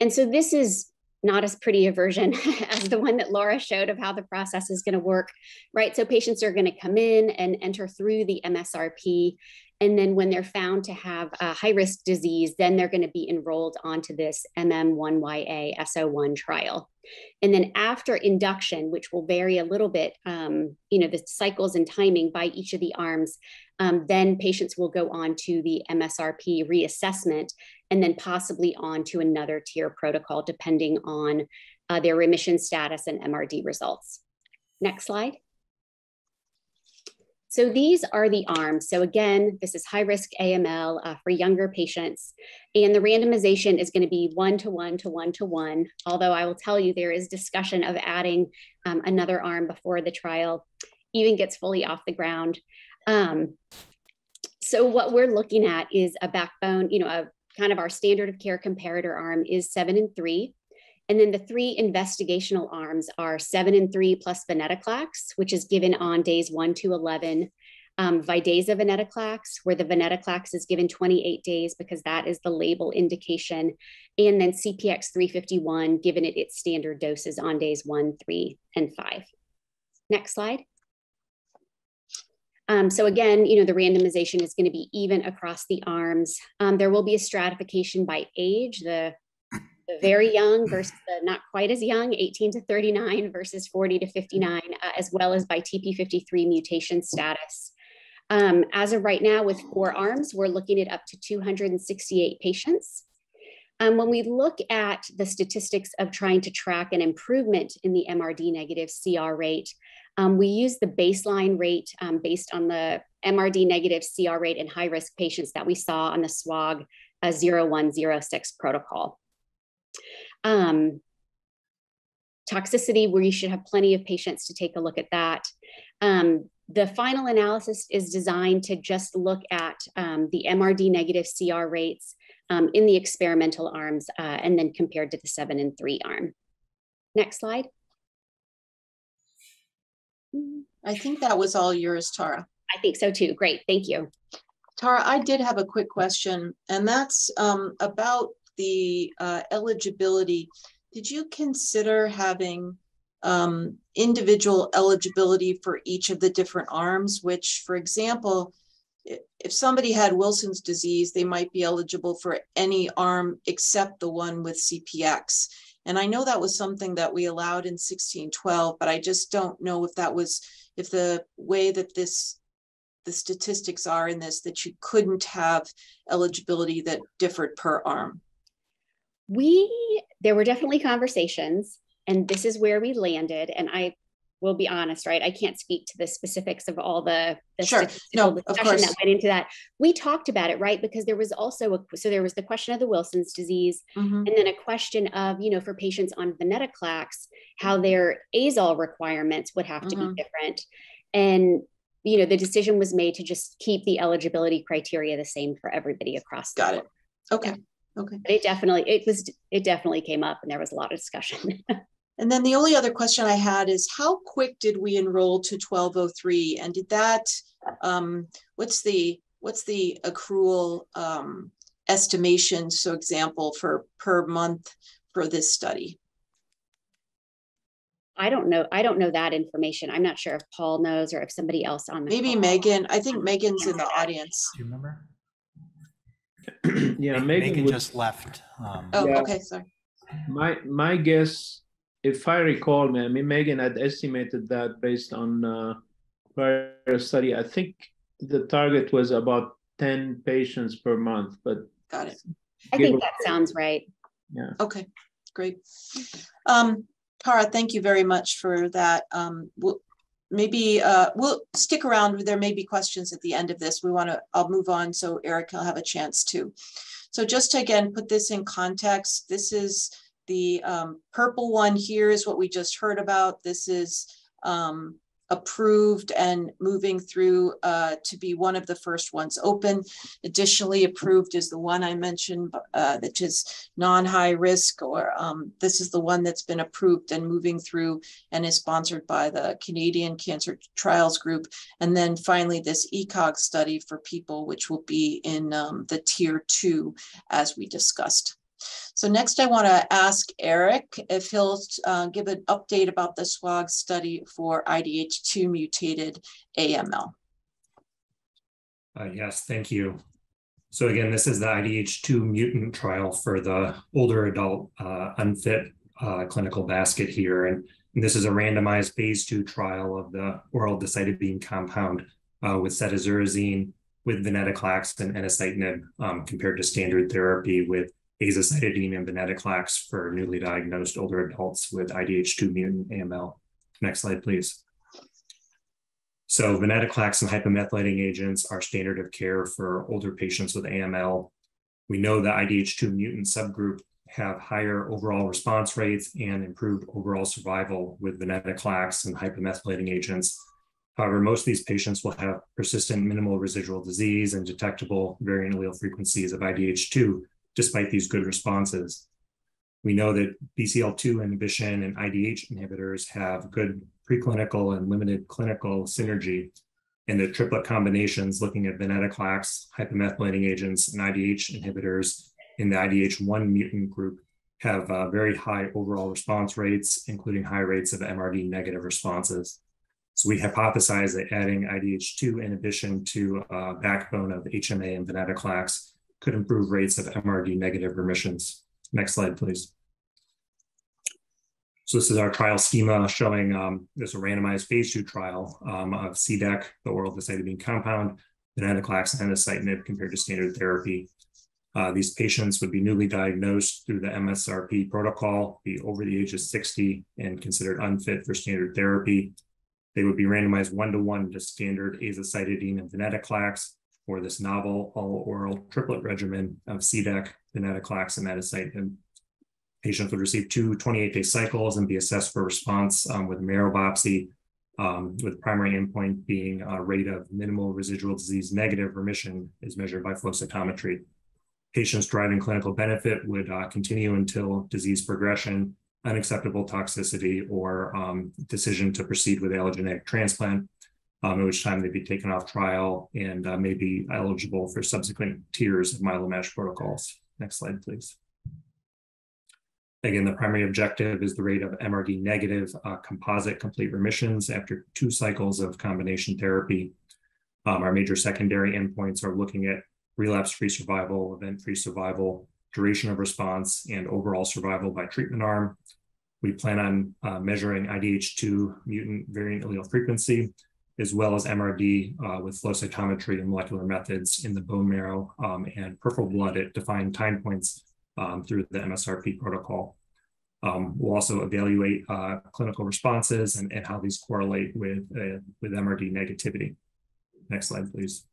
And so this is not as pretty a version as the one that Laura showed of how the process is going to work, right? So patients are going to come in and enter through the MSRP. And then when they're found to have a high risk disease, then they're going to be enrolled onto this MM1YA SO1 trial. And then after induction, which will vary a little bit, um, you know, the cycles and timing by each of the arms, um, then patients will go on to the MSRP reassessment and then possibly on to another tier protocol depending on uh, their remission status and MRD results. Next slide. So these are the arms. So again, this is high risk AML uh, for younger patients. And the randomization is gonna be one to one to one to one, although I will tell you there is discussion of adding um, another arm before the trial even gets fully off the ground. Um, so what we're looking at is a backbone, you know, a kind of our standard of care comparator arm is seven and three. And then the three investigational arms are seven and three plus venetoclax, which is given on days one to 11. Um, Vidaza venetoclax, where the venetoclax is given 28 days because that is the label indication. And then CPX 351, given it its standard doses on days one, three, and five. Next slide. Um, so again, you know, the randomization is going to be even across the arms. Um, there will be a stratification by age, the, very young versus the not quite as young, 18 to 39 versus 40 to 59, uh, as well as by TP53 mutation status. Um, as of right now, with four arms, we're looking at up to 268 patients. Um, when we look at the statistics of trying to track an improvement in the MRD negative CR rate, um, we use the baseline rate um, based on the MRD negative CR rate in high risk patients that we saw on the SWOG uh, 0106 protocol. Um, toxicity, where you should have plenty of patients to take a look at that. Um, the final analysis is designed to just look at um, the MRD negative CR rates um, in the experimental arms uh, and then compared to the seven and three arm. Next slide. I think that was all yours, Tara. I think so too. Great, thank you. Tara, I did have a quick question, and that's um, about the uh, eligibility. Did you consider having um, individual eligibility for each of the different arms, which, for example, if somebody had Wilson's disease, they might be eligible for any arm except the one with CPX. And I know that was something that we allowed in 1612, but I just don't know if that was, if the way that this, the statistics are in this, that you couldn't have eligibility that differed per arm. We, there were definitely conversations and this is where we landed. And I we'll be honest, right? I can't speak to the specifics of all the, the sure. no, discussion that went into that. We talked about it, right? Because there was also a, so there was the question of the Wilson's disease, mm-hmm. and then a question of, you know, for patients on venetoclax, how their azole requirements would have to mm-hmm. be different. And you know, the decision was made to just keep the eligibility criteria the same for everybody across. Got it. Okay. Yeah. Okay. But it definitely, it was, it definitely came up, and there was a lot of discussion. And then the only other question I had is how quick did we enroll to 1203? And did that, um, what's the, what's the accrual um, estimation, so example, for per month for this study? I don't know, I don't know that information. I'm not sure if Paul knows or if somebody else on the. Maybe call. Megan, I think Megan's in the audience. Do you remember? Yeah, Me- Megan would, just left. um, Oh, Yeah. okay, sorry. my, my guess, if I recall, man, I mean, Megan had estimated that based on uh, prior study. I think the target was about ten patients per month, but Got it. I think or that sounds right. Yeah. Okay, great. Um, Tara, thank you very much for that. Um, we'll, maybe, uh, we'll stick around. There may be questions at the end of this. We want to, I'll move on so Eric will have a chance to. So just to again, put this in context, this is the, um, purple one here is what we just heard about. This is, um, approved and moving through, uh, to be one of the first ones open. Additionally approved is the one I mentioned, uh, that is non-high risk, or um, this is the one that's been approved and moving through and is sponsored by the Canadian Cancer Trials Group. And then finally, this ECOG study for people, which will be in um, the tier two, as we discussed. So next, I want to ask Eric if he'll uh, give an update about the SWOG study for IDH2 mutated AML. Uh, yes, thank you. So again, this is the IDH2 mutant trial for the older adult uh, unfit uh, clinical basket here. And, and this is a randomized phase two trial of the oral decitabine compound uh, with cedazuridine, with venetoclax and enasidenib um, compared to standard therapy with azacitidine and venetoclax for newly diagnosed older adults with IDH2 mutant AML. Next slide, please. So venetoclax and hypomethylating agents are standard of care for older patients with AML. We know the IDH2 mutant subgroup have higher overall response rates and improved overall survival with venetoclax and hypomethylating agents. However, most of these patients will have persistent minimal residual disease and detectable variant allele frequencies of IDH2 despite these good responses. We know that BCL2 inhibition and IDH inhibitors have good preclinical and limited clinical synergy. And the triplet combinations looking at venetoclax, hypomethylating agents, and IDH inhibitors in the IDH1 mutant group have uh, very high overall response rates, including high rates of MRD negative responses. So we hypothesize that adding IDH2 inhibition to a backbone of HMA and venetoclax could improve rates of MRD negative remissions. Next slide, please. So this is our trial schema showing um, there's a randomized phase two trial um, of CDEC, the oral decitabine compound, venetoclax and enasidenib compared to standard therapy. Uh, these patients would be newly diagnosed through the MSRP protocol, be over the age of 60 and considered unfit for standard therapy. They would be randomized one-to-one to standard azacitidine and venetoclax or this novel all-oral triplet regimen of CDEC, venetoclax, and enasidenib. Patients would receive two 28-day cycles and be assessed for response um, with marrow biopsy, um, with primary endpoint being a rate of minimal residual disease negative remission is measured by flow cytometry. Patients driving clinical benefit would uh, continue until disease progression, unacceptable toxicity, or um, decision to proceed with allogeneic transplant, um, at which time they'd be taken off trial and uh, may be eligible for subsequent tiers of MyeloMatch protocols. Next slide, please. Again, the primary objective is the rate of MRD negative uh, composite complete remissions after two cycles of combination therapy. Um, our major secondary endpoints are looking at relapse-free survival, event-free survival, duration of response, and overall survival by treatment arm. We plan on uh, measuring IDH2 mutant variant allele frequency, as well as MRD uh, with flow cytometry and molecular methods in the bone marrow um, and peripheral blood at defined time points um, through the MSRP protocol. Um, we'll also evaluate uh, clinical responses and, and, how these correlate with, uh, with MRD negativity. Next slide, please.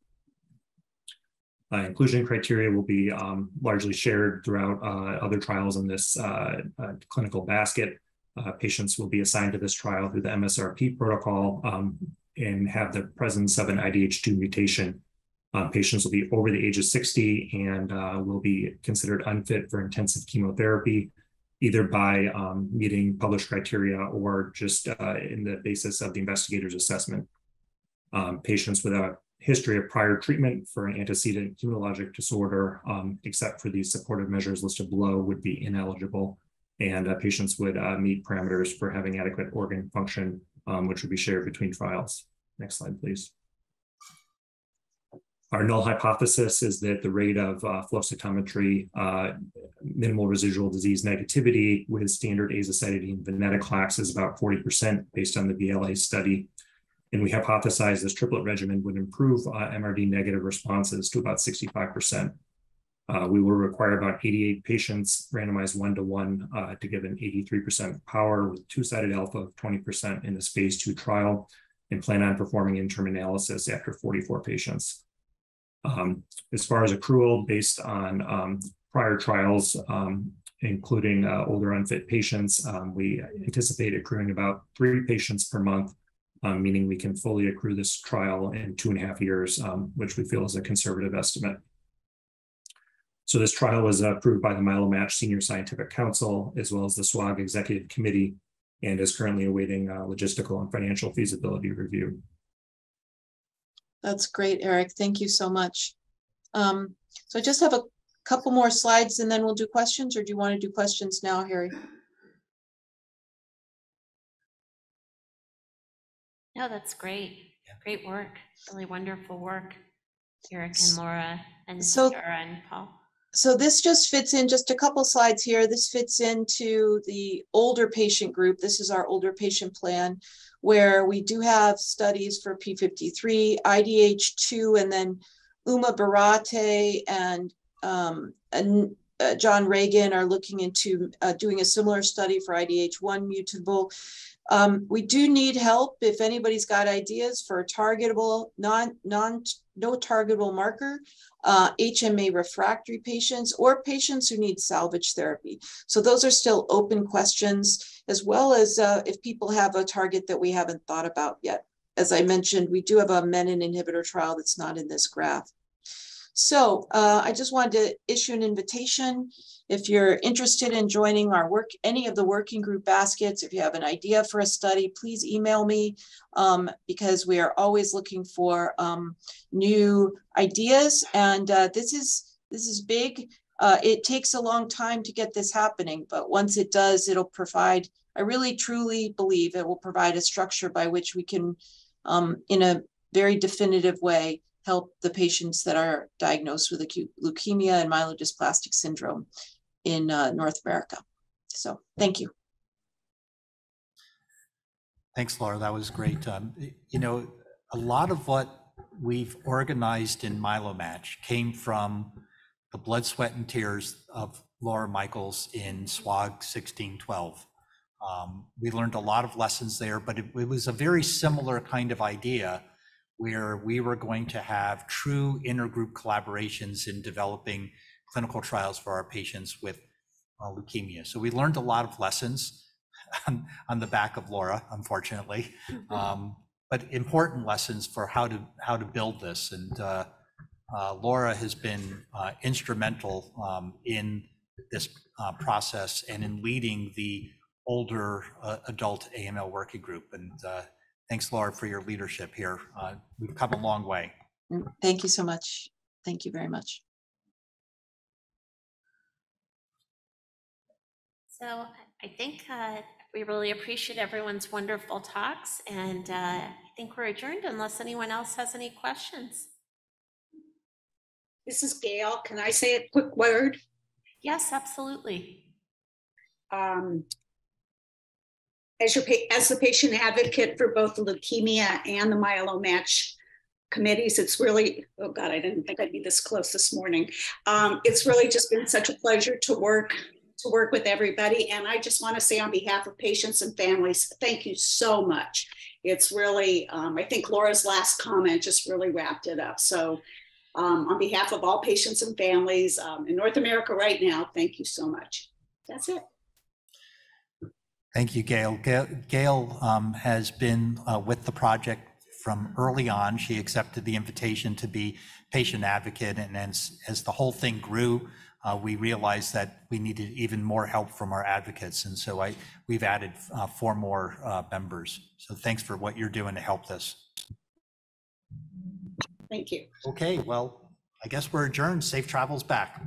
Uh, inclusion criteria will be um, largely shared throughout uh, other trials in this uh, uh, clinical basket. patients will be assigned to this trial through the MSRP protocol um, and have the presence of an IDH2 mutation uh, patients will be over the age of 60 and uh, will be considered unfit for intensive chemotherapy, either by um, meeting published criteria or just uh, in the basis of the investigator's assessment. Um, patients with a history of prior treatment for an antecedent hematologic disorder, um, except for these supportive measures listed below, would be ineligible. and uh, patients would uh, meet parameters for having adequate organ function, um, which would be shared between trials. Next slide, please. Our null hypothesis is that the rate of uh, flow cytometry, uh, minimal residual disease negativity with standard azacitidine venetoclax is about 40% based on the BLA study. And we hypothesize this triplet regimen would improve uh, MRD negative responses to about 65%. Uh, we will require about 88 patients randomized one to one to give an 83% power with two sided alpha of 20% in this phase two trial and plan on performing interim analysis after 44 patients. Um, as far as accrual, based on um, prior trials, um, including uh, older unfit patients, um, we anticipate accruing about three patients per month, um, meaning we can fully accrue this trial in two and a half years, um, which we feel is a conservative estimate. So this trial was approved by the MyeloMatch Senior Scientific Council, as well as the SWOG Executive Committee, and is currently awaiting uh, logistical and financial feasibility review. That's great, Eric. Thank you so much. Um, so I just have a couple more slides and then we'll do questions, or do you want to do questions now, Harry? No, that's great. Great work. Really wonderful work. Eric and Laura and So- Sarah and Paul. So this just fits in, just a couple slides here. This fits into the older patient group. This is our older patient plan where we do have studies for P53, IDH2, and then Uma Borate and, um, and uh, John Reagan are looking into uh, doing a similar study for IDH1 mutable. Um, we do need help if anybody's got ideas for a targetable, non, non, no targetable marker uh, HMA refractory patients, or patients who need salvage therapy. So those are still open questions, as well as uh, if people have a target that we haven't thought about yet. As I mentioned, we do have a menin inhibitor trial that's not in this graph. So uh, I just wanted to issue an invitation. If you're interested in joining our work, any of the working group baskets, if you have an idea for a study, please email me um, because we are always looking for um, new ideas. And uh, this is this is big. Uh, it takes a long time to get this happening, but once it does, it'll provide. I really truly believe it will provide a structure by which we can, um, in a very definitive way, help the patients that are diagnosed with acute leukemia and myelodysplastic syndrome in uh, North America. So thank you. Thanks, Laura. That was great. Um, You know, a lot of what we've organized in MyeloMatch came from the blood, sweat, and tears of Laura Michaelis in SWOG 1612. Um, We learned a lot of lessons there, but it it was a very similar kind of idea where we were going to have true intergroup collaborations in developing clinical trials for our patients with uh, leukemia. So we learned a lot of lessons on, on the back of Laura, unfortunately, um, but important lessons for how to how to build this. And uh, uh, Laura has been instrumental um, in this process and in leading the older adult AML working group. And thanks, Laura, for your leadership here. Uh, we've come a long way. Mm, Thank you so much. Thank you very much. So I think uh, we really appreciate everyone's wonderful talks, and uh, I think we're adjourned unless anyone else has any questions. This is Gail. Can I say a quick word? Yes, absolutely. Um, As your, as the patient advocate for both the leukemia and the MyeloMatch committees, it's really, oh God, I didn't think I'd be this close this morning. Um, It's really just been such a pleasure to work, to work with everybody. And I just want to say on behalf of patients and families, thank you so much. It's really, um, I think Laura's last comment just really wrapped it up. So um, on behalf of all patients and families um, in North America right now, thank you so much. That's it. Thank you, Gail. Gail, Gail um, has been uh, with the project from early on. She accepted the invitation to be patient advocate, and as, as the whole thing grew, uh, we realized that we needed even more help from our advocates, and so I, we've added uh, four more uh, members. So thanks for what you're doing to help this. Thank you. Okay, well, I guess we're adjourned. Safe travels back.